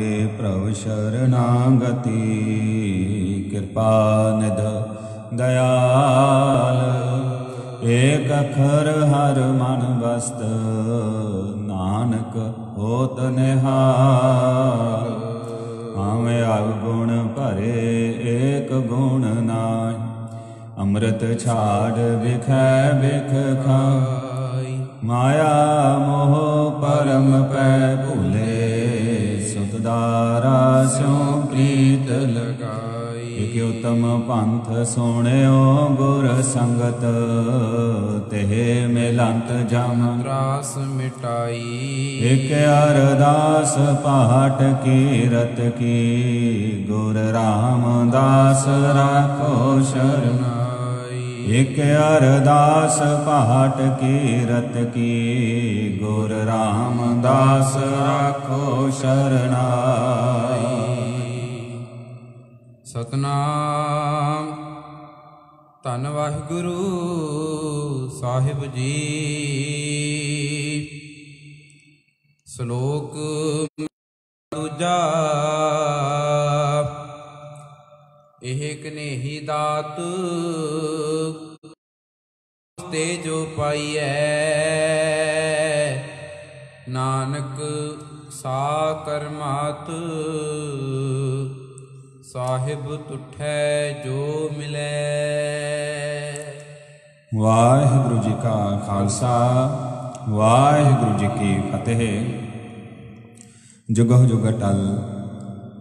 ਏ ਪ੍ਰਭ ਸ਼ਰਨਾਗਤੀ, ਕਿਰਪਾ ਨਿਧ ਦਇਆਲ। ਏਕ ਅਖਰ ਹਰ ਮਨ ਵਸਤ, ਨਾਨਕ ਹੋਤ ਨਿਹਾਲ। ਆਵੇਂ ਅਵਗੁਣ ਭਰੇ, ਏਕ ਗੁਣ ਨਾਹੀ। ਅੰਮ੍ਰਿਤ ਛਾੜ ਵਿਖੈ ਵਿਖ ਖਾਈ। ਮਾਇਆ ਮੋਹ ਪਰਮ ਪੈ ਭੁਲੇ। ਸੁਤਦਾਰਾ ਸਿਉ ਪ੍ਰੀਤ ਲਗਾਈ। ਇਕ ਉਤਮ ਪੰਥ ਸੋਣਿਓ ਗੁਰ ਸੰਗਤ ਤੇ ਮਿਲੰਤ ਜਮ। ਤਰਾਸ ਮਿਟਾਈ। ਇਕ ਅਰਦਾਸ ਪਾਠ ਕੀਰਤ ਕੀ। ਗੁਰ ਰਾਮਦਾਸ ਰਾਖੋ ਸ਼ਰਨ। ਇਕ ਅਰਦਾਸ ਪਾਠ ਕੀਰਤ ਕੀ, ਗੁਰ ਰਾਮਦਾਸ ਰਾਖੋ ਸ਼ਰਨਾਈ। ਸਤਨਾਮ। ਧੰਨ ਵਾਹਿਗੁਰੂ ਸਾਹਿਬ ਜੀ। ਸ਼ਲੋਕ ਦੂਜਾ। ਇਹ ਕਨੇਹੀ ਦਾਤ ਤੇ ਜੋ ਪਾਈਐ। ਨਾਨਕ ਸਾ ਕਰਮਾਤ ਸਾਹਿਬ ਤੁਠੈ ਜੋ ਮਿਲੈ। ਵਾਹਿਗੁਰੂ ਜੀ ਕਾ ਖਾਲਸਾ, ਵਾਹਿਗੁਰੂ ਜੀ ਕੀ ਫਤਿਹ। ਜੁਗਹ ਜੁਗ ਅਟਲ,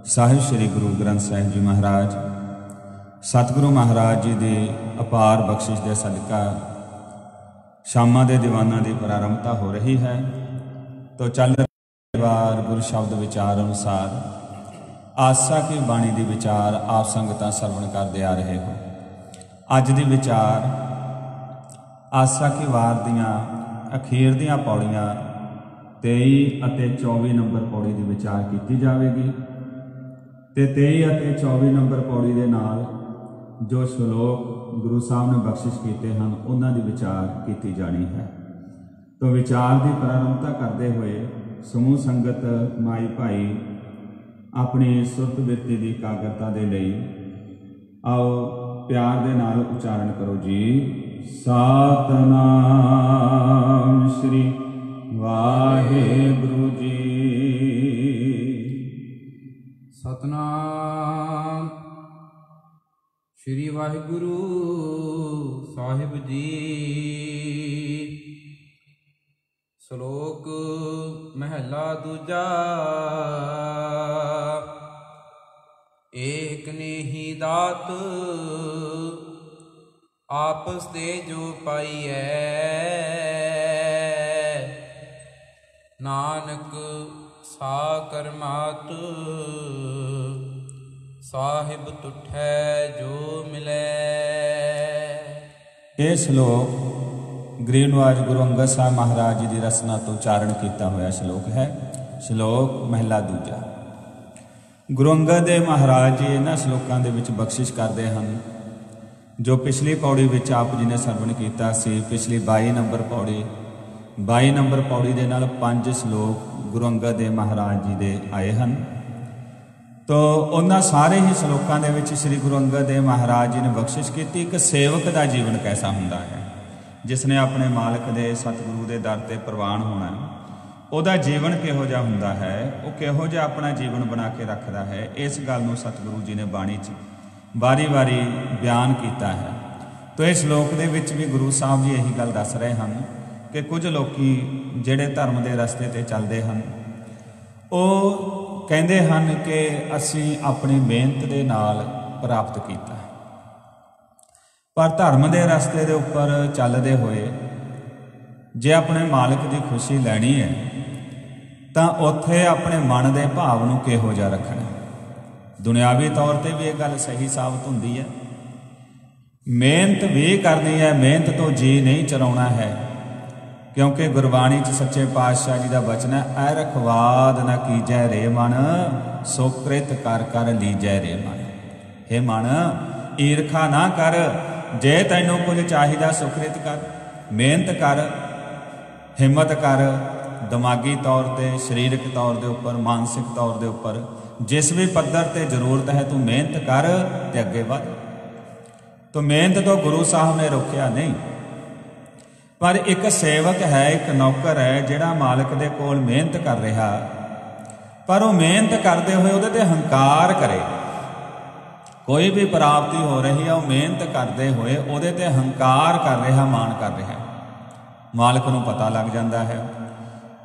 ਸਾਹਿਬ ਸ੍ਰੀ ਗੁਰੂ ਗ੍ਰੰਥ ਸਾਹਿਬ ਜੀ ਮਹਾਰਾਜ। ਸਤਿਗੁਰੂ ਮਹਾਰਾਜ ਜੀ ਦੇ ਅਪਾਰ ਬਖਸ਼ਿਸ਼ ਦੇ ਸਦਕਾ ਸ਼ਾਮਾਂ ਦੇ ਦੀਵਾਨਾਂ ਦੀ ਪ੍ਰਾਰੰਭਤਾ ਹੋ ਰਹੀ ਹੈ। ਤੋ ਚੱਲ ਵਾਰ ਗੁਰੂ ਸ਼ਬਦ ਵਿਚਾਰ ਅਨੁਸਾਰ, ਆਸਾ ਕੀ ਬਾਣੀ ਦੀ ਵਿਚਾਰ ਆਪ ਸੰਗਤਾਂ ਸਰਵਣ ਕਰਦੇ ਆ ਰਹੇ ਹੋ। ਅੱਜ ਦੀ ਵਿਚਾਰ, ਆਸਾ ਕੀ ਵਾਰ ਦੀਆਂ ਅਖੀਰ ਦੀਆਂ ਪੌੜੀਆਂ 23 ਅਤੇ 24 ਨੰਬਰ ਪੌੜੀ ਦੀ ਵਿਚਾਰ ਕੀਤੀ ਜਾਵੇਗੀ। ਤੇ 23 ਅਤੇ 24 ਨੰਬਰ ਪੌੜੀ ਦੇ ਨਾਲ ਜੋ ਸ਼ਲੋਕ ਗੁਰੂ ਸਾਹਿਬ ਨੇ ਬਖਸ਼ਿਸ਼ ਕੀਤੇ ਹਨ, ਉਹਨਾਂ ਦੀ ਵਿਚਾਰ ਕੀਤੀ ਜਾਣੀ ਹੈ। ਤੋਂ ਵਿਚਾਰ ਦੀ ਪ੍ਰਾਰੰਭਤਾ ਕਰਦੇ ਹੋਏ ਸਮੂਹ ਸੰਗਤ ਮਾਈ ਭਾਈ ਆਪਣੀ ਸੁਰਤ ਬਿਰਤੀ ਦੀ ਇਕਾਗਰਤਾ ਦੇ ਲਈ ਆਓ ਪਿਆਰ ਦੇ ਨਾਲ ਉਚਾਰਨ ਕਰੋ ਜੀ। ਸਤਨਾਮ ਸ੍ਰੀ ਵਾਹਿਗੁਰੂ ਜੀ। ਸਤਨਾਮ ਸ੍ਰੀ ਵਾਹਿਗੁਰੂ ਸਾਹਿਬ ਜੀ। ਸ਼ਲੋਕ ਮਹਿਲਾ ਦੂਜਾ। ਏਕ ਨੇਹੀ ਦਾਤ ਆਪਸ 'ਤੇ ਜੋ ਪਾਈਐ। ਨਾਨਕ ਸਾ ਕਰਮਾਤ ਸਾਹਿਬ ਤੁਠੈ ਜੋ ਮਿਲੈ। ਇਹ ਸ਼ਲੋਕ ਗ੍ਰੀਨਵਾਜ ਗੁਰੂ ਅੰਗਦ ਸਾਹਿਬ ਮਹਾਰਾਜ ਜੀ ਦੀ ਰਚਨਾ ਤੋਂ ਉਚਾਰਨ ਕੀਤਾ ਹੋਇਆ ਸ਼ਲੋਕ ਹੈ, ਸ਼ਲੋਕ ਮਹਿਲਾ ਦੂਜਾ। ਗੁਰੂ ਅੰਗਦ ਦੇਵ ਮਹਾਰਾਜ ਜੀ ਇਹਨਾਂ ਸ਼ਲੋਕਾਂ ਦੇ ਵਿੱਚ ਬਖਸ਼ਿਸ਼ ਕਰਦੇ ਹਨ, ਜੋ ਪਿਛਲੀ ਪੌੜੀ ਵਿੱਚ ਆਪ ਜੀ ਨੇ ਸਰਵਣ ਕੀਤਾ ਸੀ, ਪਿਛਲੀ 22 ਨੰਬਰ ਪੌੜੀ। 22 ਨੰਬਰ ਪੌੜੀ ਦੇ ਨਾਲ ਪੰਜ ਸ਼ਲੋਕ ਗੁਰੂ ਅੰਗਦ ਦੇ ਮਹਾਰਾਜ ਜੀ ਦੇ ਆਏ ਹਨ। ਤੋ ਉਹਨਾਂ ਸਾਰੇ ਹੀ ਸ਼ਲੋਕਾਂ ਦੇ ਵਿੱਚ ਸ੍ਰੀ ਗੁਰੂ ਅੰਗਦ ਦੇਵ ਮਹਾਰਾਜ ਜੀ ਨੇ ਬਖਸ਼ਿਸ਼ ਕੀਤੀ ਕਿ ਸੇਵਕ ਦਾ ਜੀਵਨ ਕੈਸਾ ਹੁੰਦਾ ਹੈ? ਜਿਸ ਨੇ ਆਪਣੇ ਮਾਲਕ ਦੇ, ਸਤਿਗੁਰੂ ਦੇ ਦਰ ਤੇ ਪ੍ਰਵਾਨ ਹੋਣਾ ਉਹਦਾ ਜੀਵਨ ਕਿਹੋ ਜਿਹਾ ਹੁੰਦਾ ਹੈ? ਉਹ ਕਿਹੋ ਜਿਹਾ ਆਪਣਾ ਜੀਵਨ ਬਣਾ ਕੇ ਰੱਖਦਾ ਹੈ? ਇਸ ਗੱਲ ਨੂੰ ਸਤਿਗੁਰੂ ਜੀ ਨੇ ਬਾਣੀ 'ਚ ਵਾਰੀ-ਵਾਰੀ ਬਿਆਨ ਕੀਤਾ ਹੈ। ਤੋ ਇਸ ਸ਼ਲੋਕ ਦੇ ਵਿੱਚ ਵੀ ਗੁਰੂ ਸਾਹਿਬ ਜੀ ਇਹੀ ਗੱਲ ਦੱਸ ਰਹੇ ਹਨ ਕਿ ਕੁਝ ਲੋਕੀ ਜਿਹੜੇ ਧਰਮ ਦੇ ਰਸਤੇ ਤੇ ਚੱਲਦੇ ਹਨ, ਉਹ ਕਹਿੰਦੇ ਹਨ ਕਿ ਅਸੀਂ ਆਪਣੀ ਮਿਹਨਤ ਦੇ ਨਾਲ ਪ੍ਰਾਪਤ ਕੀਤਾ ਹੈ। ਪਰ ਧਰਮ ਦੇ ਰਸਤੇ ਦੇ ਉੱਪਰ ਚੱਲਦੇ ਹੋਏ ਜੇ ਆਪਣੇ ਮਾਲਕ ਦੀ ਖੁਸ਼ੀ ਲੈਣੀ ਹੈ, ਤਾਂ ਉੱਥੇ ਆਪਣੇ ਮਨ ਦੇ ਭਾਵ ਨੂੰ ਕਿਹੋ ਜਿਹਾ ਰੱਖਣਾ ਦੁਨਿਆਵੀ ਤੌਰ ਤੇ ਵੀ ਇਹ ਗੱਲ ਸਹੀ ਸਾਬਤ ਹੁੰਦੀ ਹੈ। ਮਿਹਨਤ ਵੀ ਕਰਨੀ ਹੈ, ਮਿਹਨਤ ਤੋਂ ਜੀ ਨਹੀਂ ਚਰਾਉਣਾ ਹੈ। ਕਿਉਂਕਿ ਗੁਰਬਾਣੀ 'ਚ ਸੱਚੇ ਪਾਤਸ਼ਾਹ ਜੀ ਦਾ ਬਚਨ ਹੈ, ਐ ਰਖਵਾਦ ਨਾ ਕੀਜੈ ਰੇ ਮਨ, ਸੋ ਕ੍ਰਿਤ ਕਰ ਕਰ ਲੀਜੈ ਰੇ ਮਨ। हे ਮਨ, ਈਰਖਾ ਨਾ ਕਰ, ਜੇ ਤੈਨੂੰ ਕੁਝ ਚਾਹੀਦਾ ਸੁਕ੍ਰਿਤ ਕਰ, ਮਿਹਨਤ ਕਰ, ਹਿੰਮਤ ਕਰ। ਦਿਮਾਗੀ ਤੌਰ ਤੇ, ਸਰੀਰਕ ਤੌਰ ਦੇ ਉੱਪਰ, ਮਾਨਸਿਕ ਤੌਰ ਦੇ ਉੱਪਰ, ਜਿਸ ਵੀ ਪੱਧਰ ਤੇ ਜ਼ਰੂਰਤ ਹੈ ਤੂੰ ਮਿਹਨਤ ਕਰ ਤੇ ਅੱਗੇ ਵਧ। ਤੋ ਮਿਹਨਤ ਤੋਂ ਗੁਰੂ ਸਾਹਿਬ ਨੇ ਰੋਕਿਆ ਨਹੀਂ। ਪਰ ਇੱਕ ਸੇਵਕ ਹੈ, ਇੱਕ ਨੌਕਰ ਹੈ, ਜਿਹੜਾ ਮਾਲਕ ਦੇ ਕੋਲ ਮਿਹਨਤ ਕਰ ਰਿਹਾ। ਪਰ ਉਹ ਮਿਹਨਤ ਕਰਦੇ ਹੋਏ ਉਹਦੇ ਤੇ ਹੰਕਾਰ ਕਰੇ। ਕੋਈ ਵੀ ਪ੍ਰਾਪਤੀ ਹੋ ਰਹੀ ਹੈ, ਉਹ ਮਿਹਨਤ ਕਰਦੇ ਹੋਏ ਉਹਦੇ ਤੇ ਹੰਕਾਰ ਕਰ ਰਿਹਾ, ਮਾਣ ਕਰ ਰਿਹਾ। ਮਾਲਕ ਨੂੰ ਪਤਾ ਲੱਗ ਜਾਂਦਾ ਹੈ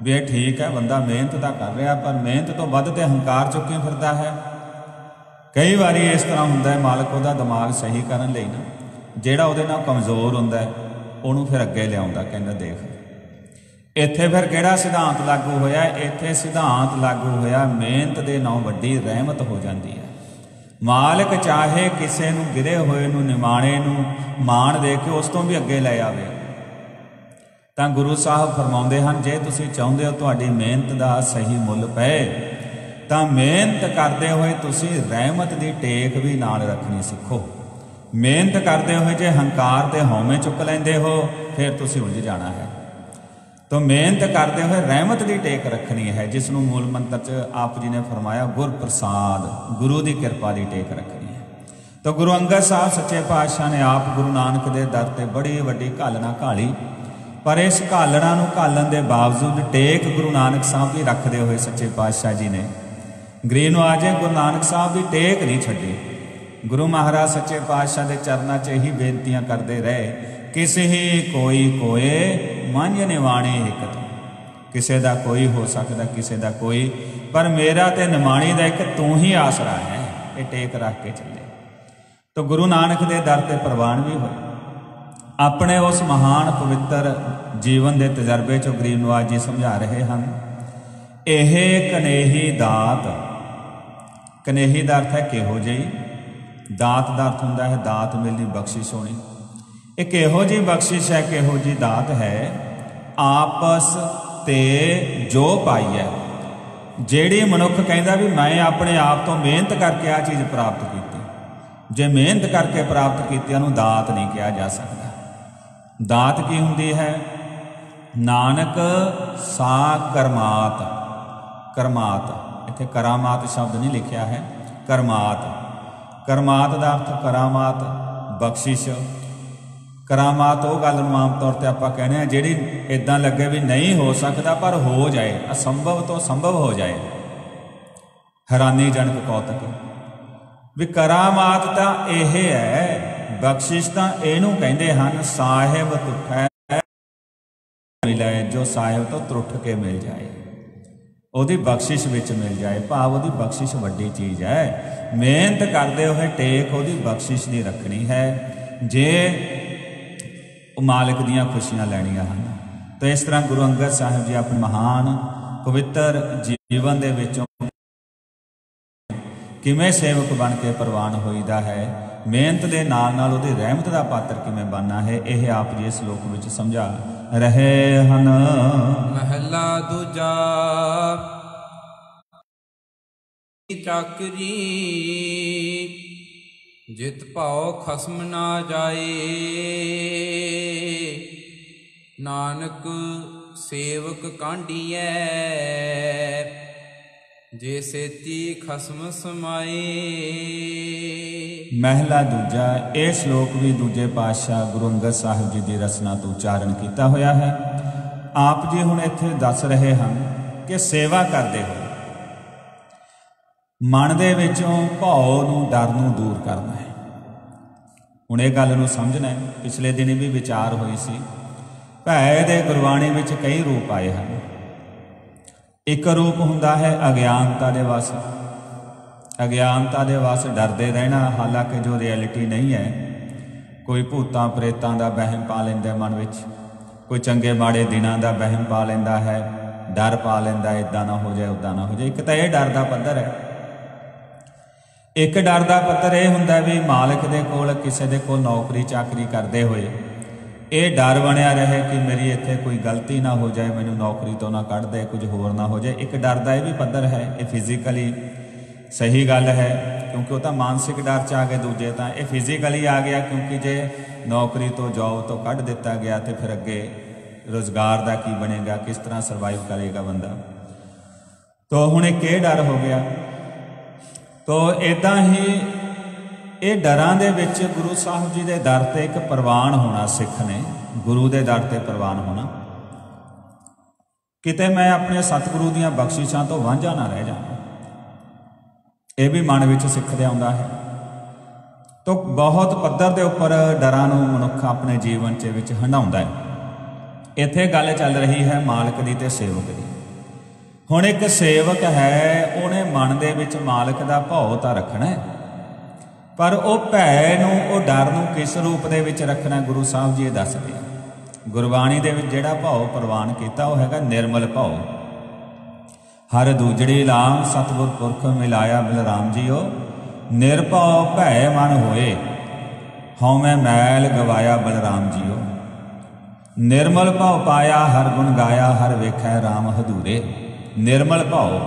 ਵੀ ਇਹ ਠੀਕ ਹੈ, ਬੰਦਾ ਮਿਹਨਤ ਤਾਂ ਕਰ ਰਿਹਾ, ਪਰ ਮਿਹਨਤ ਤੋਂ ਵੱਧ ਤੇ ਹੰਕਾਰ ਚੁੱਕੀ ਫਿਰਦਾ ਹੈ। ਕਈ ਵਾਰੀ ਇਸ ਤਰ੍ਹਾਂ ਹੁੰਦਾ ਹੈ, ਮਾਲਕ ਉਹਦਾ ਦਿਮਾਗ ਸਹੀ ਕਰਨ ਲਈ ਨਾ, ਜਿਹੜਾ ਉਹਦੇ ਨਾਲ ਕਮਜ਼ੋਰ ਹੁੰਦਾ ਹੈ ਉਹਨੂੰ ਫਿਰ ਅੱਗੇ ਲਿਆਉਂਦਾ, ਕਹਿੰਦਾ ਦੇਖ। ਇੱਥੇ ਫਿਰ ਕਿਹੜਾ ਸਿਧਾਂਤ ਲਾਗੂ ਹੋਇਆ? ਇੱਥੇ ਸਿਧਾਂਤ ਲਾਗੂ ਹੋਇਆ, ਮਿਹਨਤ ਦੇ ਨਾਲ ਵੱਡੀ ਰਹਿਮਤ ਹੋ ਜਾਂਦੀ ਹੈ। ਮਾਲਕ ਚਾਹੇ ਕਿਸੇ ਨੂੰ ਗਿਰੇ ਹੋਏ ਨੂੰ, ਨਿਮਾਣੇ ਨੂੰ ਮਾਣ ਦੇ ਕੇ ਉਸ ਤੋਂ ਵੀ ਅੱਗੇ ਲੈ ਆਵੇ। ਤਾਂ ਗੁਰੂ ਸਾਹਿਬ ਫਰਮਾਉਂਦੇ ਹਨ, ਜੇ ਤੁਸੀਂ ਚਾਹੁੰਦੇ ਹੋ ਤੁਹਾਡੀ ਮਿਹਨਤ ਦਾ ਸਹੀ ਮੁੱਲ ਪਏ, ਤਾਂ ਮਿਹਨਤ ਕਰਦੇ ਹੋਏ ਤੁਸੀਂ ਰਹਿਮਤ ਦੀ ਟੇਕ ਵੀ ਨਾਲ ਰੱਖਣੀ ਸਿੱਖੋ। ਮਿਹਨਤ ਕਰਦੇ ਹੋਏ ਜੇ ਹੰਕਾਰ ਤੇ ਹਉਮੈ ਚੁੱਕ ਲੈਂਦੇ ਹੋ, ਫਿਰ ਤੁਸੀਂ ਉਲਝ ਜਾਣਾ ਹੈ। ਤੋ ਮਿਹਨਤ ਕਰਦੇ ਹੋਏ ਰਹਿਮਤ ਦੀ ਟੇਕ ਰੱਖਣੀ ਹੈ, ਜਿਸ ਨੂੰ ਮੂਲ ਮੰਤਰ ਚ ਆਪ ਜੀ ਨੇ ਫਰਮਾਇਆ ਗੁਰ ਪ੍ਰਸਾਦ ਗੁਰੂ ਦੀ ਕਿਰਪਾ ਦੀ ਟੇਕ ਰੱਖਣੀ ਹੈ। ਤੋ ਗੁਰੂ ਅੰਗਦ ਸਾਹਿਬ ਸੱਚੇ ਪਾਤਸ਼ਾਹ ਨੇ ਆਪ ਗੁਰੂ ਨਾਨਕ ਦੇ ਦਰ ਤੇ ਬੜੀ ਵੱਡੀ ਘਾਲਣਾ ਘਾਲੀ। ਪਰ ਇਸ ਘਾਲਣਾ ਨੂੰ ਘਾਲਣ ਦੇ ਬਾਵਜੂਦ ਟੇਕ ਗੁਰੂ ਨਾਨਕ ਸਾਹਿਬ ਦੀ ਰੱਖਦੇ ਹੋਏ ਸੱਚੇ ਪਾਤਸ਼ਾਹ ਜੀ ਨੇ। ਗ੍ਰੀਨਵਾਜੇ ਗੁਰੂ ਨਾਨਕ ਸਾਹਿਬ ਦੀ ਟੇਕ ਨਹੀਂ ਛੱਡੀ। ਗੁਰੂ ਮਹਾਰਾਜ ਸੱਚੇ ਪਾਤਸ਼ਾਹ ਦੇ ਚਰਨਾਂ 'ਚ ਹੀ ਬੇਨਤੀਆਂ ਕਰਦੇ ਰਹੇ, ਕਿਸੇ ਹੀ ਕੋਈ ਕੋਏ ਮਨ ਨਿਵਾਣੇ ਇਕਤ ਕਿਸੇ ਦਾ ਕੋਈ ਹੋ ਸਕਦਾ, ਕਿਸੇ ਦਾ ਕੋਈ, ਪਰ ਮੇਰਾ ਤੇ ਨਿਮਾਣੀ ਦਾ ਇੱਕ ਤੂੰ ਹੀ ਆਸਰਾ ਹੈ, ਇਹ ਟੇਕ ਰੱਖ ਕੇ ਚੱਲੇ। ਤੋ ਗੁਰੂ ਨਾਨਕ ਦੇ ਦਰ ਤੇ ਪ੍ਰਵਾਨ ਵੀ ਹੋਏ। ਆਪਣੇ ਉਸ ਮਹਾਨ ਪਵਿੱਤਰ ਜੀਵਨ ਦੇ ਤਜਰਬੇ ਚੋਂ ਗਰੀਬ ਨਵਾਜ ਜੀ ਸਮਝਾ ਰਹੇ ਹਨ, ਇਹ ਕਨੇਹੀ ਦਾਤ, ਕਨੇਹੀ ਦਾ ਅਰਥ ਹੈ ਕਿਹੋ ਜਿਹੀ? ਦਾਤ ਦਾ ਅਰਥ ਹੁੰਦਾ ਹੈ, ਦਾਤ ਮਿਲਣੀ ਬਖਸ਼ਿਸ਼ ਹੋਣੀ। ਇਹ ਕਿਹੋ ਜਿਹੀ ਬਖਸ਼ਿਸ਼ ਹੈ, ਕਿਹੋ ਜਿਹੀ ਦਾਤ ਹੈ? ਆਪਸ ਤੇ ਜੋ ਪਾਈ ਹੈ। ਜਿਹੜੀ ਮਨੁੱਖ ਕਹਿੰਦਾ ਵੀ ਮੈਂ ਆਪਣੇ ਆਪ ਤੋਂ ਮਿਹਨਤ ਕਰਕੇ ਆ ਚੀਜ਼ ਪ੍ਰਾਪਤ ਕੀਤੀ। ਜੇ ਮਿਹਨਤ ਕਰਕੇ ਪ੍ਰਾਪਤ ਕੀਤੀ, ਉਹਨੂੰ ਦਾਤ ਨਹੀਂ ਕਿਹਾ ਜਾ ਸਕਦਾ। ਦਾਤ ਕੀ ਹੁੰਦੀ ਹੈ? ਨਾਨਕ ਸਾ ਕਰਮਾਤ। ਕਰਮਾਤ। ਇੱਥੇ ਕਰਾਮਾਤ ਸ਼ਬਦ ਨਹੀਂ ਲਿਖਿਆ ਹੈ। ਕਰਮਾਤ। ਕਰਮਾਤ ਦਾ ਅਰਥ ਕਰਾਮਾਤ, ਬਖਸ਼ਿਸ਼। ਕਰਾਮਾਤ ਉਹ ਗੱਲ ਨੂੰ ਆਮ ਤੌਰ ਤੇ ਆਪਾਂ ਕਹਿੰਦੇ ਆ ਜਿਹੜੀ ਇਦਾਂ ਲੱਗੇ ਵੀ ਨਹੀਂ ਹੋ ਸਕਦਾ, ਪਰ ਹੋ ਜਾਏ, ਅਸੰਭਵ ਤੋਂ ਸੰਭਵ ਹੋ ਜਾਏ। ਹੈਰਾਨੀਜਨਕ ਕੌਤਕ। ਵੀ ਕਰਾਮਾਤ ਤਾਂ ਇਹ ਹੈ, ਬਖਸ਼ਿਸ਼ ਤਾਂ ਇਹਨੂੰ ਕਹਿੰਦੇ ਹਨ, ਸਾਹਿਬ ਤੁਠੈ ਮਿਲੇ, ਜੋ ਸਾਹਿਬ ਤੋਂ ਤਰੁੱਠ ਕੇ ਮਿਲ ਜਾਏ। ਉਹਦੀ ਬਖਸ਼ਿਸ਼ ਵਿੱਚ ਮਿਲ ਜਾਏ, ਭਾਵ ਉਹਦੀ ਬਖਸ਼ਿਸ਼ ਵੱਡੀ ਚੀਜ਼ ਹੈ। ਮਿਹਨਤ ਕਰਦੇ ਹੋਏ ਟੇਕ ਉਹਦੀ ਬਖਸ਼ਿਸ਼ ਦੀ ਰੱਖਣੀ ਹੈ, ਜੇ ਉਹ ਮਾਲਕ ਦੀਆਂ ਖੁਸ਼ੀਆਂ ਲੈਣੀਆਂ ਹਨ। ਤਾਂ ਇਸ ਤਰ੍ਹਾਂ ਗੁਰੂ ਅੰਗਦ ਸਾਹਿਬ ਜੀ ਆਪਣੇ ਮਹਾਨ, ਪਵਿੱਤਰ ਜੀਵਨ ਦੇ ਵਿੱਚੋਂ ਕਿਵੇਂ ਸੇਵਕ ਬਣ ਕੇ ਪ੍ਰਵਾਨ ਹੋਈਦਾ ਹੈ, ਮਿਹਨਤ ਦੇ ਨਾਲ ਨਾਲ ਉਹਦੀ ਰਹਿਮਤ ਦਾ ਪਾਤਰ ਕਿਵੇਂ ਬਣਨਾ ਹੈ, ਇਹ ਆਪ ਜੀ ਇਸ ਲੋਕ ਵਿੱਚ ਸਮਝਾ ਰਹੇ ਹਨ। ਮਹਲਾ ਦੂਜਾ। ਚੱਕਰੀ। ਜਿਤ ਭਾਉ ਖਸਮ ਨਾ ਜਾਏ। ਨਾਨਕ ਸੇਵਕ ਕਾਂਢੀਐ। ਜੇ ਸੇਤੀ ਖਸਮ ਸਮਾਏ ਮਹਿਲਾ ਦੂਜਾ, ਇਹ ਸ਼ਲੋਕ ਵੀ ਦੂਜੇ ਪਾਤਸ਼ਾਹ ਗੁਰੂ ਅੰਗਦ ਸਾਹਿਬ ਜੀ ਦੀ ਰਚਨਾ ਤੋਂ ਉਚਾਰਨ ਕੀਤਾ ਹੋਇਆ ਹੈ। ਆਪ ਜੀ ਹੁਣ ਇੱਥੇ ਦੱਸ ਰਹੇ ਹਨ ਕਿ ਸੇਵਾ ਕਰਦੇ ਹੋ। ਮਨ ਦੇ ਵਿੱਚੋਂ ਭਉ ਨੂੰ ਡਰ ਨੂੰ ਦੂਰ ਕਰਨਾ ਹੈ। ਹੁਣ ਇਹ ਗੱਲ ਨੂੰ ਸਮਝਣਾ ਹੈ। ਪਿਛਲੇ ਦਿਨ ਵੀ ਵਿਚਾਰ ਹੋਈ ਸੀ। ਭੈ ਦੇ ਗੁਰਬਾਣੀ ਵਿੱਚ ਕਈ ਰੂਪ ਆਏ ਹਨ। ਇੱਕ ਰੂਪ ਹੁੰਦਾ ਹੈ ਅਗਿਆਨਤਾ ਦੇ ਵਸ। ਅਗਿਆਨਤਾ ਦੇ ਵਸ ਡਰਦੇ ਰਹਿਣਾ ਹਾਲਾਂਕਿ ਜੋ ਰਿਐਲਿਟੀ ਨਹੀਂ ਹੈ। ਕੋਈ ਭੂਤਾਂ ਪ੍ਰੇਤਾਂ ਦਾ ਵਹਿਮ ਪਾ ਲੈਂਦਾ ਮਨ ਵਿੱਚ। ਕੋਈ ਚੰਗੇ ਮਾੜੇ ਦਿਨਾਂ ਦਾ ਵਹਿਮ ਪਾ ਲੈਂਦਾ ਹੈ। ਡਰ ਪਾ ਲੈਂਦਾ ਇਦਾਂ ਨਾ ਹੋ ਜਾਏ ਉਦਾਂ ਨਾ ਹੋ ਜਾਏ। ਇੱਕ ਤਾਂ ਇਹ ਡਰ ਦਾ ਪੱਧਰ ਹੈ। ਇੱਕ ਡਰ ਦਾ ਪੱਧਰ ਇਹ ਹੁੰਦਾ ਵੀ ਮਾਲਕ ਦੇ ਕੋਲ, ਕਿਸੇ ਦੇ ਕੋਲ ਨੌਕਰੀ ਚਾਕਰੀ ਕਰਦੇ ਹੋਏ ਇਹ ਡਰ ਬਣਿਆ ਰਹੇ ਕਿ ਮੇਰੀ ਇੱਥੇ ਕੋਈ ਗਲਤੀ ਨਾ ਹੋ ਜਾਏ, ਮੈਨੂੰ ਨੌਕਰੀ ਤੋਂ ਨਾ ਕੱਢ ਦੇ, ਕੁਝ ਹੋਰ ਨਾ ਹੋ ਜਾਏ। ਇੱਕ ਡਰ ਦਾ ਇਹ ਵੀ ਪੱਧਰ ਹੈ, ਇਹ ਫਿਜ਼ੀਕਲੀ ਸਹੀ ਗੱਲ ਹੈ, ਕਿਉਂਕਿ ਉਹ ਤਾਂ ਮਾਨਸਿਕ ਡਰ ਚ ਆ ਗਏ ਦੂਜੇ ਤਾਂ। ਇਹ ਫਿਜ਼ੀਕਲੀ ਆ ਗਿਆ ਕਿਉਂਕਿ ਜੇ ਨੌਕਰੀ ਤੋਂ ਜੌਬ ਤੋਂ ਕੱਢ ਦਿੱਤਾ ਗਿਆ ਤੇ ਫਿਰ ਅੱਗੇ ਰੋਜ਼ਗਾਰ ਦਾ ਕੀ ਬਣੇਗਾ, ਕਿਸ ਤਰ੍ਹਾਂ ਸਰਵਾਈਵ ਕਰੇਗਾ ਬੰਦਾ। ਤੋ ਹੁਣ ਇਹ ਕਿਹ ਡਰ ਹੋ ਗਿਆ? ਤੋ ਇਦਾਂ ਹੀ ਇਹ ਡਰਾਂ ਦੇ ਵਿੱਚ ਗੁਰੂ ਸਾਹਿਬ ਜੀ ਦੇ ਦਰ ਤੇ ਇੱਕ ਪ੍ਰਵਾਨ ਹੋਣਾ ਸਿੱਖ ਨੇ, ਗੁਰੂ ਦੇ ਦਰ ਤੇ ਪ੍ਰਵਾਨ ਹੋਣਾ। ਕਿਤੇ ਮੈਂ ਆਪਣੇ ਸਤਿਗੁਰੂ ਦੀਆਂ ਬਖਸ਼ਿਸ਼ਾਂ ਤੋਂ ਵਾਂਝਾ ਨਾ ਰਹਿ ਜਾਵਾਂ। ਇਹ ਵੀ ਮਨ ਵਿੱਚ ਸਿੱਖਦੇ ਆਉਂਦਾ ਹੈ। ਤੋ ਬਹੁਤ ਪੱਧਰ ਦੇ ਉੱਪਰ ਡਰਾਂ ਨੂੰ ਮਨੁੱਖ ਆਪਣੇ ਜੀਵਨ 'ਚ ਵਿੱਚ ਹੰਡਾਉਂਦਾ ਹੈ। ਇੱਥੇ ਗੱਲ ਚੱਲ ਰਹੀ ਹੈ ਮਾਲਕ ਦੀ ਤੇ ਸੇਵਕ ਦੀ। ਹੁਣ ਇੱਕ ਸੇਵਕ ਹੈ, ਉਹਨੇ ਮਨ ਦੇ ਵਿੱਚ ਮਾਲਕ ਦਾ ਭਾਉ ਤਾਂ ਰੱਖਣਾ ਹੈ। ਪਰ ਉਹ ਭੈ ਨੂੰ, ਉਹ ਡਰ ਨੂੰ ਕਿਸ ਰੂਪ ਦੇ ਵਿੱਚ ਰੱਖਣਾ ਗੁਰੂ ਸਾਹਿਬ ਜੀ ਇਹ ਦੱਸਦੇ ਆ। ਗੁਰਬਾਣੀ ਦੇ ਵਿੱਚ ਜਿਹੜਾ ਭਾਉ ਪ੍ਰਵਾਨ ਕੀਤਾ ਉਹ ਹੈਗਾ ਨਿਰਮਲ ਭਾਉ। ਹਰ ਦੂਜੜੀ ਲਾਮ ਸਤਿਗੁਰ ਪੁਰਖ ਮਿਲਾਇਆ ਬਲਰਾਮ ਜੀਓ। ਨਿਰਭਉ ਭੈ ਮਨ ਹੋਏ ਹਉ ਮੈਂ ਮੈਲ ਗਵਾਇਆ ਬਲਰਾਮ ਜੀਓ। ਨਿਰਮਲ ਭਾਉ ਪਾਇਆ, ਹਰ ਗੁਣ ਗਾਇਆ, ਹਰ ਵੇਖੈ RAM ਹਦੂਰੇ ਨਿਰਮਲ ਭਾਉ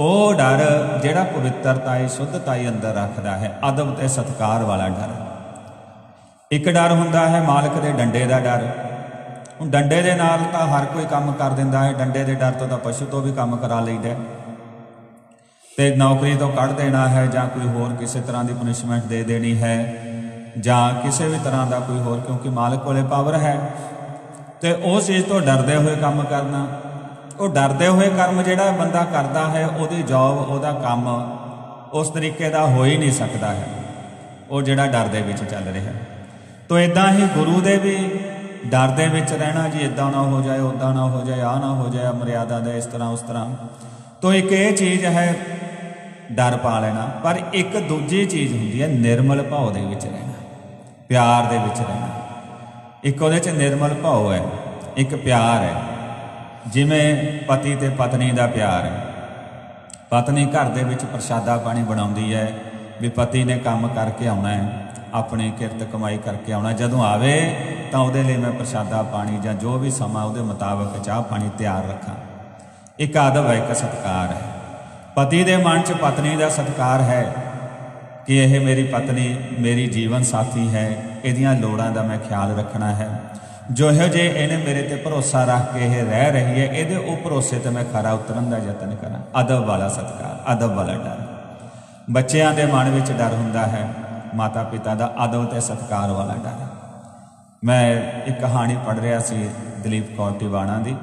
ਉਹ ਡਰ ਜਿਹੜਾ ਪਵਿੱਤਰਤਾ ਸ਼ੁੱਧਤਾ ਅੰਦਰ ਰੱਖਦਾ ਹੈ। ਅਦਬ ਤੇ ਸਤਕਾਰ ਵਾਲਾ ਡਰ। ਇੱਕ ਡਰ ਹੁੰਦਾ ਹੈ ਮਾਲਕ ਦੇ ਡੰਡੇ ਦਾ ਡਰ। ਹੁਣ ਡੰਡੇ ਦੇ ਨਾਲ ਤਾਂ ਹਰ ਕੋਈ ਕੰਮ ਕਰ ਦਿੰਦਾ ਹੈ। ਡੰਡੇ ਦੇ ਡਰ ਤੋਂ ਤਾਂ ਪਸ਼ੂ ਤੋਂ ਵੀ ਕੰਮ ਕਰਾ ਲਈਦਾ ਤੇ ਨੌਕਰੀ ਤੋਂ ਕੱਢ ਦੇਣਾ ਹੈ ਜਾਂ ਕੋਈ ਹੋਰ ਕਿਸੇ ਤਰ੍ਹਾਂ ਦੀ ਪਨਿਸ਼ਮੈਂਟ ਦੇ ਦੇਣੀ ਹੈ ਜਾਂ ਕਿਸੇ ਵੀ ਤਰ੍ਹਾਂ ਦਾ ਕੋਈ ਹੋਰ, ਕਿਉਂਕਿ ਮਾਲਕ ਕੋਲੇ ਪਾਵਰ ਹੈ। ਤੇ ਉਸ ਚੀਜ਼ ਤੋਂ ਡਰਦੇ ਹੋਏ ਕੰਮ ਕਰਨਾ ਉਹ ਡਰਦੇ ਹੋਏ ਕਰਮ ਜਿਹੜਾ ਬੰਦਾ ਕਰਦਾ ਹੈ, ਉਹਦੀ ਜੌਬ ਉਹਦਾ ਕੰਮ ਉਸ ਤਰੀਕੇ ਦਾ ਹੋ ਹੀ ਨਹੀਂ ਸਕਦਾ ਹੈ। ਉਹ ਜਿਹੜਾ ਡਰ ਦੇ ਵਿੱਚ ਚੱਲ ਰਿਹਾ ਤੋ ਇਦਾਂ ਹੀ ਗੁਰੂ ਦੇ ਵੀ ਡਰ ਦੇ ਵਿੱਚ ਰਹਿਣਾ ਜੀ ਇਦਾਂ ਨਾ ਹੋ ਜਾਏ ਉਦਾਂ ਨਾ ਹੋ ਜਾਏ ਆ ਨਾ ਹੋ ਜਾਏ ਮਰਿਆਦਾ ਦੇ ਇਸ ਤਰ੍ਹਾਂ, ਉਸ ਤਰ੍ਹਾਂ। ਤੋ ਇੱਕ ਇਹ ਚੀਜ਼ ਹੈ ਡਰ ਪਾ ਲੈਣਾ, ਪਰ ਇੱਕ ਦੂਜੀ ਚੀਜ਼ ਹੁੰਦੀ ਹੈ ਨਿਰਮਲ ਭਾਵ ਦੇ ਵਿੱਚ ਰਹਿਣਾ, ਪਿਆਰ ਦੇ ਵਿੱਚ ਰਹਿਣਾ। ਇੱਕ ਉਹਦੇ 'ਚ ਨਿਰਮਲ ਭਾਵ ਹੈ, ਇੱਕ ਪਿਆਰ ਹੈ। ਜਿਵੇਂ ਪਤੀ ਤੇ ਪਤਨੀ ਦਾ ਪਿਆਰ ਹੈ। ਪਤਨੀ ਘਰ ਦੇ ਵਿੱਚ ਪ੍ਰਸ਼ਾਦਾ ਪਾਣੀ ਬਣਾਉਂਦੀ ਹੈ ਵੀ ਪਤੀ ਨੇ ਕੰਮ ਕਰਕੇ ਆਉਣਾ ਹੈ, ਆਪਣੀ ਕਿਰਤ ਕਮਾਈ ਕਰਕੇ ਆਉਣਾ ਜਦੋਂ ਆਵੇ ਤਾਂ ਉਹਦੇ ਲਈ ਮੈਂ ਪ੍ਰਸ਼ਾਦਾ ਪਾਣੀ ਜਾਂ ਜੋ ਵੀ ਸਮਾਂ ਉਹਦੇ ਮੁਤਾਬਕ ਚਾਹ ਪਾਣੀ ਤਿਆਰ ਰੱਖਾਂ। ਇੱਕ ਆਦਬ ਹੈ, ਇੱਕ ਸਤਕਾਰ ਹੈ। ਪਤੀ ਦੇ ਮਨ 'ਚ ਪਤਨੀ ਦਾ ਸਤਕਾਰ ਹੈ ਕਿ ਇਹ ਮੇਰੀ ਪਤਨੀ, ਮੇਰੀ ਜੀਵਨ ਸਾਥੀ ਹੈ, ਇਹਦੀਆਂ ਲੋੜਾਂ ਦਾ ਮੈਂ ਖਿਆਲ ਰੱਖਣਾ ਹੈ। ਜੋ ਇਹੋ ਜੇ ਇਹਨੇ ਮੇਰੇ ਤੇ ਭਰੋਸਾ ਰੱਖ ਕੇ ਇਹ ਰਹਿ ਰਹੀ ਹੈ, ਇਹਦੇ ਉਹ ਭਰੋਸੇ ਤੇ ਮੈਂ ਖਰਾ ਉਤਰਨ ਦਾ ਯਤਨ ਕਰਾਂ। ਅਦਬ ਵਾਲਾ ਸਤਕਾਰ, ਅਦਬ ਵਾਲਾ ਡਰ। ਬੱਚਿਆਂ ਦੇ ਮਨ ਵਿੱਚ ਡਰ ਹੁੰਦਾ ਹੈ ਮਾਤਾ ਪਿਤਾ ਦਾ ਅਦਬ ਤੇ ਸਤਕਾਰ ਵਾਲਾ ਡਰ। ਮੈਂ ਇੱਕ ਕਹਾਣੀ ਪੜ੍ਹ ਰਿਹਾ ਸੀ ਦਲੀਪ ਕੌਰ ਟਿਵਾਣਾ ਦੀ।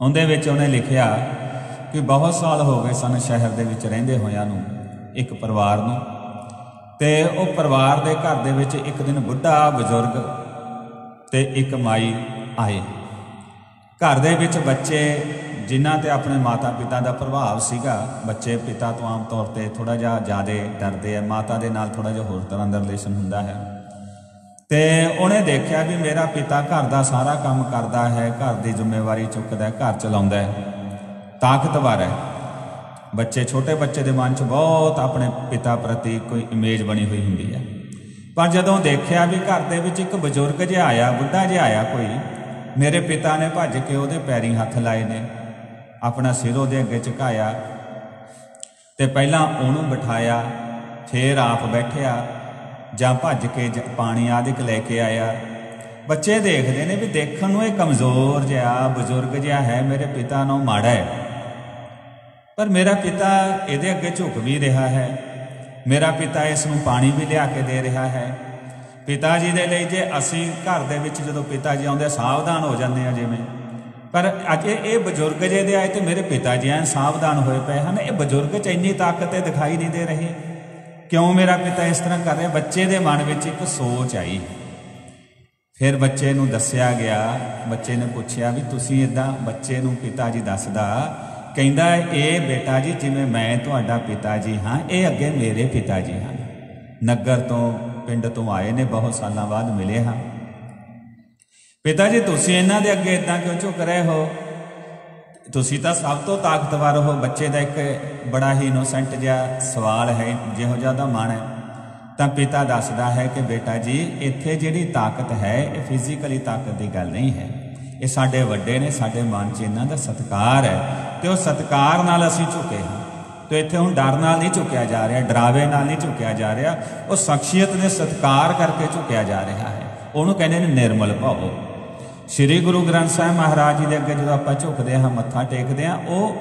ਉਹਦੇ ਵਿੱਚ ਉਹਨੇ ਲਿਖਿਆ ਕਿ ਬਹੁਤ ਸਾਲ ਹੋ ਗਏ ਸਨ ਸ਼ਹਿਰ ਦੇ ਵਿੱਚ ਰਹਿੰਦੇ ਹੋਇਆਂ ਨੂੰ, ਇੱਕ ਪਰਿਵਾਰ ਨੂੰ। ਤੇ ਉਹ ਪਰਿਵਾਰ ਦੇ ਘਰ ਦੇ ਵਿੱਚ ਇੱਕ ਦਿਨ ਬੁੱਢਾ ਬਜ਼ੁਰਗ ਤੇ ਇੱਕ ਮਾਈ ਆਏ। ਘਰ ਦੇ ਵਿੱਚ ਬੱਚੇ ਜਿਨ੍ਹਾਂ ਤੇ ਆਪਣੇ ਮਾਤਾ ਪਿਤਾ ਦਾ ਪ੍ਰਭਾਵ ਸੀਗਾ, ਬੱਚੇ ਪਿਤਾ ਤੋਂ ਆਮ ਤੌਰ ਤੇ ਥੋੜਾ ਜਿਹਾ ਜ਼ਿਆਦਾ ਡਰਦੇ ਆ, ਮਾਤਾ ਦੇ ਨਾਲ ਥੋੜਾ ਜਿਹਾ ਹੋਰ ਤਰ੍ਹਾਂ ਦਾ ਰਿਲੇਸ਼ਨ ਹੁੰਦਾ ਹੈ। ਤੇ ਉਹਨੇ ਦੇਖਿਆ ਵੀ ਮੇਰਾ ਪਿਤਾ ਘਰ ਦਾ ਸਾਰਾ ਕੰਮ ਕਰਦਾ ਹੈ, ਘਰ ਦੀ ਜ਼ਿੰਮੇਵਾਰੀ ਚੁੱਕਦਾ ਹੈ, ਘਰ ਚਲਾਉਂਦਾ ਹੈ। ਤਾਕਤਵਰ ਹੈ। ਬੱਚੇ, ਛੋਟੇ ਬੱਚੇ ਦੇ ਮਨ 'ਚ ਬਹੁਤ ਆਪਣੇ ਪਿਤਾ ਪ੍ਰਤੀ ਕੋਈ ਇਮੇਜ ਬਣੀ ਹੋਈ ਹੁੰਦੀ ਹੈ। ਪਰ ਜਦੋਂ ਦੇਖਿਆ ਵੀ ਘਰ ਦੇ ਵਿੱਚ ਇੱਕ ਬਜ਼ੁਰਗ ਜਿਹਾ ਆਇਆ, ਬੁੱਢਾ ਜਿਹਾ ਆਇਆ ਕੋਈ, ਮੇਰੇ ਪਿਤਾ ਨੇ ਭੱਜ ਕੇ ਉਹਦੇ ਪੈਰੀ ਹੱਥ ਲਾਏ ਨੇ। ਆਪਣਾ ਸਿਰ ਉਹਦੇ ਅੱਗੇ ਝੁਕਾਇਆ ਤੇ ਪਹਿਲਾਂ ਉਹਨੂੰ ਬਿਠਾਇਆ, ਫੇਰ ਆਪ ਬੈਠਿਆ, ਜਾਂ ਭੱਜ ਕੇ ਪਾਣੀ ਆਦਿਕ ਲੈ ਕੇ ਆਇਆ। ਬੱਚੇ ਦੇਖਦੇ ਨੇ ਵੀ ਦੇਖਣ ਨੂੰ ਇਹ ਕਮਜ਼ੋਰ ਜਿਹਾ, ਬਜ਼ੁਰਗ ਜਿਹਾ ਹੈ, ਮੇਰੇ ਪਿਤਾ ਨੂੰ ਮਾੜਾ ਹੈ। ਪਰ ਮੇਰਾ ਪਿਤਾ ਇਹਦੇ ਅੱਗੇ ਝੁਕ ਵੀ ਰਿਹਾ ਹੈ। ਮੇਰਾ ਪਿਤਾ ਇਸ ਨੂੰ ਪਾਣੀ ਵੀ ਲਿਆ ਕੇ ਦੇ ਰਿਹਾ ਹੈ। ਪਿਤਾ ਜੀ ਦੇ ਲਈ ਜੇ ਅਸੀਂ ਘਰ ਦੇ ਵਿੱਚ ਜਦੋਂ ਪਿਤਾ ਜੀ ਆਉਂਦੇ ਸਾਵਧਾਨ ਹੋ ਜਾਂਦੇ ਆ ਜਿਵੇਂ। ਪਰ ਅੱਜ ਇਹ ਬਜ਼ੁਰਗ ਜੇ ਦੇ ਆਏ ਤੇ ਮੇਰੇ ਪਿਤਾ ਜੀ ਐ ਸਾਵਧਾਨ ਹੋਏ ਪਏ ਹਨ। ਇਹ ਬਜ਼ੁਰਗ ਚ ਇੰਨੀ ਤਾਕਤ ਤੇ ਦਿਖਾਈ ਨਹੀਂ ਦੇ ਰਹੀ। ਕਿਉਂ ਮੇਰਾ ਪਿਤਾ ਇਸ ਤਰ੍ਹਾਂ ਕਰ ਰਿਹਾ? ਬੱਚੇ ਦੇ ਮਨ ਵਿੱਚ ਇੱਕ ਸੋਚ ਆਈ। ਫਿਰ ਬੱਚੇ ਨੂੰ ਦੱਸਿਆ ਗਿਆ, ਬੱਚੇ ਨੇ ਪੁੱਛਿਆ ਵੀ ਤੁਸੀਂ ਇਦਾਂ ਬੱਚੇ ਨੂੰ ਪਿਤਾ ਜੀ ਦੱਸਦਾ ਕਹਿੰਦਾ ਇਹ ਬੇਟਾ ਜੀ, ਜਿਵੇਂ ਮੈਂ ਤੁਹਾਡਾ ਪਿਤਾ ਜੀ ਹਾਂ, ਇਹ ਅੱਗੇ ਮੇਰੇ ਪਿਤਾ ਜੀ ਹਨ। ਨਗਰ ਤੋਂ, ਪਿੰਡ ਤੋਂ ਆਏ ਨੇ, ਬਹੁਤ ਸਾਲਾਂ ਬਾਅਦ ਮਿਲੇ ਹਾਂ। ਪਿਤਾ ਜੀ, ਤੁਸੀਂ ਇਹਨਾਂ ਦੇ ਅੱਗੇ ਇਦਾਂ ਕਿਉਂ ਝੁਕ ਰਹੇ ਹੋ? ਤੁਸੀਂ ਤਾਂ ਸਭ ਤੋਂ ਤਾਕਤਵਰ ਹੋ, ਬੱਚੇ ਦਾ ਇੱਕ ਬੜਾ ਹੀ ਇਨੋਸੈਂਟ ਜਿਹਾ ਸਵਾਲ ਹੈ, ਜਿਹੋ ਜਿਹਾ ਦਾ ਮਨ ਹੈ। ਤਾਂ ਪਿਤਾ ਦੱਸਦਾ ਹੈ ਕਿ ਬੇਟਾ ਜੀ, ਇੱਥੇ ਜਿਹੜੀ ਤਾਕਤ ਹੈ, ਇਹ ਫਿਜ਼ੀਕਲੀ ਤਾਕਤ ਦੀ ਗੱਲ ਨਹੀਂ ਹੈ। ਇਹ ਸਾਡੇ ਵੱਡੇ ਨੇ, ਸਾਡੇ ਮਨ 'ਚ ਇਹਨਾਂ ਦਾ ਸਤਕਾਰ ਹੈ ਤੇ ਉਹ ਸਤਕਾਰ ਨਾਲ ਅਸੀਂ ਝੁਕੇ ਹਾਂ। ਤੇ ਇੱਥੇ ਹੁਣ ਡਰ ਨਾਲ ਨਹੀਂ ਝੁਕਿਆ ਜਾ ਰਿਹਾ, ਡਰਾਵੇ ਨਾਲ ਨਹੀਂ ਝੁਕਿਆ ਜਾ ਰਿਹਾ, ਉਹ ਸ਼ਖਸੀਅਤ ਦੇ ਸਤਕਾਰ ਕਰਕੇ ਝੁਕਿਆ ਜਾ ਰਿਹਾ ਹੈ। ਉਹਨੂੰ ਕਹਿੰਦੇ ਨੇ ਨਿਰਮਲ ਭਾਵ। ਸ੍ਰੀ ਗੁਰੂ ਗ੍ਰੰਥ ਸਾਹਿਬ ਮਹਾਰਾਜ ਜੀ ਦੇ ਅੱਗੇ ਜਦੋਂ ਆਪਾਂ ਝੁਕਦੇ ਹਾਂ, ਮੱਥਾ ਟੇਕਦੇ ਹਾਂ, ਉਹ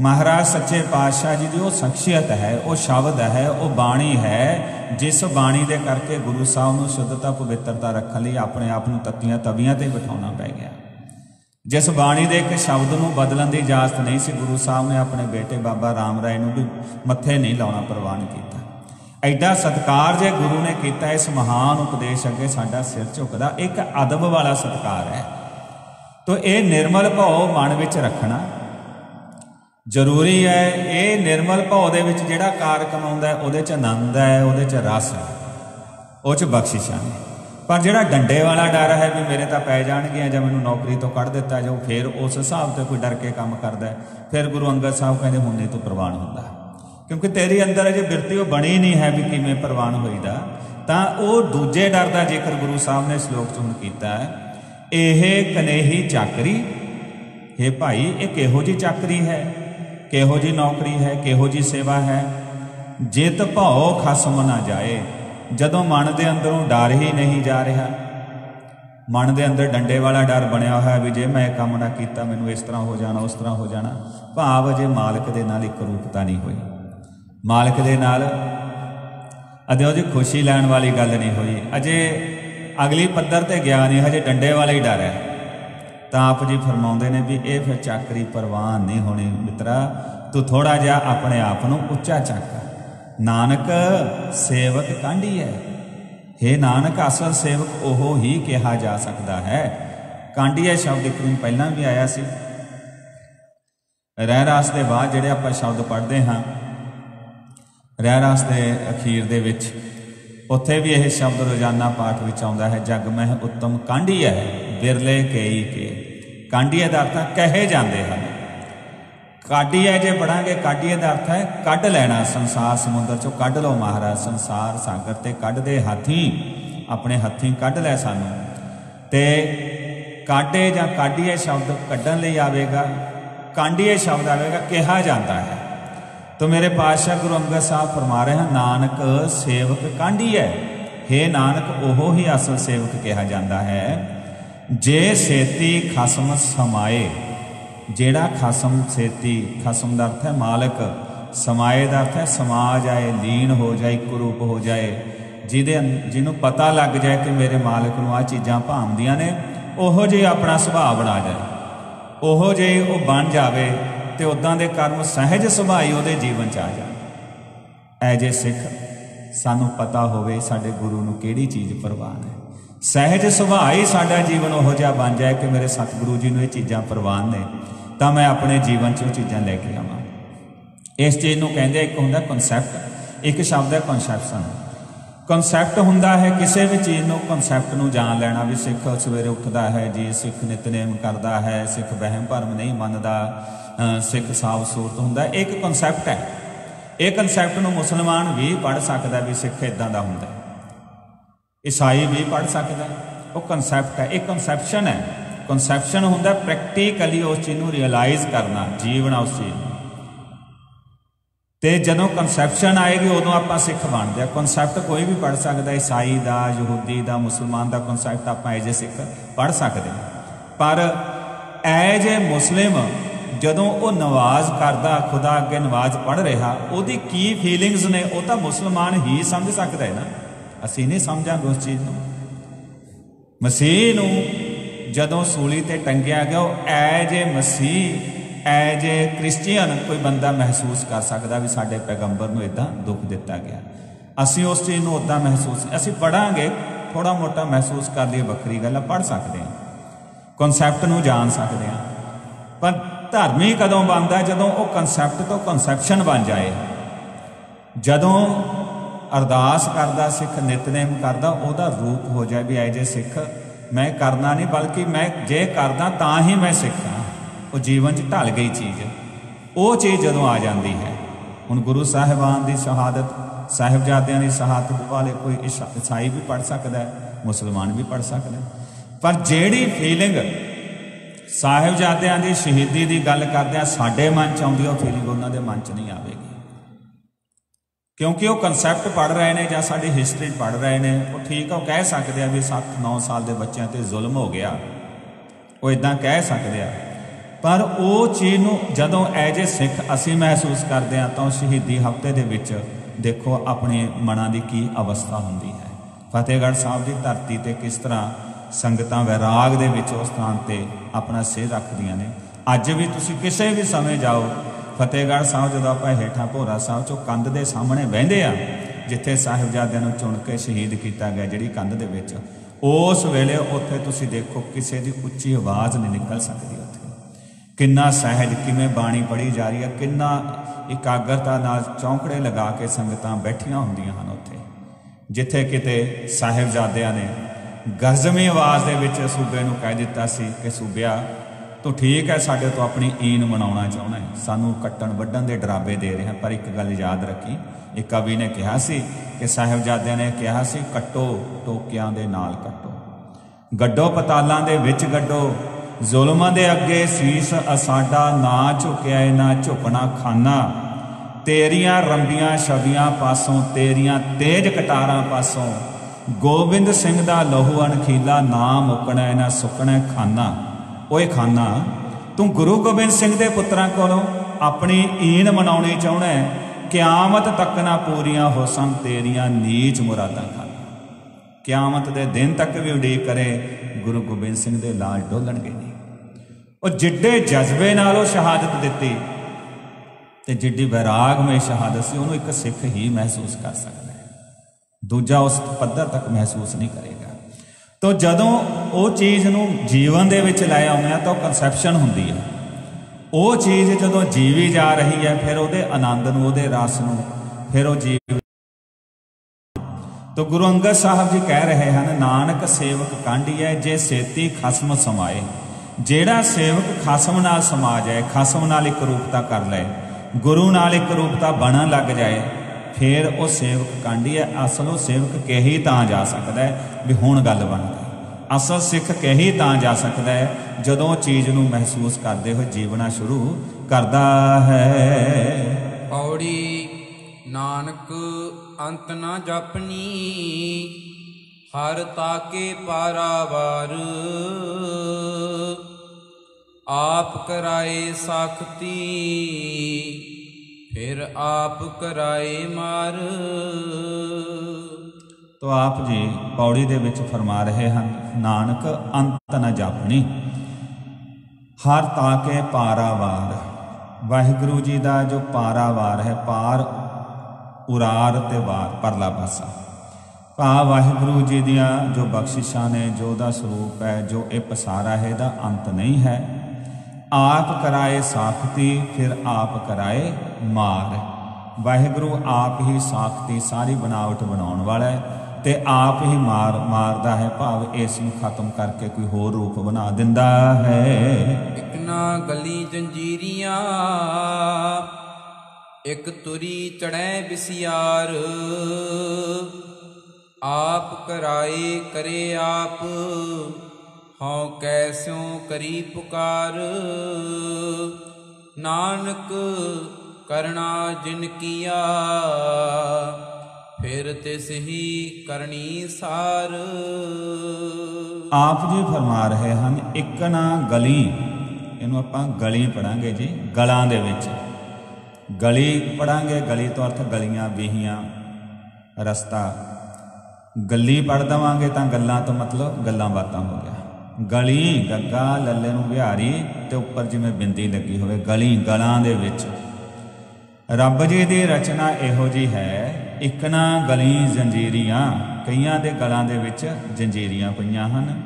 ਮਹਾਰਾਜ ਸੱਚੇ ਪਾਤਸ਼ਾਹ ਜੀ ਦੀ ਉਹ ਸ਼ਖਸੀਅਤ ਹੈ, ਉਹ ਸ਼ਬਦ ਹੈ, ਉਹ ਬਾਣੀ ਹੈ। ਜਿਸ ਬਾਣੀ ਦੇ ਕਰਕੇ ਗੁਰੂ ਸਾਹਿਬ ਨੂੰ ਸ਼ੁੱਧਤਾ, ਪਵਿੱਤਰਤਾ ਰੱਖਣ ਲਈ ਆਪਣੇ ਆਪ ਨੂੰ ਤੱਤੀਆਂ ਤਵੀਆਂ ਤੇ ਬਿਠਾਉਣਾ ਪੈ ਗਿਆ। ਜਿਸ ਬਾਣੀ ਦੇ ਇੱਕ ਸ਼ਬਦ ਨੂੰ ਬਦਲਣ ਦੀ ਇਜਾਜ਼ਤ ਨਹੀਂ ਸੀ, ਗੁਰੂ ਸਾਹਿਬ ਨੇ ਆਪਣੇ ਬੇਟੇ ਬਾਬਾ ਰਾਮ ਰਾਏ ਨੂੰ ਵੀ ਮੱਥੇ ਨਹੀਂ ਲਾਉਣਾ ਪ੍ਰਵਾਨ ਕੀਤਾ। ਐਡਾ ਸਤਕਾਰ ਜੇ ਗੁਰੂ ਨੇ ਕੀਤਾ, ਇਸ ਮਹਾਨ ਉਪਦੇਸ਼ ਅੱਗੇ ਸਾਡਾ ਸਿਰ ਝੁਕਦਾ, ਇੱਕ ਅਦਬ ਵਾਲਾ ਸਤਕਾਰ ਹੈ। ਤੋ ਇਹ ਨਿਰਮਲ ਭਾਉ ਮਨ ਵਿੱਚ ਰੱਖਣਾ ਜ਼ਰੂਰੀ ਹੈ। ਇਹ ਨਿਰਮਲ ਭਾਉ ਦੇ ਵਿੱਚ ਜਿਹੜਾ ਕਾਰ ਆਉਂਦਾ ਉਹਦੇ 'ਚ ਆਨੰਦ ਹੈ, ਉਹਦੇ 'ਚ ਰਸ ਹੈ, ਉਹ 'ਚ ਬਖਸ਼ਿਸ਼ਾਂ ਨੇ ਪਰ ਜਿਹੜਾ ਡੰਡੇ ਵਾਲਾ ਡਰ ਹੈ ਵੀ ਮੇਰੇ ਤਾਂ ਪੈ ਜਾਣਗੇ ਜਾਂ ਮੈਨੂੰ ਨੌਕਰੀ ਤੋਂ ਕੱਢ ਦਿੱਤਾ ਜਾਊ, ਫਿਰ ਉਸ ਹਿਸਾਬ ਤੇ ਕੋਈ ਡਰ ਕੇ ਕੰਮ ਕਰਦਾ ਫਿਰ ਗੁਰੂ ਅੰਗਦ ਸਾਹਿਬ ਕਹਿੰਦੇ ਹੁੰਦੇ ਤੋਂ ਪ੍ਰਵਾਨ ਹੁੰਦਾ ਕਿਉਂਕਿ ਤੇਰੇ ਅੰਦਰ ਅਜੇ ਬਿਰਤੀ ਉਹ ਬਣੀ ਨਹੀਂ ਹੈ ਵੀ ਕਿਵੇਂ ਪ੍ਰਵਾਨ ਹੋਈਦਾ। ਤਾਂ ਉਹ ਦੂਜੇ ਡਰ ਦਾ ਜ਼ਿਕਰ ਗੁਰੂ ਸਾਹਿਬ ਨੇ ਸ਼ਲੋਕ 'ਚ ਹੁਣ ਕੀਤਾ ਹੈ, ਇਹ ਕਨੇਹੀ ਚਾਕਰੀ हे ਭਾਈ, ਇਹ ਕਿਹੋ ਜੀ ਚਾਕਰੀ ਹੈ? ਕਿਹੋ ਜੀ ਨੌਕਰੀ ਹੈ? ਕਿਹੋ ਜੀ ਸੇਵਾ ਹੈ? ਜਿਤ ਭਉ ਖਸਮ ਨਾ ਜਾਏ। ਜਦੋਂ ਮਨ ਦੇ ਅੰਦਰੋਂ ਡਰ ਹੀ ਨਹੀਂ ਜਾ ਰਿਹਾ, ਮਨ ਦੇ ਅੰਦਰ ਡੰਡੇ ਵਾਲਾ ਡਰ ਬਣਿਆ ਹੋਇਆ ਵੀ ਜੇ ਮੈਂ ਇਹ ਕੰਮ ਨਾ ਕੀਤਾ, ਮੈਨੂੰ ਇਸ ਤਰ੍ਹਾਂ ਹੋ ਜਾਣਾ, ਉਸ ਤਰ੍ਹਾਂ ਹੋ ਜਾਣਾ, ਭਾਵ ਜੇ ਮਾਲਕ ਦੇ ਨਾਲ ਇੱਕ ਰੂਪਤਾ ਨਹੀਂ ਹੋਈ। ਮਾਲਕ ਦੇ ਨਾਲ ਅਦੇ ਉਹਦੀ ਖੁਸ਼ੀ ਲੈਣ ਵਾਲੀ ਗੱਲ ਨਹੀਂ ਹੋਈ। ਅਜੇ ਅਗਲੀ ਪੱਧਰ ਤੇ ਗਿਆ ਨਹੀਂ, ਹਜੇ ਡੰਡੇ ਵਾਲਾ ਹੀ ਡਰ ਹੈ। ਤਾਂ ਆਪ ਜੀ ਫਰਮਾਉਂਦੇ ਨੇ ਵੀ ਇਹ ਫਿਰ ਚਾਕਰੀ ਪ੍ਰਵਾਨ ਨਹੀਂ ਹੋਣੀ, ਮਿੱਤਰਾ, ਤੂੰ ਥੋੜਾ ਜਿਹਾ ਆਪਣੇ ਆਪ ਨੂੰ ਉੱਚਾ ਚੱਕ। ਨਾਨਕ ਸੇਵਕ ਕਾਂਢੀ ਹੈ। हे ਨਾਨਕ, ਅਸਲ ਸੇਵਕ ਉਹ ਹੀ ਕਿਹਾ ਜਾ ਸਕਦਾ ਹੈ। ਕਾਂਢੀਆ ਸ਼ਬਦ ਇੱਕ ਦਿਨ ਪਹਿਲਾਂ ਵੀ ਆਇਆ ਸੀ। ਰਹਿ ਰਾਸ ਦੇ ਬਾਅਦ ਜਿਹੜੇ ਆਪਾਂ ਸ਼ਬਦ ਪੜ੍ਹਦੇ ਹਾਂ, ਰਹਿ ਰਾਸ ਦੇ ਅਖੀਰ ਦੇ ਵਿੱਚ, ਉੱਥੇ ਵੀ ਇਹ ਸ਼ਬਦ ਰੋਜ਼ਾਨਾ ਪਾਠ ਵਿੱਚ ਆਉਂਦਾ ਹੈ, ਜਗ ਮਹਿ ਉੱਤਮ ਕਾਂਢੀ ਹੈ, ਬਿਰਲੇ ਕੇਈ ਕੇ। ਕਾਂਢੀਏ ਦਾ ਅਰਥ ਕਹੇ ਜਾਂਦੇ ਹਨ। ਕਾਢੀਏ ਜੇ ਪੜਾਂਗੇ, ਕਾਢੀਏ ਦਾ ਅਰਥ ਹੈ ਕੱਢ ਲੈਣਾ। ਸੰਸਾਰ ਸਮੁੰਦਰ ਚੋਂ ਕੱਢ ਲਓ ਮਹਾਰਾਜ, ਸੰਸਾਰ ਸਾਗਰ ਤੇ ਕੱਢਦੇ ਹਾਥੀ, ਆਪਣੇ ਹੱਥੀਂ ਕੱਢ ਲੈ ਸਾਨੂੰ। ਤੇ ਕਾਢੇ ਜਾਂ ਕਾਢੀਏ ਸ਼ਬਦ ਕੱਢਣ ਲਈ ਆਵੇਗਾ, ਕਾਂਢੀਏ ਸ਼ਬਦ ਆਵੇਗਾ, ਕਿਹਾ ਜਾਂਦਾ ਹੈ। ਤੋ ਮੇਰੇ ਪਾਤਸ਼ਾਹ ਗੁਰੂ ਅੰਗਦ ਸਾਹਿਬ ਫਰਮਾ ਰਹੇ ਹਨ, ਨਾਨਕ ਸੇਵਕ ਕਾਂਢੀ ਹੈ। हे ਨਾਨਕ, ਉਹ ਹੀ ਅਸਲ ਸੇਵਕ ਕਿਹਾ ਜਾਂਦਾ ਹੈ, ਜੇ ਸੇਤੀ ਖਸਮ ਸਮਾਏ। ਜਿਹੜਾ ਖਸਮ ਸੇਤੀ ਖਸਮ ਦਾ ਅਰਥ ਹੈ ਮਾਲਕ, ਸਮਾਏ ਦਾ ਅਰਥ ਹੈ ਸਮਾ ਜਾਏ, ਲੀਨ ਹੋ ਜਾਏ, ਇੱਕ ਰੂਪ ਹੋ ਜਾਏ, ਜਿਹਦੇ ਜਿਹਨੂੰ ਪਤਾ ਲੱਗ ਜਾਏ ਕਿ ਮੇਰੇ ਮਾਲਕ ਨੂੰ ਆ ਚੀਜ਼ਾਂ ਭਾਉਂਦੀਆਂ ਨੇ, ਉਹੋ ਜਿਹਾ ਆਪਣਾ ਸੁਭਾਅ ਬਣਾ ਜਾਏ। ਉਹੋ ਜਿਹੇ ਉਹ ਬਣ ਜਾਵੇ ਤੇ ਉਦਾਂ ਦੇ ਕਰਮ ਸਹਿਜ ਸੁਭਾਈ ਉਹਦੇ ਜੀਵਨ ਚ ਆ ਜਾਣ। ਐ ਜੇ ਸਿੱਖ, ਸਾਨੂੰ ਪਤਾ ਹੋਵੇ ਸਾਡੇ ਗੁਰੂ ਨੂੰ ਕਿਹੜੀ ਚੀਜ਼ ਪ੍ਰਵਾਨ ਹੈ ਸਹਿਜ ਸੁਭਾਅ ਹੀ ਸਾਡਾ ਜੀਵਨ ਉਹੋ ਜਿਹਾ ਬਣ ਜਾਏ ਕਿ ਮੇਰੇ ਸਤਿਗੁਰੂ ਜੀ ਨੂੰ ਇਹ ਚੀਜ਼ਾਂ ਪ੍ਰਵਾਨ ਨੇ, ਤਾਂ ਮੈਂ ਆਪਣੇ ਜੀਵਨ 'ਚ ਉਹ ਚੀਜ਼ਾਂ ਲੈ ਕੇ ਆਵਾਂ। ਇਸ ਚੀਜ਼ ਨੂੰ ਕਹਿੰਦੇ ਇੱਕ ਹੁੰਦਾ ਕਨਸੈਪਟ ਇੱਕ ਸ਼ਬਦ ਹੈ ਕਨਸੈਪਸ਼ਨ ਕਨਸੈਪਟ ਹੁੰਦਾ ਹੈ ਕਿਸੇ ਵੀ ਚੀਜ਼ ਨੂੰ ਕਨਸੈਪਟ ਨੂੰ ਜਾਣ ਲੈਣਾ ਵੀ ਸਿੱਖ ਸਵੇਰੇ ਉੱਠਦਾ ਹੈ, ਜੀ ਸਿੱਖ ਨਿਤਨੇਮ ਕਰਦਾ ਹੈ, ਸਿੱਖ ਵਹਿਮ ਭਰਮ ਨਹੀਂ ਮੰਨਦਾ ਸਿੱਖ ਸਾਫ਼ ਸੂਰਤ ਹੁੰਦਾ ਇੱਕ ਕਨਸੈਪਟ ਹੈ। ਇਹ ਕਨਸੈਪਟ ਨੂੰ ਮੁਸਲਮਾਨ ਵੀ ਪੜ ਸਕਦਾ ਵੀ ਸਿੱਖ ਇਦਾਂ ਦਾ ਹੁੰਦਾ ਈਸਾਈ ਵੀ ਪੜ ਸਕਦਾ ਉਹ ਕਨਸੈਪਟ ਹੈ। ਇਹ ਕਨਸੈਪਸ਼ਨ ਹੈ। ਕਨਸੈਪਸ਼ਨ ਹੁੰਦਾ ਪ੍ਰੈਕਟੀਕਲੀ ਉਸ ਚੀਜ਼ ਨੂੰ ਰਿਅਲਾਈਜ਼ ਕਰਨਾ ਜੀਵਣਾ ਉਸ ਚੀਜ਼ ਨੂੰ। ਤੇ ਜਦੋਂ ਕਨਸੈਪਸ਼ਨ ਆਏਗੀ, ਉਦੋਂ ਆਪਾਂ ਸਿੱਖ ਬਣਦੇ ਆ ਕਨਸੈਪਟ ਕੋਈ ਵੀ ਪੜ ਸਕਦਾ ਈਸਾਈ ਦਾ, ਯਹੂਦੀ ਦਾ, ਮੁਸਲਮਾਨ ਦਾ ਕਨਸੈਪਟ ਆਪਾਂ ਐਜ ਸਿੱਖ ਪੜ ਸਕਦੇ ਪਰ ਐਜ ਏ ਮੁਸਲਿਮ ਜਦੋਂ ਉਹ ਨਵਾਜ਼ ਕਰਦਾ, ਖੁਦਾ ਅੱਗੇ ਨਵਾਜ਼ ਪੜ ਰਿਹਾ, ਉਹਦੀ ਕੀ ਫੀਲਿੰਗਸ ਨੇ, ਉਹ ਤਾਂ ਮੁਸਲਮਾਨ ਹੀ ਸਮਝ ਸਕਦਾ ਹੈ ਨਾ। ਅਸੀਂ ਨਹੀਂ ਸਮਝਾਂਗੇ ਉਸ ਚੀਜ਼ ਨੂੰ। ਮਸੀਹ ਨੂੰ ਜਦੋਂ ਸੂਲੀ ਤੇ ਟੰਗਿਆ ਗਿਆ, ਉਹ ਐਜ ਏ ਮਸੀਹ ਐਜ ਏ ਕ੍ਰਿਸਚੀਅਨ ਕੋਈ ਬੰਦਾ ਮਹਿਸੂਸ ਕਰ ਸਕਦਾ ਵੀ ਸਾਡੇ ਪੈਗੰਬਰ ਨੂੰ ਇਦਾਂ ਦੁੱਖ ਦਿੱਤਾ ਗਿਆ। ਅਸੀਂ ਉਸ ਚੀਜ਼ ਨੂੰ ਉਦਾਂ ਮਹਿਸੂਸ, ਅਸੀਂ ਪੜਾਂਗੇ ਥੋੜਾ ਮੋਟਾ ਮਹਿਸੂਸ ਕਰ ਲਈਏ, ਵੱਖਰੀ ਗੱਲ ਆ ਪੜ ਸਕਦੇ ਹਾਂ। ਕਨਸੈਪਟ ਨੂੰ ਜਾਣ ਸਕਦੇ ਹਾਂ। ਪਰ ਧਰਮੀ ਕਦੋਂ ਬਣਦਾ? ਜਦੋਂ ਉਹ ਕਨਸੈਪਟ ਤੋਂ ਕਨਸੈਪਸ਼ਨ ਬਣ ਜਾਏ। ਜਦੋਂ ਅਰਦਾਸ ਕਰਦਾ, ਸਿੱਖ ਨਿਤਨੇਮ ਕਰਦਾ, ਉਹਦਾ ਰੂਪ ਹੋ ਜਾਏ ਵੀ ਐ ਜੇ ਸਿੱਖ। ਮੈਂ ਕਰਨਾ ਨਹੀਂ, ਬਲਕਿ ਮੈਂ ਜੇ ਕਰਦਾ ਤਾਂ ਹੀ ਮੈਂ ਸਿੱਖ ਹਾਂ। ਉਹ ਜੀਵਨ 'ਚ ਢਲ ਗਈ ਚੀਜ਼। ਉਹ ਚੀਜ਼ ਜਦੋਂ ਆ ਜਾਂਦੀ ਹੈ, ਹੁਣ ਗੁਰੂ ਸਾਹਿਬਾਨ ਦੀ ਸ਼ਹਾਦਤ, ਸਾਹਿਬਜ਼ਾਦਿਆਂ ਦੀ ਸ਼ਹਾਦਤ ਵਾਲੇ ਕੋਈ ਈਸਾਈ ਵੀ ਪੜ ਸਕਦਾ ਹੈ, ਮੁਸਲਮਾਨ ਵੀ ਪੜ ਸਕਦਾ ਹੈ। ਪਰ ਜਿਹੜੀ ਫੀਲਿੰਗ ਸਾਹਿਬਜ਼ਾਦਿਆਂ ਦੀ, ਸ਼ਹੀਦੀ ਦੀ ਗੱਲ ਕਰਦੇ ਆ, ਸਾਡੇ ਮਨ 'ਚ ਆਉਂਦੀ, ਉਹ ਫੀਲਿੰਗ ਉਹਨਾਂ ਦੇ ਮਨ 'ਚ ਨਹੀਂ ਆਵੇਗੀ। ਕਿਉਂਕਿ ਉਹ ਕਨਸੈਪਟ ਪੜ ਰਹੇ ਨੇ ਜਾਂ ਸਾਡੀ ਹਿਸਟਰੀ ਪੜ ਰਹੇ ਨੇ, ਉਹ ਠੀਕ ਆ, ਉਹ ਕਹਿ ਸਕਦੇ ਆ ਵੀ 7-9 ਸਾਲ ਦੇ ਬੱਚਿਆਂ ਤੇ ਜ਼ੁਲਮ ਹੋ ਗਿਆ। ਉਹ ਇਦਾਂ ਕਹਿ ਸਕਦੇ ਆ। ਪਰ ਉਹ ਚੀਜ਼ ਨੂੰ ਜਦੋਂ ਐਜ ਏ ਸਿੱਖ ਅਸੀਂ ਮਹਿਸੂਸ ਕਰਦੇ ਆ, ਤਾਂ ਉਹ ਸ਼ਹੀਦੀ ਹਫ਼ਤੇ ਦੇ ਵਿੱਚ ਦੇਖੋ ਆਪਣੇ ਮਨਾਂ ਦੀ ਕੀ ਅਵਸਥਾ ਹੁੰਦੀ ਹੈ। ਫਤਿਹਗੜ੍ਹ ਸਾਹਿਬ ਦੀ ਧਰਤੀ ਤੇ ਕਿਸ ਤਰ੍ਹਾਂ ਸੰਗਤਾਂ ਵੈਰਾਗ ਦੇ ਵਿੱਚ ਉਸ ਸਥਾਨ ਤੇ ਆਪਣਾ ਸਿਰ ਰੱਖਦੀਆਂ ਨੇ। ਅੱਜ ਵੀ ਤੁਸੀਂ ਕਿਸੇ ਵੀ ਸਮੇਂ ਜਾਓ ਫਤਿਹਗੜ੍ਹ ਸਾਹਿਬ ਜਦੋਂ ਆਪਾਂ ਹੇਠਾਂ ਭੋਰਾ ਸਾਹਿਬ ਚੋਂ ਕੰਧ ਦੇ ਸਾਹਮਣੇ ਬਹਿੰਦੇ ਆ, ਜਿੱਥੇ ਸਾਹਿਬਜ਼ਾਦਿਆਂ ਨੂੰ ਚੁਣ ਕੇ ਸ਼ਹੀਦ ਕੀਤਾ ਗਿਆ ਜਿਹੜੀ ਕੰਧ ਦੇ ਵਿੱਚ, ਉਸ ਵੇਲੇ ਉੱਥੇ ਤੁਸੀਂ ਦੇਖੋ ਕਿਸੇ ਦੀ ਉੱਚੀ ਆਵਾਜ਼ ਨਹੀਂ ਨਿਕਲ ਸਕਦੀ ਉੱਥੇ। ਕਿੰਨਾ ਸਹਿਜ, ਕਿਵੇਂ ਬਾਣੀ ਪੜ੍ਹੀ ਜਾ ਰਹੀ ਹੈ, ਕਿੰਨਾ ਇਕਾਗਰਤਾ ਨਾਲ ਚੌਂਕੜੇ ਲਗਾ ਕੇ ਸੰਗਤਾਂ ਬੈਠੀਆਂ ਹੁੰਦੀਆਂ ਹਨ ਉੱਥੇ। ਜਿੱਥੇ ਕਿਤੇ ਸਾਹਿਬਜ਼ਾਦਿਆਂ ਨੇ ਗਜ਼ਮੀ ਆਵਾਜ਼ ਦੇ ਵਿੱਚ ਸੂਬੇ ਨੂੰ ਕਹਿ ਦਿੱਤਾ ਸੀ ਕਿ ਸੂਬਿਆ ਤੂੰ ਠੀਕ ਹੈ, ਸਾਡੇ ਤੋਂ ਆਪਣੀ ਈਨ ਮਨਾਉਣਾ ਚਾਹੁੰਦਾ ਹੈ। ਸਾਨੂੰ ਕੱਟਣ ਵੱਢਣ ਦੇ ਡਰਾਬੇ ਦੇ ਰਿਹਾ ਪਰ ਇੱਕ ਗੱਲ ਯਾਦ ਰੱਖੀ। ਇੱਕ ਕਵੀ ਨੇ ਕਿਹਾ ਸੀ ਕਿ ਸਾਹਿਬਜ਼ਾਦਿਆਂ ਨੇ ਕਿਹਾ ਸੀ, ਕੱਟੋ, ਟੋਕਿਆਂ ਦੇ ਨਾਲ ਕੱਟੋ। ਗੱਡੋ ਪਤਾਲਾਂ ਦੇ ਵਿੱਚ ਗੱਡੋ। ਜ਼ੁਲਮਾਂ ਦੇ ਅੱਗੇ ਸੀਸ ਅਸਾਡਾ। ਨਾ ਝੁਕਿਆ ਏ ਨਾ ਝੁਕਣਾ ਖਾਨਾ। ਤੇਰੀਆਂ ਰੰਬੀਆਂ ਛਵੀਆਂ ਪਾਸੋਂ, ਤੇਰੀਆਂ ਤੇਜ ਕਟਾਰਾਂ ਪਾਸੋਂ। ਗੋਬਿੰਦ ਸਿੰਘ ਦਾ ਲਹੂ ਅਣਖੀਲਾ। ਨਾ ਮੁਕਣਾ ਨਾ ਸੁੱਕਣਾ ਖਾਨਾ। ਓਏ ਖਾਨਾ, ਤੂੰ ਗੁਰੂ ਗੋਬਿੰਦ ਸਿੰਘ ਦੇ ਪੁੱਤਰਾਂ ਕੋਲੋਂ ਆਪਣੀ ਈਨ ਮਨਾਉਣੀ ਚਾਹੁੰਦਾ ਹੈ, ਕਿਆਮਤ ਤੱਕ ਨਾ ਪੂਰੀਆਂ ਹੋ ਸਨ ਤੇਰੀਆਂ ਨੀਚ ਮੁਰਾਦਾਂ ਖਾਨਾ। ਕਿਆਮਤ ਦੇ ਦਿਨ ਤੱਕ ਵੀ ਉਡੀਕ ਕਰੇ, ਗੁਰੂ ਗੋਬਿੰਦ ਸਿੰਘ ਦੇ ਲਾਲ ਡੋਲਣਗੇ ਨਹੀਂ। ਉਹ ਜਿੱਡੇ ਜਜ਼ਬੇ ਨਾਲ ਉਹ ਸ਼ਹਾਦਤ ਦਿੱਤੀ ਤੇ ਜਿੱਡੀ ਵੈਰਾਗਮਈ ਸ਼ਹਾਦਤ ਸੀ, ਉਹਨੂੰ ਇੱਕ ਸਿੱਖ ਹੀ ਮਹਿਸੂਸ ਕਰ ਸਕਦਾ ਹੈ। ਦੂਜਾ ਉਸ ਪੱਧਰ ਤੱਕ ਮਹਿਸੂਸ ਨਹੀਂ ਕਰੇਗਾ। ਤੋਂ ਜਦੋਂ ਉਹ ਚੀਜ਼ ਨੂੰ ਜੀਵਨ ਦੇ ਵਿੱਚ ਲੈ ਆਉਂਦੇ ਆ, ਤਾਂ ਉਹ ਕਨਸੈਪਸ਼ਨ ਹੁੰਦੀ ਹੈ ਉਹ ਚੀਜ਼ ਜਦੋਂ ਜੀਵੀ ਜਾ ਰਹੀ ਹੈ ਫਿਰ ਉਹਦੇ ਆਨੰਦ ਨੂੰ, ਉਹਦੇ ਰਸ ਨੂੰ, ਫਿਰ ਉਹ ਜੀਵ ਤੋ ਗੁਰੂ ਅੰਗਦ ਸਾਹਿਬ ਜੀ ਕਹਿ ਰਹੇ ਹਨ, ਨਾਨਕ ਸੇਵਕ ਕਾਂਢੀਐ ਜੇ ਸੇਤੀ ਖਸਮ ਸਮਾਏ। ਜਿਹੜਾ ਸੇਵਕ ਖਸਮ ਨਾਲ ਸਮਾ ਜਾਏ ਖਸਮ ਨਾਲ ਇੱਕ ਰੂਪਤਾ ਕਰ ਲਏ। ਗੁਰੂ ਨਾਲ ਇੱਕ ਰੂਪਤਾ ਬਣਨ ਲੱਗ ਜਾਏ ਫੇਰ ਉਹ ਸੇਵਕ ਕਾਂਢੀਐ ਅਸਲ ਉਹ ਸੇਵਕ ਕਹੀ ਤਾਂ ਜਾ ਸਕਦਾ ਹੈ ਵੀ ਹੁਣ ਗੱਲ ਬਣ ਗਈ ਅਸਲ ਸਿੱਖ ਕਹੀ ਤਾਂ ਜਾ ਸਕਦਾ ਹੈ, ਜਦੋਂ ਚੀਜ਼ ਨੂੰ ਮਹਿਸੂਸ ਕਰਦੇ ਹੋਏ ਜੀਵਣਾ ਸ਼ੁਰੂ ਕਰਦਾ ਹੈ। ਔੜੀ ਨਾਨਕ, ਅੰਤ ਨਾ ਜਪਨੀ, ਹਰ ਤਾਕੇ ਪਾਰਾਵਾਰ। ਆਪ ਕਰਾਏ ਸਾਖਤੀ ਫਿਰ ਆਪ ਕਰਾਏ ਮਾਰ। ਤੋ ਆਪ ਜੀ ਪੌੜੀ ਦੇ ਵਿੱਚ ਫਰਮਾ ਰਹੇ ਹਨ, ਨਾਨਕ ਅੰਤ ਨਾ ਜਾਪਣੀ, ਹਰ ਤਾਕੇ ਪਾਰਾਵਾਰ। ਵਾਹਿਗੁਰੂ ਜੀ ਦਾ ਜੋ ਪਾਰਾਵਾਰ ਹੈ, ਪਾਰ ਉਰਾਰ ਤੇ ਵਾਰ, ਪਰਲਾ ਪਾਸਾ। ਭਾ ਵਾਹਿਗੁਰੂ ਜੀ ਦੀਆਂ ਜੋ ਬਖਸ਼ਿਸ਼ਾਂ ਨੇ, ਜੋ ਦਾ ਸਰੂਪ ਹੈ, ਜੋ ਇਹ ਪਸਾਰਾ ਹੈ ਦਾ ਅੰਤ ਨਹੀਂ ਹੈ। ਆਪ ਕਰਾਏ ਸਾਖਤੀ, ਫਿਰ ਆਪ ਕਰਾਏ ਮਾਰ। ਵਾਹਿਗੁਰੂ ਆਪ ਹੀ ਸਾਖਤੀ ਸਾਰੀ ਬਣਾਵਟ ਬਣਾਉਣ ਵਾਲਾ ਹੈ ਤੇ ਆਪ ਹੀ ਮਾਰ ਮਾਰਦਾ ਹੈ, ਭਾਵ ਇਸ ਨੂੰ ਖਤਮ ਕਰਕੇ ਕੋਈ ਹੋਰ ਰੂਪ ਬਣਾ ਦਿੰਦਾ ਹੈ। ਇਕ ਨਾ ਗਲੀ ਜੰਜੀਰੀਆਂ, ਇਕ ਤੁਰੀ ਚੜੈ ਬਿਸਿਆਰ। ਆਪ ਕਰਾਏ ਕਰੇ ਆਪ ਹਉ ਕੈਸਿਉ ਕਰੀ ਪੁਕਾਰ। ਨਾਨਕ ਕਰਣਾ ਜਿਨ ਕੀਆ, ਫਿਰ ਤਿਸ ਹੀ ਕਰਨੀ ਸਾਰ। ਆਪ ਜੀ ਫਰਮਾ ਰਹੇ ਹਨ ਇੱਕ ਨਾ ਗਲੀ। ਇਹਨੂੰ ਆਪਾਂ ਗਲੀ ਪੜਾਂਗੇ ਜੀ, ਗਲਾਂ ਦੇ ਵਿੱਚ। ਗਲੀ ਪੜਾਂਗੇ, ਗਲੀ ਤੋਂ ਅਰਥ ਗਲੀਆਂ, ਵੀਹੀਆਂ, ਰਸਤਾ। ਗੱਲੀ ਪੜ ਦਵਾਂਗੇ ਤਾਂ ਗੱਲਾਂ ਤੋਂ ਮਤਲਬ ਗੱਲਾਂ ਬਾਤਾਂ ਹੋ ਗਿਆ। ਗਲੀ ਗੱਗਾ ਲੱਲੇ ਨੂੰ ਵਿਹਾਰੀ ਤੇ ਉੱਪਰ ਜਿਵੇਂ ਬਿੰਦੀ ਲੱਗੀ ਹੋਵੇ, ਗਲੀ ਗਲਾਂ ਦੇ ਵਿੱਚ। ਰੱਬ ਜੀ ਦੀ ਰਚਨਾ ਇਹੋ ਜੀ ਹੈ, ਇੱਕ ਨਾ ਗਲੀ ਜੰਜੀਰੀਆਂ, ਕਈਆਂ ਦੇ ਗਲਾਂ ਦੇ ਵਿੱਚ ਜੰਜੀਰੀਆਂ ਪਈਆਂ ਹਨ।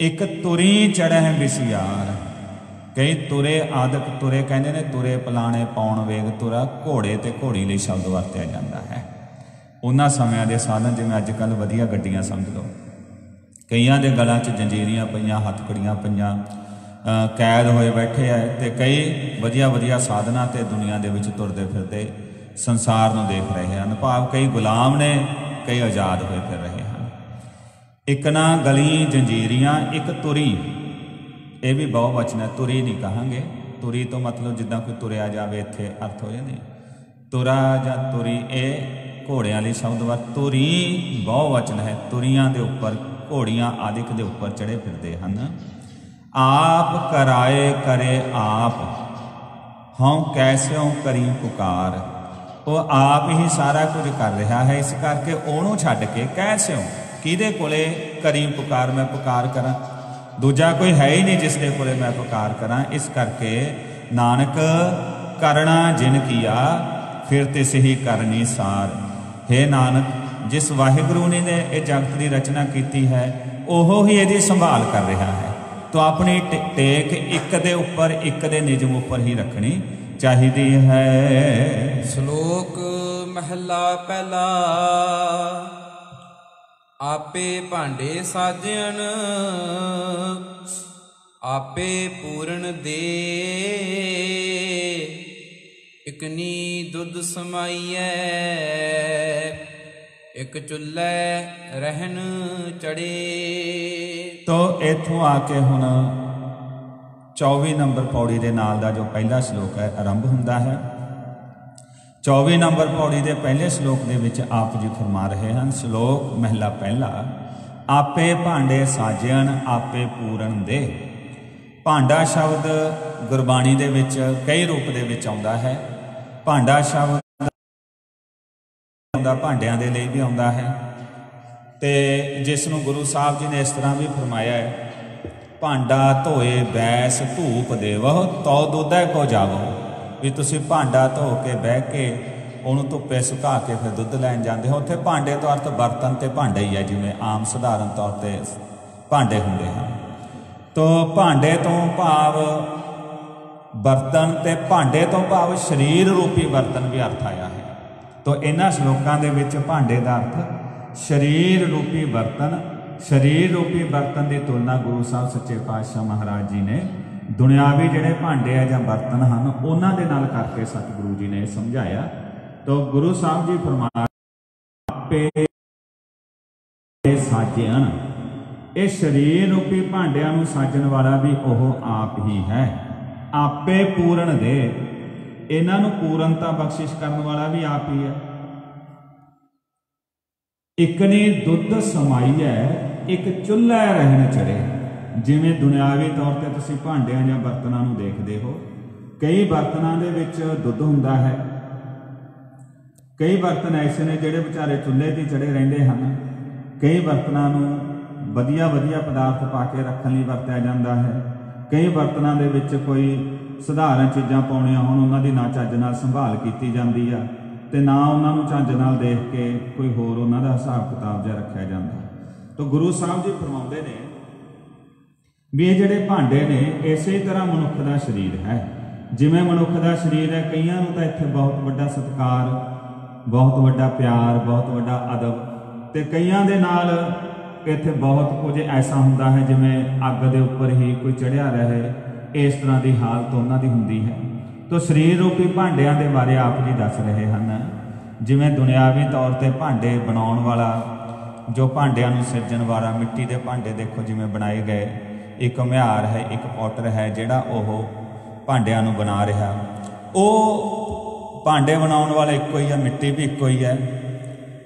ਇੱਕ ਤੁਰੀ ਚੜ੍ਹੈ ਵਿਸਿਆਰ ਕਈ ਤੁਰੇ ਆਦਿਕ ਤੁਰੇ ਕਹਿੰਦੇ ਨੇ, ਤੁਰੇ ਪਲਾਣੇ ਪਾਉਣ ਵੇਗ ਤੁਰਾ ਘੋੜੇ ਤੇ ਘੋੜੀ ਲਈ ਸ਼ਬਦ ਵਰਤਿਆ ਜਾਂਦਾ ਹੈ। ਉਹਨਾਂ ਸਮਿਆਂ ਦੇ ਸਾਧਨ ਜਿਵੇਂ ਅੱਜ ਕੱਲ ਵਧੀਆ ਗੱਡੀਆਂ ਸਮਝ ਲਓ। ਕਈਆਂ ਦੇ ਗਲਾਂ 'ਚ ਜੰਜੀਰੀਆਂ ਪਈਆਂ ਹੱਥਕੜੀਆਂ ਪਈਆਂ ਕੈਦ ਹੋਏ ਬੈਠੇ ਆ ਤੇ ਕਈ ਵਧੀਆ ਵਧੀਆ ਸਾਧਨਾ ਤੇ ਦੁਨੀਆ ਦੇ ਵਿੱਚ ਤੁਰਦੇ ਫਿਰਦੇ ਸੰਸਾਰ ਨੂੰ ਦੇਖ ਰਹੇ ਹਨ। ਭਾਵ ਕਈ ਗੁਲਾਮ ਨੇ, ਕਈ ਆਜ਼ਾਦ ਹੋਏ ਫਿਰ ਰਹੇ ਹਨ। ਇੱਕ ਨਾ ਗਲੀ ਜੰਜੀਰੀਆਂ, ਇੱਕ ਤੁਰੀ। ਇਹ ਵੀ ਬਹੁ ਵਚਨ ਹੈ, ਤੁਰੀ ਨਹੀਂ ਕਹਾਂਗੇ। ਤੁਰੀ ਤੋਂ ਮਤਲਬ ਜਿੱਦਾਂ ਕੋਈ ਤੁਰਿਆ ਜਾਵੇ, ਇੱਥੇ ਅਰਥ ਹੋ ਜਾਂਦੇ। ਤੁਰਾ ਜਾਂ ਤੁਰੀ, ਇਹ ਘੋੜਿਆਂ ਲਈ ਸ਼ਬਦ ਵਾ। ਤੁਰੀ ਬਹੁ ਵਚਨ ਹੈ, ਤੁਰੀਆਂ ਦੇ ਉੱਪਰ ਘੋੜੀਆਂ ਆਦਿਕ ਦੇ ਉੱਪਰ ਚੜੇ ਫਿਰਦੇ ਹਨ। ਆਪ ਕਰਾਏ ਕਰੇ ਆਪ, ਹਉ ਕੈਸਿਉ ਕਰੀ ਪੁਕਾਰ। ਉਹ ਆਪ ਹੀ ਸਾਰਾ ਕੁਝ ਕਰ ਰਿਹਾ ਹੈ, ਇਸ ਕਰਕੇ ਉਹਨੂੰ ਛੱਡ ਕੇ ਕੈਸਿਉ, ਕਿਹਦੇ ਕੋਲੇ ਕਰੀ ਪੁਕਾਰ ਮੈਂ ਪੁਕਾਰ ਕਰਾਂ? ਦੂਜਾ ਕੋਈ ਹੈ ਹੀ ਨਹੀਂ ਜਿਸ ਦੇ ਕੋਲੇ ਮੈਂ ਪੁਕਾਰ ਕਰਾਂ, ਇਸ ਕਰਕੇ ਨਾਨਕ ਕਰਣਾ ਜਿਨ ਕੀਆ, ਫਿਰ ਤਿਸ ਹੀ ਕਰਨੀ ਸਾਰ। ਹੈ ਨਾਨਕ ਜਿਸ ਵਾਹਿਗੁਰੂ ਨੇ ਇਹ ਜਗਤ ਦੀ ਰਚਨਾ ਕੀਤੀ ਹੈ, ਉਹ ਹੀ ਇਹਦੀ ਸੰਭਾਲ ਕਰ ਰਿਹਾ ਹੈ। ਤੋ ਆਪਣੀ ਟੇਕ ਇੱਕ ਦੇ ਉੱਪਰ, ਇੱਕ ਦੇ ਨਿਯਮ ਉੱਪਰ ਹੀ ਰੱਖਣੀ ਚਾਹੀਦੀ ਹੈ। ਸ਼ਲੋਕ ਮਹਿਲਾ ਪਹਿਲਾ, ਆਪੇ ਭਾਂਡੇ ਸਾਜਣ, ਆਪੇ ਪੂਰਨ ਦੇ। ਇਕਨੀ ਦੁੱਧ ਸਮਾਈਐ ਇਕ ਚੁੱਲ੍ਹੇ ਰਹਿਣ ਚੜੇ ਤੋ ਇੱਥੋਂ ਆ ਕੇ ਹੁਣ 24 ਨੰਬਰ ਪੌੜੀ ਦੇ ਨਾਲ ਦਾ ਜੋ ਪਹਿਲਾ ਸ਼ਲੋਕ ਹੈ, ਆਰੰਭ ਹੁੰਦਾ ਹੈ। 24 ਨੰਬਰ ਪੌੜੀ ਦੇ ਪਹਿਲੇ ਸ਼ਲੋਕ ਦੇ ਵਿੱਚ ਆਪ ਜੀ ਫਰਮਾ ਰਹੇ ਹਨ, ਸ਼ਲੋਕ ਮਹਿਲਾ ਪਹਿਲਾ, ਆਪੇ ਭਾਂਡੇ ਸਾਜਣ, ਆਪੇ ਪੂਰਨ ਦੇ। ਭਾਂਡਾ ਸ਼ਬਦ ਗੁਰਬਾਣੀ ਦੇ ਵਿੱਚ ਕਈ ਰੂਪ ਦੇ ਵਿੱਚ ਆਉਂਦਾ ਹੈ। ਭਾਂਡਾ ਸ਼ਬਦ ਆਉਂਦਾ, ਭਾਂਡਿਆਂ ਦੇ ਲਈ ਵੀ ਆਉਂਦਾ ਹੈ। ਤੇ ਜਿਸ ਨੂੰ ਗੁਰੂ ਸਾਹਿਬ ਜੀ ਨੇ ਇਸ ਤਰ੍ਹਾਂ ਵੀ ਫਰਮਾਇਆ ਹੈ, ਭਾਂਡਾ ਧੋਏ ਬੈਸ ਧੂਪ ਦੇਵੋ ਤਉ ਦੁੱਧੈ ਕੋ ਜਾਵੋ ਵੀ ਤੁਸੀਂ ਭਾਂਡਾ ਧੋ ਕੇ ਬਹਿ ਕੇ ਉਹਨੂੰ ਧੁੱਪੇ ਸੁਕਾ ਕੇ ਫਿਰ ਦੁੱਧ ਲੈਣ ਜਾਂਦੇ ਹੋ। ਉੱਥੇ ਭਾਂਡੇ ਤੋਂ ਅਰਥ ਬਰਤਨ ਤੇ ਭਾਂਡਾ ਹੀ ਹੈ, ਜਿਵੇਂ ਆਮ ਸਧਾਰਨ ਤੌਰ ਤੇ ਭਾਂਡੇ ਹੁੰਦੇ ਹਨ। ਤੋ ਭਾਂਡੇ ਤੋਂ ਭਾਵ ਬਰਤਨ ਤੇ ਭਾਂਡੇ ਤੋਂ ਭਾਵ ਸਰੀਰ ਰੂਪੀ ਬਰਤਨ ਵੀ ਅਰਥ ਆਇਆ ਹੈ। ਤੋ ਇਹਨਾਂ ਸ਼ਲੋਕਾਂ ਦੇ ਵਿੱਚ ਭਾਂਡੇ ਦਾ ਅਰਥ ਸਰੀਰ ਰੂਪੀ ਬਰਤਨ ਸਰੀਰ ਰੂਪੀ ਬਰਤਨ ਦੀ ਤੁਲਨਾ ਗੁਰੂ ਸਾਹਿਬ ਸੱਚੇ ਪਾਤਸ਼ਾਹ ਮਹਾਰਾਜ ਜੀ ਨੇ ਦੁਨਿਆਵੀ ਜਿਹੜੇ ਭਾਂਡੇ ਆ ਜਾਂ ਬਰਤਨ ਹਨ, ਉਹਨਾਂ ਦੇ ਨਾਲ ਕਰਕੇ ਸਤਿਗੁਰੂ ਜੀ ਨੇ ਸਮਝਾਇਆ। ਤੋ ਗੁਰੂ ਸਾਹਿਬ ਜੀ ਫਰਮਾ ਆਪੇ ਸਾਜਣ ਇਹ ਸਰੀਰ ਰੂਪੀ ਭਾਂਡਿਆਂ ਨੂੰ ਸਾਜਣ ਵਾਲਾ ਵੀ ਉਹ ਆਪ ਹੀ ਹੈ। ਆਪੇ ਪੂਰਨ ਦੇ ਇਹਨਾਂ ਨੂੰ ਪੂਰਨਤਾ ਬਖਸ਼ਿਸ਼ ਕਰਨ ਵਾਲਾ ਵੀ ਆਪ ਹੀ ਹੈ। ਇੱਕ ਨੇ ਦੁੱਧ ਸਮਾਈ ਹੈ, ਇੱਕ ਚੁੱਲ੍ਹਾ ਰਹਿਣ ਚੜੇ ਜਿਵੇਂ ਦੁਨਿਆਵੀ ਤੌਰ ਤੇ ਤੁਸੀਂ ਭਾਂਡਿਆਂ ਜਾਂ ਬਰਤਨਾਂ ਨੂੰ ਦੇਖਦੇ ਹੋ, ਕਈ ਬਰਤਨਾਂ ਦੇ ਵਿੱਚ ਦੁੱਧ ਹੁੰਦਾ ਹੈ। ਕਈ ਬਰਤਨ ਐਸੇ ਨੇ ਜਿਹੜੇ ਵਿਚਾਰੇ ਚੁੱਲ੍ਹੇ ਤੇ ਚੜੇ ਰਹਿੰਦੇ ਹਨ। ਕਈ ਬਰਤਨਾਂ ਨੂੰ ਵਧੀਆ ਵਧੀਆ ਪਦਾਰਥ ਪਾ ਕੇ ਰੱਖਣ ਲਈ ਵਰਤਿਆ ਜਾਂਦਾ ਹੈ। ਕਈ ਬਰਤਨਾਂ ਦੇ ਵਿੱਚ ਕੋਈ ਸਧਾਰਨ ਚੀਜ਼ਾਂ ਪਾਉਣੀਆਂ ਹੋਣ, ਉਹਨਾਂ ਦੀ ਨਾ ਚੱਜ ਨਾਲ ਸੰਭਾਲ ਕੀਤੀ ਜਾਂਦੀ ਆ ਤੇ ਨਾ ਉਹਨਾਂ ਨੂੰ ਚੱਜ ਨਾਲ ਦੇਖ ਕੇ ਕੋਈ ਹੋਰ ਉਹਨਾਂ ਦਾ ਹਿਸਾਬ ਕਿਤਾਬ ਜਿਹਾ ਰੱਖਿਆ ਜਾਂਦਾ। ਤਾਂ ਗੁਰੂ ਸਾਹਿਬ ਜੀ ਫਰਮਾਉਂਦੇ ਨੇ ਵੀ ਇਹ ਜਿਹੜੇ ਭਾਂਡੇ ਨੇ, ਇਸੇ ਤਰ੍ਹਾਂ ਮਨੁੱਖ ਦਾ ਸਰੀਰ ਹੈ। ਜਿਵੇਂ ਮਨੁੱਖ ਦਾ ਸਰੀਰ ਹੈ, ਕਈਆਂ ਨੂੰ ਤਾਂ ਇੱਥੇ ਬਹੁਤ ਵੱਡਾ ਸਤਿਕਾਰ, ਬਹੁਤ ਵੱਡਾ ਪਿਆਰ, ਬਹੁਤ ਵੱਡਾ ਅਦਬ ਤੇ ਕਈਆਂ ਦੇ ਨਾਲ ਇੱਥੇ ਬਹੁਤ ਕੁਝ ਐਸਾ ਹੁੰਦਾ ਹੈ, ਜਿਵੇਂ ਅੱਗ ਦੇ ਉੱਪਰ ਹੀ ਕੋਈ ਚੜਿਆ ਰਹੇ ਇਸ ਤਰ੍ਹਾਂ ਦੀ ਹਾਲਤ ਉਹਨਾਂ ਦੀ ਹੁੰਦੀ ਹੈ। ਤੋ ਸਰੀਰ ਰੂਪੀ ਭਾਂਡਿਆਂ ਦੇ ਬਾਰੇ ਆਪ ਜੀ ਦੱਸ ਰਹੇ ਹਨ। ਜਿਵੇਂ ਦੁਨਿਆਵੀ ਤੌਰ ਤੇ ਭਾਂਡੇ ਬਣਾਉਣ ਵਾਲਾ, ਜੋ ਭਾਂਡਿਆਂ ਨੂੰ ਸਿਰਜਣ ਵਾਲਾ, ਮਿੱਟੀ ਦੇ ਭਾਂਡੇ ਦੇਖੋ ਜਿਵੇਂ ਬਣਾਏ ਗਏ। ਇੱਕ ਮਿਹਾਰ ਹੈ, ਇੱਕ ਪੋਟਰ ਹੈ, ਜਿਹੜਾ ਉਹ ਭਾਂਡਿਆਂ ਨੂੰ ਬਣਾ ਰਿਹਾ। ਉਹ ਭਾਂਡੇ ਬਣਾਉਣ ਵਾਲਾ ਇੱਕੋ ਹੀ ਹੈ, ਮਿੱਟੀ ਵੀ ਇੱਕੋ ਹੀ ਹੈ।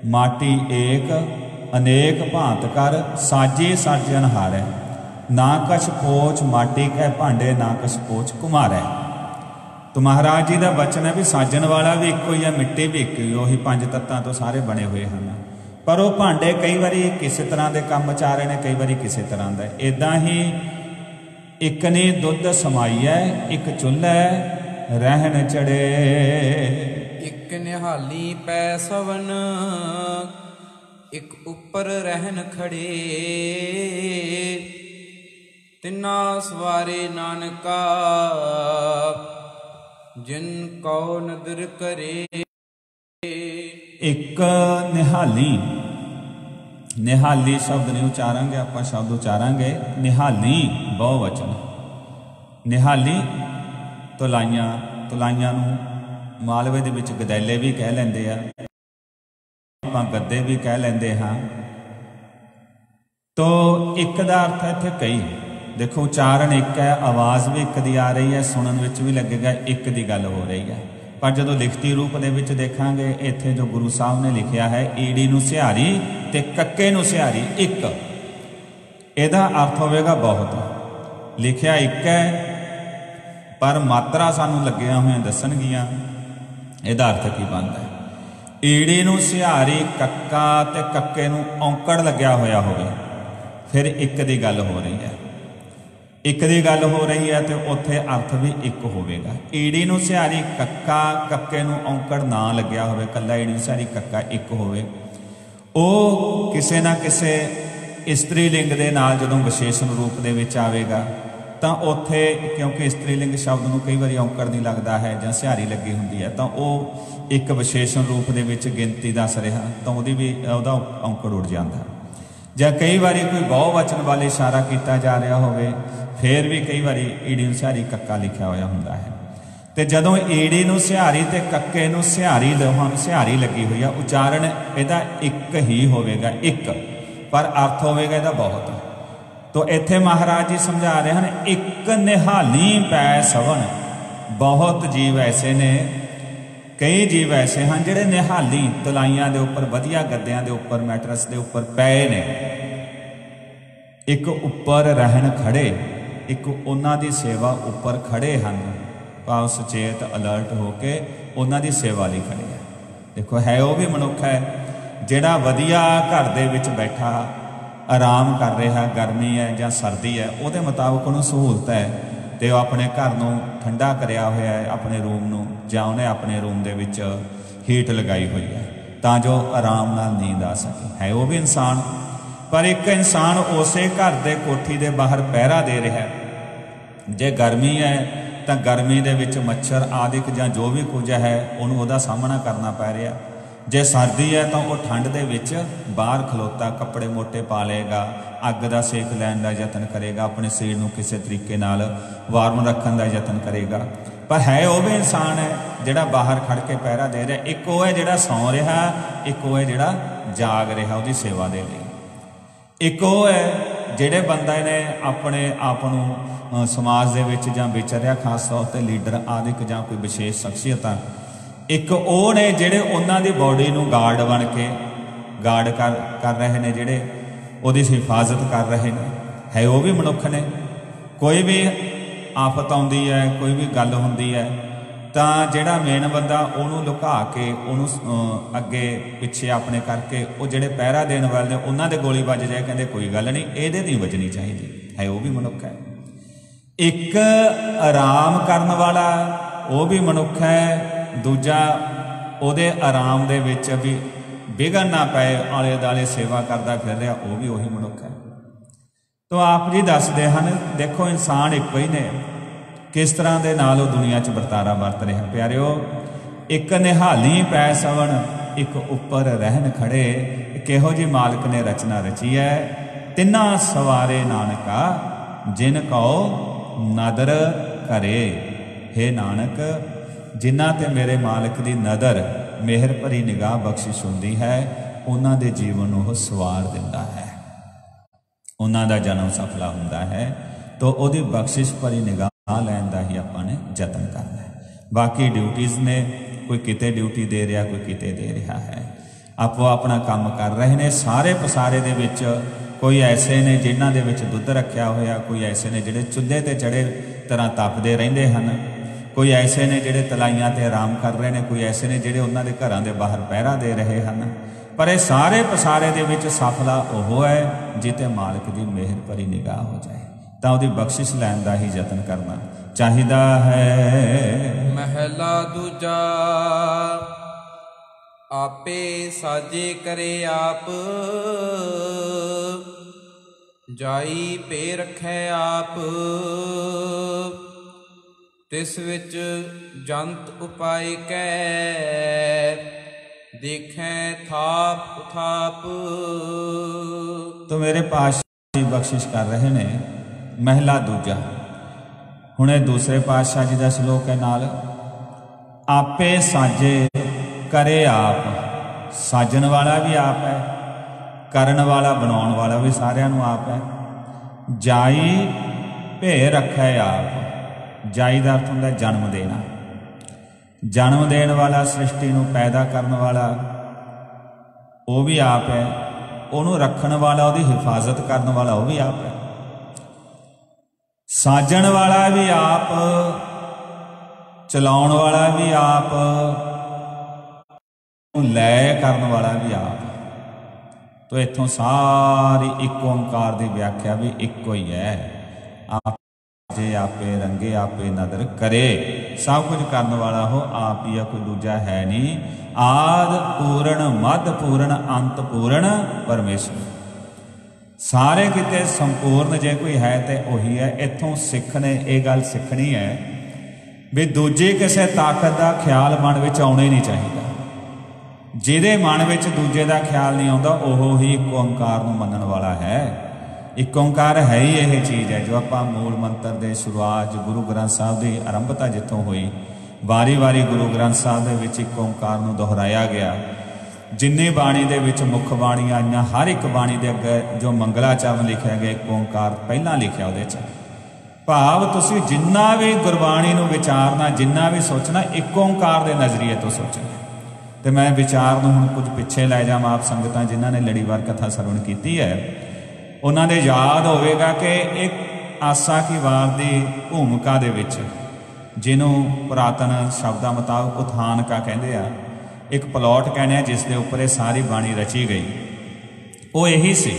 ਮਾਟੀ ਏਕ, ਅਨੇਕ ਭਾਂਤ ਕਰ ਸਾਜੇ ਸਾਜਣ ਹੈ। ਨਾ ਕਛ ਪੋਚ ਮਾਟੀ ਕੈ ਭਾਂਡੇ, ਨਾ ਕਛ ਪੋਚ ਕੁਮਾਰੈ। ਤੋ ਮਹਾਰਾਜ ਜੀ ਦਾ ਬਚਨ ਹੈ ਵੀ ਸਾਜਣ ਵਾਲਾ ਵੀ ਇੱਕੋ ਹੀ ਹੈ, ਮਿੱਟੀ ਵੀ ਇੱਕੋ ਹੀ ਉਹੀ ਪੰਜ ਤੱਤਾਂ ਤੋਂ ਸਾਰੇ ਬਣੇ ਹੋਏ ਹਨ। ਪਰ ਉਹ ਭਾਂਡੇ ਕਈ ਵਾਰੀ ਕਿਸੇ ਤਰ੍ਹਾਂ ਦੇ ਕੰਮ ਚ ਆ ਰਹੇ ਨੇ, ਕਈ ਵਾਰੀ ਕਿਸੇ ਤਰ੍ਹਾਂ ਦਾ। ਇਦਾਂ ਹੀ ਇੱਕ ਨੇ ਦੁੱਧ ਸਮਾਈ ਹੈ ਇੱਕ ਚੁੱਲ੍ਹਾ, ਰਹਿਣ ਚੜੇ। ਇੱਕ ਨਿਹਾਲੀ ਪੈ ਸਵਨ, ਇੱਕ ਉੱਪਰ ਰਹਿਣ ਖੜੇ। ਤਿੰਨਾ ਸਵਾਰੇ ਨਾਨਕਾ, ਜਿਨ ਕਉ ਨਦਰ ਕਰੇ। ਇੱਕ ਨਿਹਾਲੀ ਨਿਹਾਲੀ ਸ਼ਬਦ ਨਹੀਂ ਉਚਾਰਾਂਗੇ, ਆਪਾਂ ਸ਼ਬਦ ਉਚਾਰਾਂਗੇ। ਨਿਹਾਲੀ, ਬਹੁਵਚਨ। ਨਿਹਾਲੀ ਤੁਲਾਈਆਂ ਤੁਲਾਈਆਂ ਨੂੰ ਮਾਲਵੇ ਦੇ ਵਿੱਚ ਗਦੈਲੇ ਵੀ ਕਹਿ ਲੈਂਦੇ ਆ। ਆਪਾਂ ਗੱਦੇ ਵੀ ਕਹਿ ਲੈਂਦੇ ਹਾਂ। ਤੋ ਇੱਕ ਦਾ ਅਰਥ ਇੱਥੇ ਕਈ। ਦੇਖੋ, ਉਚਾਰਨ ਇੱਕ ਹੈ, ਆਵਾਜ਼ ਵੀ ਇੱਕ ਦੀ ਆ ਰਹੀ ਹੈ, ਸੁਣਨ ਵਿੱਚ ਵੀ ਲੱਗੇਗਾ, ਇੱਕ ਦੀ ਗੱਲ ਹੋ ਰਹੀ ਹੈ। ਪਰ ਜਦੋਂ ਲਿਖਤੀ ਰੂਪ ਦੇ ਵਿੱਚ ਦੇਖਾਂਗੇ, ਇੱਥੇ ਜੋ ਗੁਰੂ ਸਾਹਿਬ ਨੇ ਲਿਖਿਆ ਹੈ, ਈੜੀ ਨੂੰ ਸਿਹਾਰੀ ਤੇ ਕੱਕੇ ਨੂੰ ਸਿਹਾਰੀ, ਇੱਕ। ਇਹਦਾ ਅਰਥ ਹੋਵੇਗਾ ਬਹੁਤ। ਲਿਖਿਆ ਇੱਕ ਹੈ, ਪਰ ਮਾਤਰਾ ਸਾਨੂੰ ਲੱਗਿਆ ਹੋਇਆ ਦੱਸਣਗੀਆਂ। ਇਹਦਾ ਅਰਥ ਕੀ ਬਣਦਾ ਹੈ? ਈੜੀ ਨੂੰ ਸਿਹਾਰੀ, ਕੱਕਾ ਤੇ ਕੱਕੇ ਨੂੰ ਔਂਕੜ ਲੱਗਿਆ ਹੋਇਆ ਹੋਵੇ, ਫਿਰ ਇੱਕ ਦੀ ਗੱਲ ਹੋ ਰਹੀ ਹੈ। ਇੱਕ ਦੀ ਗੱਲ ਹੋ ਰਹੀ ਹੈ ਤੇ ਉੱਥੇ ਅਰਥ ਵੀ ਇੱਕ ਹੋਵੇਗਾ। ਈੜੀ ਨੂੰ ਸਿਹਾਰੀ ਕੱਕਾ, ਕੱਕੇ ਨੂੰ ਔਂਕੜ ਨਾ ਲੱਗਿਆ ਹੋਵੇ, ਕੱਲਾ ਈੜੀ ਨੂੰ ਸਿਹਾਰੀ ਕੱਕਾ ਇੱਕ ਹੋਵੇ। ਉਹ ਕਿਸੇ ਨਾ ਕਿਸੇ ਇਸਤਰੀ ਲਿੰਗ ਦੇ ਨਾਲ ਜਦੋਂ ਵਿਸ਼ੇਸ਼ਣ ਰੂਪ ਦੇ ਵਿੱਚ ਆਵੇਗਾ, ਤਾਂ ਉੱਥੇ, ਕਿਉਂਕਿ ਇਸਤਰੀ ਲਿੰਗ ਸ਼ਬਦ ਨੂੰ ਕਈ ਵਾਰੀ ਔਂਕੜ ਨਹੀਂ ਲੱਗਦਾ ਹੈ ਜਾਂ ਸਿਹਾਰੀ ਲੱਗੀ ਹੁੰਦੀ ਹੈ, ਤਾਂ ਉਹ ਇੱਕ ਵਿਸ਼ੇਸ਼ਣ ਰੂਪ ਦੇ ਵਿੱਚ ਗਿਣਤੀ ਦੱਸ ਰਿਹਾ, ਤਾਂ ਉਹਦੀ ਵੀ, ਉਹਦਾ ਔਂਕੜ ਉੱਡ ਜਾਂਦਾ। ਜਾਂ ਕਈ ਵਾਰੀ ਕੋਈ ਬਹੁ ਵਚਨ ਵਾਲੇ ਇਸ਼ਾਰਾ ਕੀਤਾ ਜਾ ਰਿਹਾ ਹੋਵੇ ਫੇਰ ਵੀ ਕਈ ਵਾਰੀ ਈੜੀ ਨੂੰ ਸਿਹਾਰੀ ਕੱਕਾ ਲਿਖਿਆ ਹੋਇਆ ਹੁੰਦਾ ਹੈ। ਤੇ ਜਦੋਂ ਈੜੀ ਨੂੰ ਸਿਹਾਰੀ ਤੇ ਕੱਕੇ ਨੂੰ ਸਿਹਾਰੀ, ਦੋਹਾਂ ਨੂੰ ਸਿਹਾਰੀ ਲੱਗੀ ਹੋਈ ਆ, ਉਚਾਰਨ ਇਹਦਾ ਇੱਕ ਹੀ ਹੋਵੇਗਾ, ਇੱਕ। ਪਰ ਅਰਥ ਹੋਵੇਗਾ ਇਹਦਾ ਬਹੁਤ। ਤੋ ਇੱਥੇ ਮਹਾਰਾਜ ਜੀ ਸਮਝਾ ਰਹੇ ਹਨ, ਇੱਕ ਨਿਹਾਲੀ ਪੈ ਸਵਣ। ਬਹੁਤ ਜੀਵ ਐਸੇ ਨੇ, ਕਈ ਜੀਵ ਐਸੇ ਹਨ ਜਿਹੜੇ ਨਿਹਾਲੀ ਤਲਾਈਆਂ ਦੇ ਉੱਪਰ, ਵਧੀਆ ਗੱਦਿਆਂ ਦੇ ਉੱਪਰ, ਮੈਟਰਸ ਦੇ ਉੱਪਰ ਪਏ ਨੇ। ਇੱਕ ਉੱਪਰ ਰਹਿਣ ਖੜੇ ਇੱਕ ਉਹਨਾਂ ਦੀ ਸੇਵਾ ਉੱਪਰ ਖੜੇ ਹਨ। ਭਾਵ ਸੁਚੇਤ, ਅਲਰਟ ਹੋ ਕੇ ਉਹਨਾਂ ਦੀ ਸੇਵਾ ਲਈ ਖੜੇ ਹੈ ਦੇਖੋ, ਹੈ ਉਹ ਵੀ ਮਨੁੱਖ ਹੈ ਜਿਹੜਾ ਵਧੀਆ ਘਰ ਦੇ ਵਿੱਚ ਬੈਠਾ, ਆਰਾਮ ਕਰ ਰਿਹਾ, ਗਰਮੀ ਹੈ ਜਾਂ ਸਰਦੀ ਹੈ, ਉਹਦੇ ਮੁਤਾਬਕ ਉਹਨੂੰ ਸਹੂਲਤ ਹੈ ਤੇ ਉਹ ਆਪਣੇ ਘਰ ਨੂੰ ਠੰਡਾ ਕਰਿਆ ਹੋਇਆ ਹੈ, ਆਪਣੇ ਰੂਮ ਨੂੰ, ਜਾਂ ਉਹਨੇ ਆਪਣੇ ਰੂਮ ਦੇ ਵਿੱਚ ਹੀਟ ਲਗਾਈ ਹੋਈ ਹੈ, ਤਾਂ ਜੋ ਆਰਾਮ ਨਾਲ ਨੀਂਦ ਆ ਸਕੇ। ਹੈ ਉਹ ਵੀ ਇਨਸਾਨ, ਪਰ ਇੱਕ ਇਨਸਾਨ ਉਸੇ ਘਰ ਦੇ ਕੋਠੀ ਦੇ ਬਾਹਰ ਪਹਿਰਾ ਦੇ ਰਿਹਾ ਹੈ ਜੇ ਗਰਮੀ ਹੈ, ਤਾਂ ਗਰਮੀ ਦੇ ਵਿੱਚ ਮੱਛਰ ਆਦਿਕ ਜਾਂ ਜੋ ਵੀ ਕੁਝ ਹੈ, ਉਹਨੂੰ ਉਹਦਾ ਸਾਹਮਣਾ ਕਰਨਾ ਪੈ ਰਿਹਾ। ਜੇ ਸਰਦੀ ਹੈ, ਤਾਂ ਉਹ ਠੰਡ ਦੇ ਵਿੱਚ ਬਾਹਰ ਖਲੋਤਾ, ਕੱਪੜੇ ਮੋٹے ਪਾ ਲਏਗਾ, ਅੱਗ ਦਾ ਸੇਕ ਲੈਣ ਦਾ ਯਤਨ ਕਰੇਗਾ, ਆਪਣੇ ਸਰੀਰ ਨੂੰ ਕਿਸੇ ਤਰੀਕੇ ਨਾਲ ਵਾਰਮ ਰੱਖਣ ਦਾ ਯਤਨ ਕਰੇਗਾ। ਪਰ ਹੈ ਉਹ ਵੀ ਇਨਸਾਨ ਹੈ, ਜਿਹੜਾ ਬਾਹਰ ਖੜ ਕੇ ਪਹਿਰਾ ਦੇ ਰਿਹਾ। ਇੱਕ ਉਹ ਹੈ ਜਿਹੜਾ ਸੌਂ ਰਿਹਾ, ਇੱਕ ਉਹ ਹੈ ਜਿਹੜਾ ਜਾਗ ਰਿਹਾ ਉਹਦੀ ਸੇਵਾ ਦੇ ਲਈ। ਇੱਕ ਉਹ ਹੈ ਜਿਹੜੇ ਬੰਦੇ ਨੇ ਆਪਣੇ ਆਪ ਨੂੰ ਸਮਾਜ ਦੇ ਵਿੱਚ ਜਾਂ ਵਿਚਰਿਆ ਖਾਸ ਤੌਰ ਤੇ ਲੀਡਰ ਆਦਿਕ ਜਾਂ ਕੋਈ ਵਿਸ਼ੇਸ਼ ਸ਼ਖਸੀਅਤ ਆ। ਇੱਕ ਉਹ ਨੇ ਜਿਹੜੇ ਉਹਨਾਂ ਦੀ ਬਾਡੀ ਨੂੰ ਗਾਰਡ ਬਣ ਕੇ ਗਾਰਡ ਕਰ ਕਰ ਰਹੇ ਨੇ, ਜਿਹੜੇ ਉਹਦੀ ਹਿਫਾਜ਼ਤ ਕਰ ਰਹੇ ਨੇ। ਹੈ ਉਹ ਵੀ ਮਨੁੱਖ ਨੇ। ਕੋਈ ਵੀ ਆਫਤ ਆਉਂਦੀ ਹੈ, ਕੋਈ ਵੀ ਗੱਲ ਹੁੰਦੀ ਹੈ, ਤਾਂ ਜਿਹੜਾ ਮੇਨ ਬੰਦਾ ਉਹਨੂੰ ਲੁਕਾ ਕੇ ਉਹਨੂੰ ਅੱਗੇ ਪਿੱਛੇ ਆਪਣੇ ਕਰਕੇ ਉਹ ਜਿਹੜੇ ਪਹਿਰਾ ਦੇਣ ਵਾਲੇ ਨੇ, ਉਹਨਾਂ ਦੇ ਗੋਲੀ ਵੱਜ ਜਾਏ, ਕਹਿੰਦੇ ਕੋਈ ਗੱਲ ਨਹੀਂ, ਇਹਦੇ ਨਹੀਂ ਵੱਜਣੀ ਚਾਹੀਦੀ। ਹੈ ਉਹ ਵੀ ਮਨੁੱਖ ਹੈ। ਇੱਕ ਆਰਾਮ ਕਰਨ ਵਾਲਾ, ਉਹ ਵੀ ਮਨੁੱਖ ਹੈ। ਦੂਜਾ, ਉਹਦੇ ਆਰਾਮ ਦੇ ਵਿੱਚ ਵੀ ਵਿਗਨ ਨਾ ਪਏ ਆਲੇ ਦਾਲੇ ਸੇਵਾ ਕਰਦਾ ਫਿਰ ਰਿਹਾ, ਉਹ ਵੀ ਉਹੀ ਮਨੁੱਖ ਹੈ। ਤੋਂ ਆਪ ਜੀ ਦੱਸਦੇ ਹਨ, ਦੇਖੋ ਇਨਸਾਨ ਇੱਕੋ ਹੀ ਨੇ। ਕਿਸ ਤਰ੍ਹਾਂ ਦੇ ਨਾਲ ਉਹ ਦੁਨੀਆ 'ਚ ਵਰਤਾਰਾ ਵਰਤ ਰਿਹਾ। ਪਿਆਰਿਓ, ਇੱਕ ਨਿਹਾਲੀ ਪੈ ਸਵਣ, ਇੱਕ ਉੱਪਰ ਰਹਿਣ ਖੜੇ, ਕਿਹੋ ਜੀ ਮਾਲਕ ਨੇ ਰਚਨਾ ਰਚੀ ਹੈ? ਤਿੰਨਾ ਸਵਾਰੇ ਨਾਨਕਾ, ਜਿਨ ਕਉ ਨਦਰ ਕਰੇ हे ਨਾਨਕ, ਜਿਨ੍ਹਾਂ ਤੇ ਮੇਰੇ ਮਾਲਕ ਦੀ ਨਦਰ ਮਿਹਰ ਭਰੀ ਨਿਗਾਹ ਬਖਸ਼ਿਸ਼ ਹੁੰਦੀ ਹੈ, ਉਹਨਾਂ ਦੇ ਜੀਵਨ ਨੂੰ ਉਹ ਸਵਾਰ ਦਿੰਦਾ ਹੈ। ਉਹਨਾਂ ਦਾ ਜਨਮ ਸਫਲਾ ਹੁੰਦਾ ਹੈ, ਤਾਂ ਉਹਦੀ ਬਖਸ਼ਿਸ਼ ਭਰੀ ਨਿਗਾਹ ਲੈਣ ਦਾ ਹੀ ਆਪਾਂ ਨੇ ਯਤਨ ਕਰਨਾ ਹੈ। ਬਾਕੀ ਡਿਊਟੀਆਂ ਨੇ, ਕੋਈ ਕਿਤੇ ਡਿਊਟੀ ਦੇ ਰਿਹਾ, ਕੋਈ ਕਿਤੇ ਦੇ ਰਿਹਾ ਹੈ। ਆਪੋ ਆਪਣਾ ਕੰਮ ਕਰ ਰਹੇ ਨੇ, ਸਾਰੇ ਪਸਾਰੇ ਦੇ ਵਿੱਚ ਕੋਈ ਐਸੇ ਨੇ ਜਿਨ੍ਹਾਂ ਦੇ ਵਿੱਚ ਦੁੱਧ ਰੱਖਿਆ ਹੋਇਆ, ਕੋਈ ਐਸੇ ਨੇ ਜਿਹੜੇ ਚੁੱਲ੍ਹੇ ਤੇ ਚੜੇ ਤਰ੍ਹਾਂ ਤਪਦੇ ਰਹਿੰਦੇ ਹਨ, ਕੋਈ ਐਸੇ ਨੇ ਜਿਹੜੇ ਤਲਾਈਆਂ ਤੇ ਆਰਾਮ ਕਰ ਰਹੇ ਨੇ, ਕੋਈ ਐਸੇ ਨੇ ਜਿਹੜੇ ਉਹਨਾਂ ਦੇ ਘਰਾਂ ਦੇ ਬਾਹਰ ਪਹਿਰਾ ਦੇ ਰਹੇ ਹਨ। ਪਰ ਇਹ ਸਾਰੇ ਪਸਾਰੇ ਦੇ ਵਿੱਚ ਸਫਲਾ ਉਹ ਹੈ ਜਿਤੇ ਮਾਲਕ ਦੀ ਮਿਹਰ ਭਰੀ ਨਿਗਾਹ ਹੋ ਜਾਏ। ਤਾਂ ਉਹਦੀ ਬਖਸ਼ਿਸ਼ ਲੈਣ ਦਾ ਹੀ ਯਤਨ ਕਰਨਾ ਚਾਹੀਦਾ ਹੈ। ਮਹਿਲਾ ਦੂਜਾ, ਆਪੇ ਸਾਜੇ ਕਰੇ ਆਪ। ਜਾਈ ਪੇ ਰਖੈ ਆਪ, ਤਿਸ ਵਿੱਚ ਜੰਤ ਉਪਾਇ ਕੈ, ਦੇਖੈ ਥਾਪ ਉਥਾਪ। ਤੋ ਮੇਰੇ ਪਾਸ਼ਾ ਬਖਸ਼ਿਸ਼ ਕਰ ਰਹੇ ਨੇ, ਮਹਿਲਾ ਦੂਜਾ। ਹੁਣ ਇਹ ਦੂਸਰੇ ਪਾਤਸ਼ਾਹ ਜੀ ਦਾ ਸ਼ਲੋਕ ਹੈ ਨਾਲ, ਆਪੇ ਸਾਜੇ ਕਰੇ ਆਪ, ਸਾਜਣ ਵਾਲਾ ਵੀ ਆਪ ਹੈ। ਕਰਨ ਵਾਲਾ, ਬਣਾਉਣ ਵਾਲਾ ਵੀ ਸਾਰਿਆਂ ਨੂੰ ਆਪ ਹੈ। ਜਾਈ ਭੇ ਰੱਖੈ ਆਪ, ਜਾਈ ਦਾ ਅਰਥ ਹੁੰਦਾ ਜਨਮ ਦੇਣਾ। ਜਨਮ ਦੇਣ ਵਾਲਾ, ਸ੍ਰਿਸ਼ਟੀ ਨੂੰ ਪੈਦਾ ਕਰਨ ਵਾਲਾ, ਉਹ ਵੀ ਆਪ ਹੈ। ਉਹਨੂੰ ਰੱਖਣ ਵਾਲਾ, ਉਹਦੀ ਹਿਫਾਜ਼ਤ ਕਰਨ ਵਾਲਾ ਉਹ ਵੀ ਆਪ ਹੈ। ਸਾਜਣ ਵਾਲਾ ਵੀ ਆਪ, ਚਲਾਉਣ ਵਾਲਾ ਵੀ ਆਪ ਲੈ ਕਰਨ ਵਾਲਾ ਵੀ ਆਪ। ਤੋ ਇਥੋਂ ਸਾਰੀ ਇੱਕ ਓੰਕਾਰ ਦੀ ਵਿਆਖਿਆ ਵੀ ਇੱਕੋ ਹੀ ਹੈ। ਆਪ ਜੇ ਆਪੇ ਰੰਗੇ, ਆਪੇ ਨਦਰ ਕਰੇ। ਸਭ ਕੁਝ ਕਰਨ ਵਾਲਾ ਹੋ ਆਪ ਹੀ ਆ, ਕੋਈ ਦੂਜਾ ਹੈ ਨਹੀਂ। ਆਦ ਪੂਰਨ ਮਦ ਪੂਰਨ, ਅੰਤ ਪੂਰਨ ਪਰਮੇਸ਼ਰ। ਸਾਰੇ ਕਿਤੇ ਸੰਪੂਰਨ ਜੇ ਕੋਈ ਹੈ ਤੇ ਉਹੀ ਹੈ। ਇੱਥੋਂ ਸਿੱਖ ਨੇ ਇਹ ਗੱਲ ਸਿੱਖਣੀ ਹੈ ਵੀ ਦੂਜੇ ਕਿਸੇ ਤਾਕਤ ਦਾ ਖਿਆਲ ਮਨ ਵਿੱਚ ਆਉਣਾ ਹੀ ਨਹੀਂ ਚਾਹੀਦਾ। ਜਿਹਦੇ ਮਨ ਵਿੱਚ ਦੂਜੇ ਦਾ ਖਿਆਲ ਨਹੀਂ ਆਉਂਦਾ, ਉਹ ਹੀ ਇੱਕ ਓੰਕਾਰ ਨੂੰ ਮੰਨਣ ਵਾਲਾ ਹੈ। ਇੱਕ ਓੰਕਾਰ ਹੈ ਹੀ ਇਹ ਚੀਜ਼ ਹੈ ਜੋ ਆਪਾਂ ਮੂਲ ਮੰਤਰ ਦੇ ਸ਼ੁਰੂਆਤ ਗੁਰੂ ਗ੍ਰੰਥ ਸਾਹਿਬ ਦੀ ਆਰੰਭਤਾ ਜਿੱਥੋਂ ਹੋਈ, ਵਾਰੀ-ਵਾਰੀ ਗੁਰੂ ਗ੍ਰੰਥ ਸਾਹਿਬ ਦੇ ਵਿੱਚ ਇੱਕ ਓੰਕਾਰ ਨੂੰ ਦੁਹਰਾਇਆ ਗਿਆ। ਜਿੰਨੇ ਬਾਣੀ ਦੇ ਵਿੱਚ ਮੁੱਖ ਬਾਣੀਆਂ ਆਈਆਂ, ਹਰ ਇੱਕ ਬਾਣੀ ਦੇ ਅੱਗੇ ਜੋ ਮੰਗਲਾਚਰਨ ਲਿਖਿਆ ਗਿਆ, ਇੱਕ ਓੰਕਾਰ ਪਹਿਲਾਂ ਲਿਖਿਆ ਉਹਦੇ 'ਚ। ਭਾਵ ਤੁਸੀਂ ਜਿੰਨਾ ਵੀ ਗੁਰਬਾਣੀ ਨੂੰ ਵਿਚਾਰਨਾ, ਜਿੰਨਾ ਵੀ ਸੋਚਣਾ, ਇੱਕ ਓੰਕਾਰ ਦੇ ਨਜ਼ਰੀਏ ਤੋਂ ਸੋਚਣਾ। ਤੇ ਮੈਂ ਵਿਚਾਰ ਨੂੰ ਹੁਣ ਕੁਝ ਪਿੱਛੇ ਲੈ ਜਾਵਾਂ ਆਪ ਸੰਗਤਾਂ ਜਿਨ੍ਹਾਂ ਨੇ ਲੜੀਵਾਰ ਕਥਾ ਸਰਵਣ ਕੀਤੀ ਹੈ। ਉਹਨਾਂ ਦੇ ਯਾਦ ਹੋਵੇਗਾ ਕਿ ਇੱਕ ਆਸਾ ਕੀ ਵਾਰ ਦੀ ਭੂਮਿਕਾ ਦੇ ਵਿੱਚ ਜਿਹਨੂੰ ਪੁਰਾਤਨ ਸ਼ਬਦਾਂ ਮੁਤਾਬਕ ਉਥਾਨਕਾ ਕਹਿੰਦੇ ਆ, ਇੱਕ ਪਲਾਟ ਕਹਿੰਦੇ ਆ ਜਿਸ ਦੇ ਉੱਪਰ ਇਹ ਸਾਰੀ ਬਾਣੀ ਰਚੀ ਗਈ। ਉਹ ਇਹੀ ਸੀ,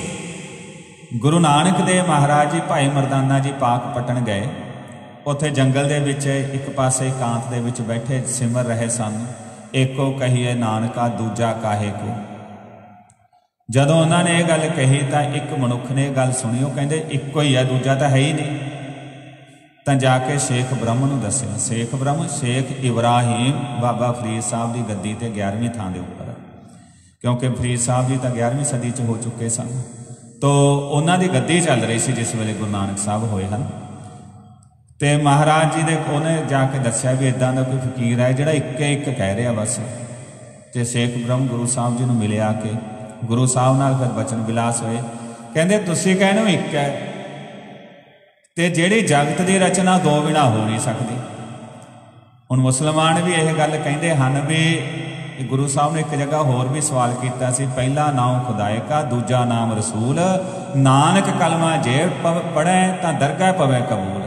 ਗੁਰੂ ਨਾਨਕ ਦੇਵ ਮਹਾਰਾਜ ਜੀ ਭਾਈ ਮਰਦਾਨਾ ਜੀ ਪਾਕ ਪਟਣ ਗਏ। ਉੱਥੇ ਜੰਗਲ ਦੇ ਵਿੱਚ ਇੱਕ ਪਾਸੇ ਕਾਂਤ ਦੇ ਵਿੱਚ ਬੈਠੇ ਸਿਮਰ ਰਹੇ ਸਨ। ਏਕੋ ਕਹੀਏ ਨਾਨਕਾ, ਦੂਜਾ ਕਾਹੇ ਕੋ। ਜਦੋਂ ਉਹਨਾਂ ਨੇ ਇਹ ਗੱਲ ਕਹੀ ਤਾਂ ਇੱਕ ਮਨੁੱਖ ਨੇ ਇਹ ਗੱਲ ਸੁਣੀ, ਉਹ ਕਹਿੰਦੇ, ਇੱਕੋ ਹੀ ਆ, ਦੂਜਾ ਤਾਂ ਹੈ ਹੀ ਨਹੀਂ। ਤਾਂ ਜਾ ਕੇ ਸ਼ੇਖ ਬ੍ਰਹਮ ਨੂੰ ਦੱਸਿਆ, ਸ਼ੇਖ ਬ੍ਰਹਮ, ਸ਼ੇਖ ਇਬਰਾਹੀਮ ਬਾਬਾ ਫਰੀਦ ਸਾਹਿਬ ਦੀ ਗੱਦੀ ਤੇ 11ਵੀਂ ਥਾਂ ਦੇ ਉੱਪਰ ਕਿਉਂਕਿ ਫਰੀਦ ਸਾਹਿਬ ਜੀ ਤਾਂ 11ਵੀਂ ਸਦੀ 'ਚ ਹੋ ਚੁੱਕੇ ਸਨ। ਤੋ ਉਹਨਾਂ ਦੀ ਗੱਦੀ ਚੱਲ ਰਹੀ ਸੀ, ਜਿਸ ਵੇਲੇ ਗੁਰੂ ਨਾਨਕ ਸਾਹਿਬ ਹੋਏ ਹਨ। ਤੇ ਮਹਾਰਾਜ ਜੀ ਦੇ ਉਹਨੇ ਜਾ ਕੇ ਦੱਸਿਆ ਵੀ ਇਦਾਂ ਦਾ ਕੋਈ ਫਕੀਰ ਹੈ ਜਿਹੜਾ ਇੱਕੇ ਇੱਕ ਕਹਿ ਰਿਹਾ ਬਸ। ਤੇ ਸ਼ੇਖ ਬ੍ਰਹਮ ਗੁਰੂ ਸਾਹਿਬ ਜੀ ਨੂੰ ਮਿਲਿਆ ਕੇ। ਗੁਰੂ ਸਾਹਿਬ ਨਾਲ ਫਿਰ ਬਚਨ ਵਿਲਾਸ ਹੋਏ। ਕਹਿੰਦੇ, ਤੁਸੀਂ ਕਹਿੰਦੇ ਹੋ ਇੱਕ ਹੈ। ਤੇ ਜਿਹੜੀ ਜਗਤ ਦੀ ਰਚਨਾ ਦੋ ਬਿਨਾ ਹੋ ਨਹੀਂ ਸਕਦੀ। ਹੁਣ ਮੁਸਲਮਾਨ ਵੀ ਇਹ ਗੱਲ ਕਹਿੰਦੇ ਹਨ ਵੀ ਗੁਰੂ ਸਾਹਿਬ ਨੇ ਇੱਕ ਜਗ੍ਹਾ ਹੋਰ ਵੀ ਸਵਾਲ ਕੀਤਾ ਸੀ। ਪਹਿਲਾ ਨਾਮ ਖੁਦਾਏ ਕਾ ਦੂਜਾ ਨਾਮ ਰਸੂਲ। ਨਾਨਕ ਕਲਮਾ ਜੇ ਪੜੈ ਤਾਂ ਦਰਗਾਹ ਪਵੇ ਕਬੂਲ।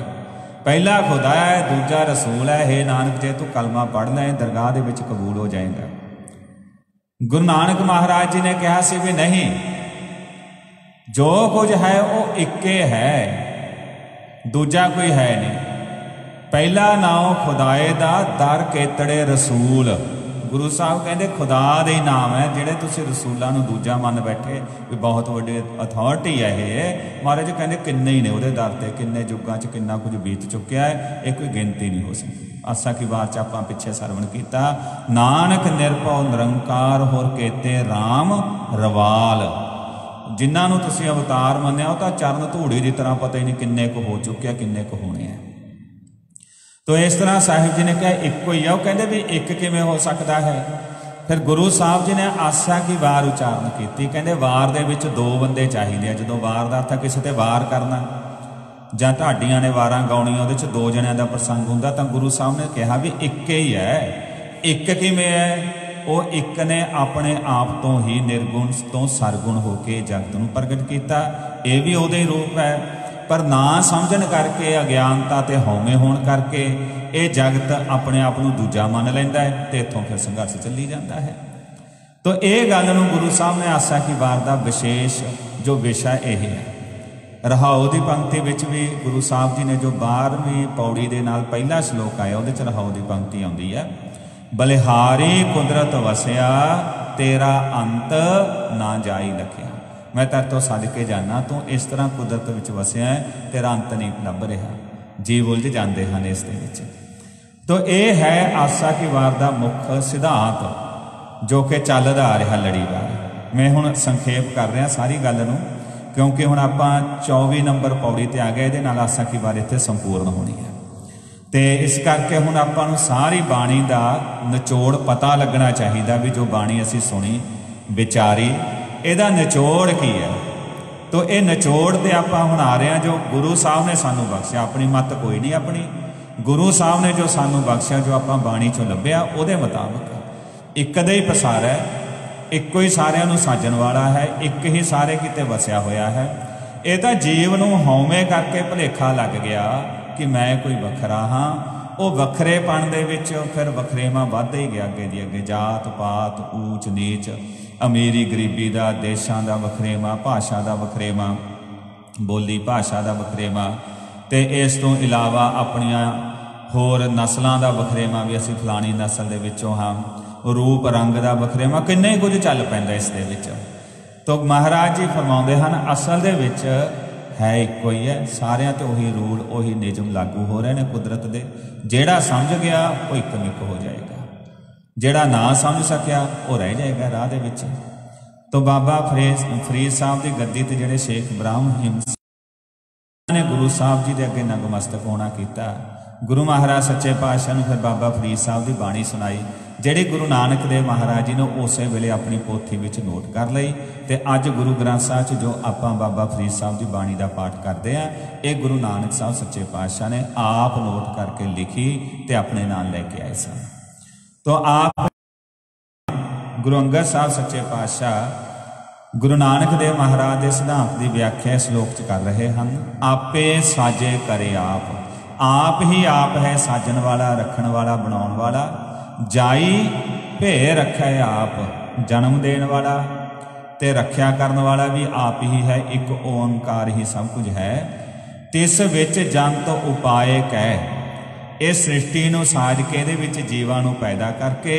ਪਹਿਲਾ ਖੁਦਾ ਹੈ, ਦੂਜਾ ਰਸੂਲ ਹੈ। हे ਨਾਨਕ, ਜੇ ਤੂੰ ਕਲਮਾ ਪੜ੍ਹ ਲੈ ਦਰਗਾਹ ਦੇ ਵਿੱਚ ਕਬੂਲ ਹੋ ਜਾਏਗਾ। ਗੁਰੂ ਨਾਨਕ ਮਹਾਰਾਜ ਜੀ ਨੇ ਕਿਹਾ ਸੀ ਵੀ ਨਹੀਂ, ਜੋ ਕੁਝ ਹੈ, ਉਹ ਇੱਕੇ ਹੈ, ਦੂਜਾ ਕੋਈ ਹੈ ਨਹੀਂ। ਪਹਿਲਾ ਨਾਮ ਖੁਦਾਏ ਦਾ, ਦਰ ਕੇਤੜੇ ਰਸੂਲ। ਗੁਰੂ ਸਾਹਿਬ ਕਹਿੰਦੇ, ਖੁਦਾ ਦੇ ਨਾਮ ਹੈ, ਜਿਹੜੇ ਤੁਸੀਂ ਰਸੂਲਾਂ ਨੂੰ ਦੂਜਾ ਮੰਨ ਬੈਠੇ, ਵੀ ਬਹੁਤ ਵੱਡੇ ਅਥਾਰਟੀ ਹੈ ਇਹ। ਮਹਾਰਾਜ ਕਹਿੰਦੇ, ਕਿੰਨੇ ਹੀ ਨੇ ਉਹਦੇ ਦਰ ਤੇ, ਕਿੰਨੇ ਯੁੱਗਾਂ 'ਚ ਕਿੰਨਾ ਕੁਝ ਬੀਤ ਚੁੱਕਿਆ ਹੈ, ਇਹ ਕੋਈ ਗਿਣਤੀ ਨਹੀਂ ਹੋ ਸਕਦੀ। ਆਸਾ ਕੀ ਬਾਤ 'ਚ ਆਪਾਂ ਪਿੱਛੇ ਸਰਵਣ ਕੀਤਾ। ਨਾਨਕ ਨਿਰਭਉ ਨਿਰੰਕਾਰ ਹੋਰ ਕੇਤੇ RAM ਰਵਾਲ। ਜਿਨ੍ਹਾਂ ਨੂੰ ਤੁਸੀਂ ਅਵਤਾਰ ਮੰਨਿਆ, ਉਹ ਤਾਂ ਚਰਨ ਧੂੜੀ ਦੀ ਤਰ੍ਹਾਂ ਪਤਾ ਹੀ ਨਹੀਂ ਕਿੰਨੇ ਕੁ ਹੋ ਚੁੱਕਿਆ ਕਿੰਨੇ ਕੁ ਹੋਣੇ ਆ। ਤੋ ਇਸ ਤਰ੍ਹਾਂ ਸਾਹਿਬ ਜੀ ਨੇ ਕਿਹਾ, ਇੱਕੋ ਹੀ ਆ। ਉਹ ਕਹਿੰਦੇ ਵੀ ਇੱਕ ਕਿਵੇਂ ਹੋ ਸਕਦਾ ਹੈ? ਫਿਰ ਗੁਰੂ ਸਾਹਿਬ ਜੀ ਨੇ ਆਸਾ ਕੀ ਵਾਰ ਉਚਾਰਨ ਕੀਤੀ। ਕਹਿੰਦੇ ਵਾਰ ਦੇ ਵਿੱਚ ਦੋ ਬੰਦੇ ਚਾਹੀਦੇ ਆ। ਜਦੋਂ ਵਾਰ ਦਾ ਅਰਥ ਕਿਸੇ ਤੇ ਵਾਰ ਕਰਨਾ, ਜਾਂ ਢਾਡੀਆਂ ਨੇ ਵਾਰਾਂ ਗਾਉਣੀਆਂ, ਉਹਦੇ ਚ ਦੋ ਜਣਿਆਂ ਦਾ ਪ੍ਰਸੰਗ ਹੁੰਦਾ, ਤਾਂ ਗੁਰੂ ਸਾਹਿਬ ਨੇ ਕਿਹਾ ਵੀ ਇੱਕ ਹੀ ਹੈ। ਇੱਕ ਕਿਵੇਂ ਹੈ? ਉਹ ਇੱਕ ਨੇ ਆਪਣੇ ਆਪ ਤੋਂ ਹੀ ਨਿਰਗੁਣ ਤੋਂ ਸਰਗੁਣ ਹੋ ਕੇ ਜਗਤ ਨੂੰ ਪ੍ਰਗਟ ਕੀਤਾ। ਇਹ ਵੀ ਉਹਦੇ ਹੀ ਰੂਪ ਹੈ। ਪਰ ਨਾ ਸਮਝਣ ਕਰਕੇ, ਅਗਿਆਨਤਾ ਤੇ ਹਉਮੈ ਹੋਣ ਕਰਕੇ ਇਹ ਜਗਤ ਆਪਣੇ ਆਪ ਨੂੰ ਦੂਜਾ ਮੰਨ ਲੈਂਦਾ ਹੈ ਤੇ ਇੱਥੋਂ ਫਿਰ ਸੰਘਰਸ਼ ਚੱਲੀ ਜਾਂਦਾ ਹੈ। ਤਾਂ ਇਹ ਗੱਲ ਨੂੰ ਗੁਰੂ ਸਾਹਿਬ ਨੇ ਆਸਾ ਕੀ ਵਾਰ ਦਾ ਵਿਸ਼ੇਸ਼ ਜੋ ਵਿਸ਼ਾ ਇਹ ਹੈ। ਰਹਾਉ ਦੀ ਪੰਕਤੀ ਵਿੱਚ ਵੀ ਗੁਰੂ ਸਾਹਿਬ ਜੀ ਨੇ ਜੋ 12ਵੀਂ ਪੌੜੀ ਦੇ ਨਾਲ ਪਹਿਲਾ ਸ਼ਲੋਕ ਆਇਆ, ਉਹਦੇ ਚ ਰਹਾਉ ਦੀ ਪੰਕਤੀ ਆਉਂਦੀ ਹੈ, ਬਲਿਹਾਰੀ ਕੁਦਰਤ ਵਸਿਆ, ਤੇਰਾ ਅੰਤ ਨਾ ਜਾਈ ਲਖਿਆ। ਮੈਂ ਤੇਰੇ ਤੋਂ ਸੱਦ ਕੇ ਜਾਣਾ ਤੂੰ ਇਸ ਤਰ੍ਹਾਂ ਕੁਦਰਤ ਵਿੱਚ ਵਸਿਆ ਹੈ, ਤੇਰਾ ਅੰਤ ਨਹੀਂ ਲੱਭ ਰਿਹਾ। ਜੀਵ ਉਲਝ ਜਾਂਦੇ ਹਨ ਇਸ ਦੇ ਵਿੱਚ। ਤੋ ਇਹ ਹੈ ਆਸਾ ਕੀ ਵਾਰ ਦਾ ਮੁੱਖ ਸਿਧਾਂਤ, ਜੋ ਕਿ ਚੱਲਦਾ ਆ ਰਿਹਾ ਲੜੀਵਾਰ। ਮੈਂ ਹੁਣ ਸੰਖੇਪ ਕਰ ਰਿਹਾ ਸਾਰੀ ਗੱਲ ਨੂੰ, ਕਿਉਂਕਿ ਹੁਣ ਆਪਾਂ 24 ਨੰਬਰ ਪੌੜੀ ਤੇ ਆ ਗਏ, ਇਹਦੇ ਨਾਲ ਆਸਾ ਕੀ ਵਾਰ ਇੱਥੇ ਸੰਪੂਰਨ ਹੋਣੀ ਹੈ। ਤੇ ਇਸ ਕਰਕੇ ਹੁਣ ਆਪਾਂ ਨੂੰ ਸਾਰੀ ਬਾਣੀ ਦਾ ਨਿਚੋੜ ਪਤਾ ਲੱਗਣਾ ਚਾਹੀਦਾ ਵੀ ਜੋ ਬਾਣੀ ਅਸੀਂ ਸੁਣੀ, ਵਿਚਾਰੀ ਇਹਦਾ ਨਿਚੋੜ ਕੀ ਹੈ? ਤੋ ਇਹ ਨਿਚੋੜ ਤੇ ਆਪਾਂ ਹੁਣ ਆ ਰਹੇ ਹਾਂ ਜੋ ਗੁਰੂ ਸਾਹਿਬ ਨੇ ਸਾਨੂੰ ਬਖਸ਼ਿਆ। ਆਪਣੀ ਮਤ ਕੋਈ ਨਹੀਂ ਆਪਣੀ। ਗੁਰੂ ਸਾਹਿਬ ਨੇ ਜੋ ਸਾਨੂੰ ਬਖਸ਼ਿਆ, ਜੋ ਆਪਾਂ ਬਾਣੀ ਚੋਂ ਲੱਭਿਆ, ਉਹਦੇ ਮੁਤਾਬਕ ਇੱਕ ਦਾ ਹੀ ਪਸਾਰ ਹੈ। ਇੱਕੋ ਹੀ ਸਾਰਿਆਂ ਨੂੰ ਸਾਜਣ ਵਾਲਾ ਹੈ। ਇੱਕ ਹੀ ਸਾਰੇ ਕਿਤੇ ਵਸਿਆ ਹੋਇਆ ਹੈ। ਇਹ ਤਾਂ ਜੀਵ ਨੂੰ ਹਉਮੈ ਕਰਕੇ ਭੁਲੇਖਾ ਲੱਗ ਗਿਆ ਕਿ ਮੈਂ ਕੋਈ ਵੱਖਰਾ ਹਾਂ। ਉਹ ਵੱਖਰੇਪਣ ਦੇ ਵਿੱਚ ਫਿਰ ਵੱਖਰੇਵਾਂ ਵੱਧਦਾ ਹੀ ਗਿਆ ਅੱਗੇ ਦੀ ਅੱਗੇ। ਜਾਤ ਪਾਤ ਊਚ ਨੀਚ ਅਮੀਰੀ ਗਰੀਬੀ ਦਾ, ਦੇਸ਼ਾਂ ਦਾ ਵੱਖਰੇਵਾ, ਭਾਸ਼ਾ ਦਾ ਵੱਖਰੇਵਾ, ਬੋਲੀ ਭਾਸ਼ਾ ਦਾ ਵੱਖਰੇਵਾ ਤੇ ਇਸ ਤੋਂ ਇਲਾਵਾ ਆਪਣੀਆਂ ਹੋਰ ਨਸਲਾਂ ਦਾ ਵੱਖਰੇਵਾ ਵੀ ਅਸੀਂ ਫਲਾਣੀ ਨਸਲ ਦੇ ਵਿੱਚੋਂ ਹਾਂ। ਰੂਪ, ਰੰਗ ਦਾ ਵੱਖਰੇਵਾ ਕਿੰਨੇ ਕੁਝ ਚੱਲ ਪੈਂਦਾ ਇਸ ਦੇ ਵਿੱਚ। ਤੋ ਮਹਾਰਾਜ ਜੀ ਫਰਮਾਉਂਦੇ ਹਨ, ਅਸਲ ਦੇ ਵਿੱਚ ਹੈ ਇੱਕੋ ਹੀ ਹੈ, ਸਾਰਿਆਂ ਤੇ ਉਹੀ ਰੂਲ, ਉਹੀ ਨਿਯਮ ਲਾਗੂ ਹੋ ਰਹੇ ਨੇ ਕੁਦਰਤ ਦੇ। ਜਿਹੜਾ ਸਮਝ ਗਿਆ, ਉਹ ਇੱਕ ਮਿੱਕ ਹੋ ਜਾਏਗਾ। ਜਿਹੜਾ ਨਾ ਸਮਝ ਸਕਿਆ, ਉਹ ਰਹਿ ਜਾਏਗਾ ਰਾਹ ਦੇ ਵਿੱਚ। ਤੋਂ ਬਾਬਾ ਫਰੀਦ ਫਰੀਦ ਸਾਹਿਬ ਦੀ ਗੱਦੀ ਤੇ ਜਿਹੜੇ ਸ਼ੇਖ ਬ੍ਰਾਹਮ ਹਿਮ ਨੇ ਗੁਰੂ ਸਾਹਿਬ ਜੀ ਦੇ ਅੱਗੇ ਨਗਮਸਤਕ ਹੋਣਾ ਕੀਤਾ। ਗੁਰੂ ਮਹਾਰਾਜ ਸੱਚੇ ਪਾਤਸ਼ਾਹ ਨੂੰ ਫਿਰ ਬਾਬਾ ਫਰੀਦ ਸਾਹਿਬ ਦੀ ਬਾਣੀ ਸੁਣਾਈ, ਜਿਹੜੀ ਗੁਰੂ ਨਾਨਕ ਦੇਵ ਮਹਾਰਾਜ ਜੀ ਨੇ ਉਸੇ ਵੇਲੇ ਆਪਣੀ ਪੋਥੀ ਵਿੱਚ ਨੋਟ ਕਰ ਲਈ ਤੇ ਅੱਜ ਗੁਰੂ ਗ੍ਰੰਥ ਸਾਹਿਬ 'ਚ ਜੋ ਆਪਾਂ ਬਾਬਾ ਫਰੀਦ ਸਾਹਿਬ ਦੀ ਬਾਣੀ ਦਾ ਪਾਠ ਕਰਦੇ ਆ, ਇਹ ਗੁਰੂ ਨਾਨਕ ਸਾਹਿਬ ਸੱਚੇ ਪਾਤਸ਼ਾਹ ਨੇ ਆਪ ਨੋਟ ਕਰਕੇ ਲਿਖੀ ਤੇ ਆਪਣੇ ਨਾਲ ਲੈ ਕੇ ਆਏ ਸਨ। ਤੋਂ ਆਪ ਗੁਰੂ ਅੰਗਦ ਸਾਹਿਬ ਸੱਚੇ ਪਾਤਸ਼ਾਹ ਗੁਰੂ ਨਾਨਕ ਦੇਵ ਮਹਾਰਾਜ ਦੇ ਸਿਧਾਂਤ ਦੀ ਵਿਆਖਿਆ ਇਸ ਸ਼ਲੋਕ 'ਚ ਕਰ ਰਹੇ ਹਨ ਆਪੇ ਸਾਜੇ ਕਰੇ ਆਪ ਆਪ ਹੀ ਆਪ ਹੈ ਸਾਜਣ ਵਾਲਾ ਰੱਖਣ ਵਾਲਾ ਬਣਾਉਣ ਵਾਲਾ ਜਾਈ ਭੇ ਰੱਖੈ ਆਪ ਜਨਮ ਦੇਣ ਵਾਲਾ ਤੇ ਰੱਖਿਆ ਕਰਨ ਵਾਲਾ ਵੀ ਆਪ ਹੀ ਹੈ ਇੱਕ ਓੰਕਾਰ ਹੀ ਸਭ ਕੁਝ ਹੈ ਤਿਸ ਵਿੱਚ ਜੰਤ ਉਪਾਏ ਕਹਿ ਇਹ ਸ੍ਰਿਸ਼ਟੀ ਨੂੰ ਸਾਜ ਕੇ ਇਹਦੇ ਵਿੱਚ ਜੀਵਾਂ ਨੂੰ ਪੈਦਾ ਕਰਕੇ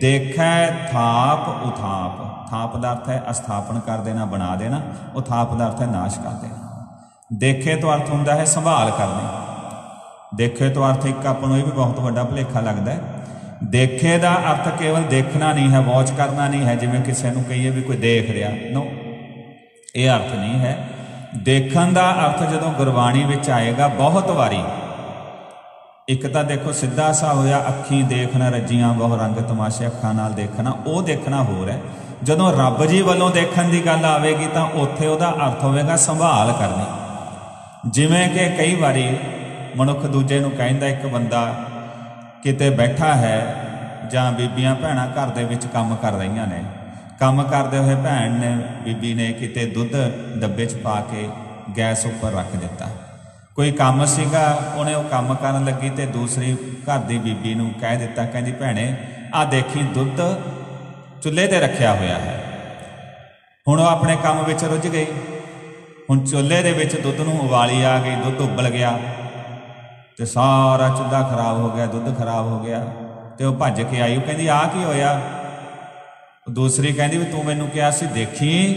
ਦੇਖੈ ਥਾਪ ਉਥਾਪ। ਥਾਪ ਦਾ ਅਰਥ ਹੈ ਅਸਥਾਪਨ ਕਰ ਦੇਣਾ, ਬਣਾ ਦੇਣਾ ਉਥਾਪ ਦਾ ਅਰਥ ਹੈ ਨਾਸ਼ ਕਰ ਦੇਣਾ। ਦੇਖੇ ਤੋਂ ਅਰਥ ਹੁੰਦਾ ਹੈ ਸੰਭਾਲ ਕਰਨੀ। ਦੇਖੇ ਤੋਂ ਅਰਥ ਇੱਕ ਆਪਾਂ ਨੂੰ ਇਹ ਵੀ ਬਹੁਤ ਵੱਡਾ ਭੁਲੇਖਾ ਲੱਗਦਾ ਹੈ। ਦੇਖੇ ਦਾ ਅਰਥ ਕੇਵਲ ਦੇਖਣਾ ਨਹੀਂ ਹੈ ਵਾਚ ਕਰਨਾ ਨਹੀਂ ਹੈ, ਜਿਵੇਂ ਕਿਸੇ ਨੂੰ ਕਹੀਏ ਵੀ ਕੋਈ ਦੇਖ ਰਿਹਾ। ਨੋ ਇਹ ਅਰਥ ਨਹੀਂ ਹੈ। ਦੇਖਣ ਦਾ ਅਰਥ ਜਦੋਂ ਗੁਰਬਾਣੀ ਵਿੱਚ ਆਏਗਾ, ਬਹੁਤ ਵਾਰੀ ਇੱਕ ਤਾਂ ਦੇਖੋ ਸਿੱਧਾ ਸਾ ਹੋਇਆ ਅੱਖੀਂ ਦੇਖਣਾ, ਰੱਜੀਆਂ ਬਹੁ ਰੰਗ ਤਮਾਸ਼ੇ ਅੱਖਾਂ ਨਾਲ ਦੇਖਣਾ, ਉਹ ਦੇਖਣਾ ਹੋਰ ਹੈ। ਜਦੋਂ ਰੱਬ ਜੀ ਵੱਲੋਂ ਦੇਖਣ ਦੀ ਗੱਲ ਆਵੇਗੀ ਤਾਂ ਉੱਥੇ ਉਹਦਾ ਅਰਥ ਹੋਵੇਗਾ ਸੰਭਾਲ ਕਰਨੀ। ਜਿਵੇਂ ਕਿ ਕਈ ਵਾਰੀ ਮਨੁੱਖ ਦੂਜੇ ਨੂੰ ਕਹਿੰਦਾ, ਇੱਕ ਬੰਦਾ ਕਿਤੇ ਬੈਠਾ ਹੈ ਜਾਂ ਬੀਬੀਆਂ ਭੈਣਾਂ ਘਰ ਦੇ ਵਿੱਚ ਕੰਮ ਕਰ ਰਹੀਆਂ ਨੇ। ਕੰਮ ਕਰਦੇ ਹੋਏ ਭੈਣ ਨੇ ਬੀਬੀ ਨੇ ਕਿਤੇ ਦੁੱਧ ਡੱਬੇ 'ਚ ਪਾ ਕੇ ਗੈਸ ਉੱਪਰ ਰੱਖ ਦਿੱਤਾ। ਕੋਈ ਕੰਮ ਸੀਗਾ, ਉਹਨੇ ਉਹ ਕੰਮ ਕਰਨ ਲੱਗੀ ਤੇ ਦੂਸਰੀ ਘਰ ਦੀ ਬੀਬੀ ਨੂੰ ਕਹਿ ਦਿੱਤਾ, ਕਹਿੰਦੀ, ਭੈਣੇ ਆ ਦੇਖੀ ਦੁੱਧ ਚੁੱਲ੍ਹੇ ਤੇ ਰੱਖਿਆ ਹੋਇਆ ਹੈ। ਹੁਣ ਉਹ ਆਪਣੇ ਕੰਮ ਵਿੱਚ ਰੁੱਝ ਗਈ। ਹੁਣ ਚੁੱਲ੍ਹੇ ਦੇ ਵਿੱਚ ਦੁੱਧ ਨੂੰ ਉਬਾਲੀ ਆ ਗਈ, ਦੁੱਧ ਉਬਲ ਗਿਆ ਤੇ ਸਾਰਾ ਚੁੱਲ੍ਹਾ ਖਰਾਬ ਹੋ ਗਿਆ, ਦੁੱਧ ਖਰਾਬ ਹੋ ਗਿਆ ਤੇ ਉਹ ਭੱਜ ਕੇ ਆਈ। ਉਹ ਕਹਿੰਦੀ ਆ ਕੀ ਹੋਇਆ? ਦੂਸਰੀ ਕਹਿੰਦੀ ਵੀ, ਤੂੰ ਮੈਨੂੰ ਕਿਹਾ ਸੀ ਦੇਖੀ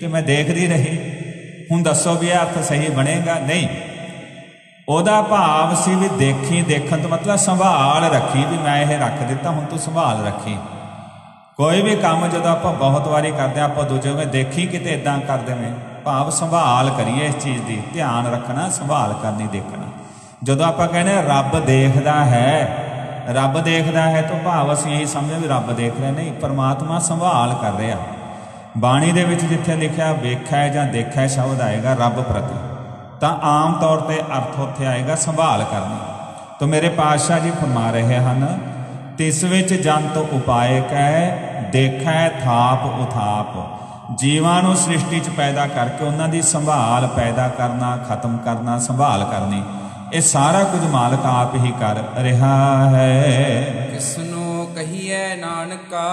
ਤੇ ਮੈਂ ਦੇਖਦੀ ਰਹੀ। ਹੁਣ ਦੱਸੋ ਵੀ ਇਹ ਅਰਥ ਸਹੀ ਬਣੇਗਾ? ਨਹੀਂ ਉਹਦਾ ਭਾਵ ਸੀ ਵੀ ਦੇਖੀ ਦੇਖਣ ਤੋਂ ਮਤਲਬ ਸੰਭਾਲ ਰੱਖੀ ਵੀ ਮੈਂ ਇਹ ਰੱਖ ਦਿੱਤਾ, ਹੁਣ ਤੂੰ ਸੰਭਾਲ ਰੱਖੀ। ਕੋਈ ਵੀ ਕੰਮ ਜਦੋਂ ਆਪਾਂ ਬਹੁਤ ਵਾਰੀ ਕਰਦੇ ਆਪਾਂ ਦੂਜੇ ਨੂੰ ਦੇਖੀ ਕਿਤੇ ਇਦਾਂ ਕਰ ਦੇਵੇਂ ਭਾਵ ਸੰਭਾਲ ਕਰੀਏ ਇਸ ਚੀਜ਼ ਦੀ, ਧਿਆਨ ਰੱਖਣਾ, ਸੰਭਾਲ ਕਰਨੀ, ਦੇਖਣਾ। ਜਦੋਂ ਆਪਾਂ ਕਹਿੰਦੇ ਰੱਬ ਦੇਖਦਾ ਹੈ, ਰੱਬ ਦੇਖਦਾ ਹੈ ਤਾਂ ਭਾਵ ਅਸੀਂ ਇਹ ਸਮਝਦੇ ਵੀ ਰੱਬ ਦੇਖ ਰਿਹਾ, ਨਹੀਂ, ਪਰਮਾਤਮਾ ਸੰਭਾਲ ਕਰ ਰਿਹਾ। ਬਾਣੀ ਦੇ ਵਿੱਚ ਜਿੱਥੇ ਲਿਖਿਆ ਵੇਖਿਆ ਜਾਂ ਦੇਖਿਆ ਸ਼ਬਦ ਆਏਗਾ, ਰੱਬ ਪ੍ਰਤੀ। ਤਾਂ ਆਮ ਤੌਰ ਤੇ ਅਰਥ ਉੱਥੇ ਆਏਗਾ ਸੰਭਾਲ ਕਰਨੀ। ਤਾਂ ਮੇਰੇ ਪਾਤਸ਼ਾਹ ਜੀ ਫਰਮਾ ਰਹੇ ਹਨ, ਤਿਸ ਵਿੱਚ ਜੰਤ ਉਪਾਏ ਕਹਿ ਦੇਖੈ ਥਾਪ ਉਥਾਪ। ਜੀਵਾਂ ਨੂੰ ਸ੍ਰਿਸ਼ਟੀ 'ਚ ਪੈਦਾ ਕਰਕੇ ਉਹਨਾਂ ਦੀ ਸੰਭਾਲ ਪੈਦਾ ਕਰਨਾ, ਖਤਮ ਕਰਨਾ, ਸੰਭਾਲ ਕਰਨੀ। ਇਹ ਸਾਰਾ ਕੁਝ ਮਾਲਕ ਆਪ ਹੀ ਕਰ ਰਿਹਾ ਹੈ। ਕਿਸਨੂੰ ਕਹੀਏ ਨਾਨਕਾ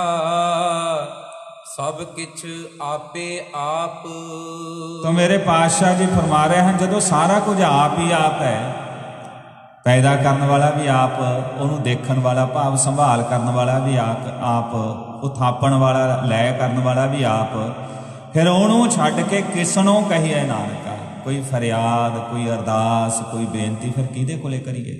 ਸਭ ਕਿਛ ਆਪੇ ਆਪ। ਤਾਂ ਮੇਰੇ ਪਾਤਸ਼ਾਹ ਜੀ ਫਰਮਾ ਰਹੇ ਹਨ ਜਦੋਂ ਸਾਰਾ ਕੁਝ ਆਪ ਹੀ ਆਪ ਹੈ, ਪੈਦਾ ਕਰਨ ਵਾਲਾ ਵੀ ਆਪ, ਉਹਨੂੰ ਦੇਖਣ ਵਾਲਾ, ਭਾਵ ਸੰਭਾਲ ਕਰਨ ਵਾਲਾ ਵੀ ਆਪ ਆਪ, ਉਥਾਪਣ ਵਾਲਾ, ਲੈ ਕਰਨ ਵਾਲਾ ਵੀ ਆਪ। ਫਿਰ ਉਹਨੂੰ ਛੱਡ ਕੇ ਕਿਸ ਕਹੀਏ, ਨਾਨਕਾ, ਕੋਈ ਫਰਿਆਦ, ਕੋਈ ਅਰਦਾਸ, ਕੋਈ ਬੇਨਤੀ, ਫਿਰ ਕਿਹਦੇ ਕੋਲੇ ਕਰੀਏ?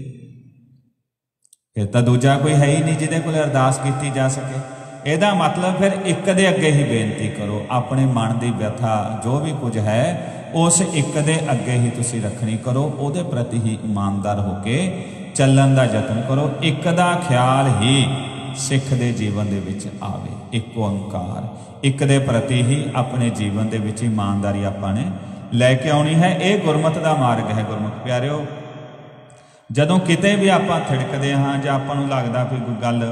ਫਿਰ ਤਾਂ ਦੂਜਾ ਕੋਈ ਹੈ ਹੀ ਨਹੀਂ ਜਿਹਦੇ ਕੋਲੇ ਅਰਦਾਸ ਕੀਤੀ ਜਾ ਸਕੇ। ਇਹਦਾ ਮਤਲਬ ਫਿਰ ਇੱਕ ਦੇ ਅੱਗੇ ਹੀ ਬੇਨਤੀ ਕਰੋ, ਆਪਣੇ ਮਨ ਦੀ ਵਿਅਥਾ ਜੋ ਵੀ ਕੁਝ ਹੈ, ਉਸ ਇੱਕ ਦੇ ਅੱਗੇ ਹੀ ਤੁਸੀਂ ਰੱਖਣੀ ਕਰੋ, ਉਹਦੇ ਪ੍ਰਤੀ ਹੀ ਇਮਾਨਦਾਰ ਹੋ ਕੇ ਚੱਲਣ ਦਾ ਯਤਨ ਕਰੋ। ਇੱਕ ਦਾ ਖਿਆਲ ਹੀ ਸਿੱਖ ਦੇ ਜੀਵਨ ਦੇ ਵਿੱਚ ਆਵੇ, ਇੱਕ ਓੰਕਾਰ। ਇੱਕ ਦੇ ਪ੍ਰਤੀ ਹੀ ਆਪਣੇ ਜੀਵਨ ਦੇ ਵਿੱਚ ਇਮਾਨਦਾਰੀ ਆਪਾਂ ਨੇ ਲੈ ਕੇ ਆਉਣੀ ਹੈ। ਇਹ ਗੁਰਮਤ ਦਾ ਮਾਰਗ ਹੈ ਗੁਰਮੁਖ ਪਿਆਰਿਓ। ਜਦੋਂ ਕਿਤੇ ਵੀ ਆਪਾਂ ਥਿੜਕਦੇ ਹਾਂ ਜਾਂ ਆਪਾਂ ਨੂੰ ਲੱਗਦਾ ਕੋਈ ਗੱਲ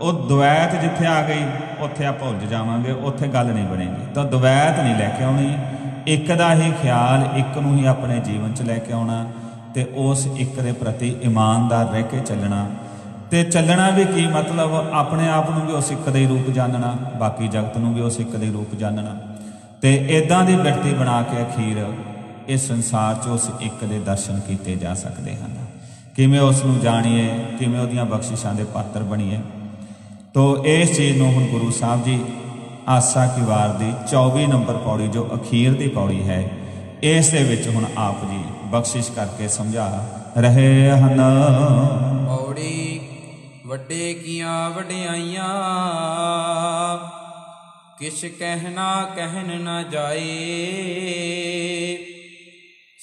ਉਹ ਦੁਵੈਤ ਜਿੱਥੇ ਆ ਗਈ, ਉੱਥੇ ਆਪਾਂ ਉਲਝ ਜਾਵਾਂਗੇ, ਉੱਥੇ ਗੱਲ ਨਹੀਂ ਬਣੇਗੀ। ਤਾਂ ਦੁਵੈਤ ਨਹੀਂ ਲੈ ਕੇ ਆਉਣੀ, ਇੱਕ ਦਾ ਹੀ ਖਿਆਲ, ਇੱਕ ਨੂੰ ਹੀ ਆਪਣੇ ਜੀਵਨ 'ਚ ਲੈ ਕੇ ਆਉਣਾ ਤੇ ਉਸ ਇੱਕ ਦੇ ਪ੍ਰਤੀ ਇਮਾਨਦਾਰ ਰਹਿ ਕੇ ਚੱਲਣਾ। ਤੇ ਚੱਲਣਾ ਵੀ ਕੀ ਮਤਲਬ? ਆਪਣੇ ਆਪ ਨੂੰ ਵੀ ਉਸ ਇੱਕ ਦੇ ਰੂਪ ਜਾਣਨਾ, ਬਾਕੀ ਜਗਤ ਨੂੰ ਵੀ ਉਸ ਇੱਕ ਦੇ ਰੂਪ ਜਾਣਨਾ। ਤੇ ਇਦਾਂ ਦੀ ਬਿਰਤੀ ਬਣਾ ਕੇ ਅਖੀਰ ਇਸ ਸੰਸਾਰ 'ਚ ਉਸ ਇੱਕ ਦੇ ਦਰਸ਼ਨ ਕੀਤੇ ਜਾ ਸਕਦੇ ਹਨ। ਕਿਵੇਂ ਉਸ ਨੂੰ ਜਾਣੀਏ, ਕਿਵੇਂ ਉਹਦੀਆਂ ਬਖਸ਼ਿਸ਼ਾਂ ਦੇ ਪਾਤਰ ਬਣੀਏ। ਤੋ ਇਸ ਚੀਜ਼ ਨੂੰ ਹੁਣ ਗੁਰੂ ਸਾਹਿਬ ਜੀ ਆਸਾ ਕੀ ਵਾਰ ਦੀ 24 ਨੰਬਰ ਪੌੜੀ ਜੋ ਅਖੀਰ ਦੀ ਪੌੜੀ ਹੈ, ਇਸ ਦੇ ਵਿੱਚ ਹੁਣ ਆਪ ਜੀ ਬਖਸ਼ਿਸ਼ ਕਰਕੇ ਸਮਝਾ ਰਹੇ ਹਨ। ਪੌੜੀ ਵੱਡੇ ਕੀਆਂ ਵਡਿਆਈਆਂ, ਕਿਛ ਕਹਿਣਾ ਕਹਿਣ ਨਾ ਜਾਏ,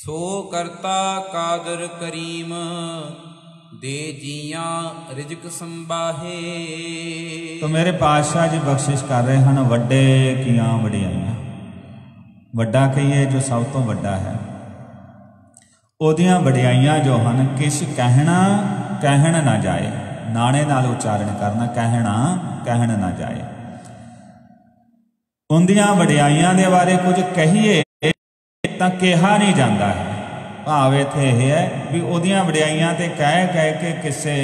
ਸੋ ਕਰਤਾ ਕਾਦਰ ਕਰੀਮ ਦੇ ਜੀਆਂ ਰਿਜਕ ਸੰਬਾਹੇ ਤੋ ਮੇਰੇ ਪਾਤਸ਼ਾਹ ਜੀ ਬਖਸ਼ਿਸ਼ ਕਰ ਰਹੇ ਹਨ, ਵੱਡੇ ਕੀਆਂ ਵਡਿਆਈਆਂ। ਵੱਡਾ ਕਹੀਏ ਜੋ ਸਭ ਤੋਂ ਵੱਡਾ ਹੈ। ਉਹਦੀਆਂ ਵਡਿਆਈਆਂ ਜੋ ਹਨ, ਕਿਛ ਕਹਿਣਾ ਕਹਿਣ ਨਾ ਜਾਏ। ਨਾਣੇ ਨਾਲ ਉਚਾਰਨ ਕਰਨਾ ਕਹਿਣਾ ਕਹਿਣ ਨਾ ਜਾਏ। ਉਹਦੀਆਂ ਵਡਿਆਈਆਂ ਦੇ ਬਾਰੇ ਕੁਝ ਕਹੀਏ ਤਾਂ ਕਿਹਾ ਨਹੀਂ ਜਾਂਦਾ ਹੈ। ਭਾਵ ਇੱਥੇ ਇਹ ਹੈ ਵੀ ਉਹਦੀਆਂ ਵਡਿਆਈਆਂ ਤੇ ਕਹਿ ਕਹਿ ਕੇ ਕਿਸੇ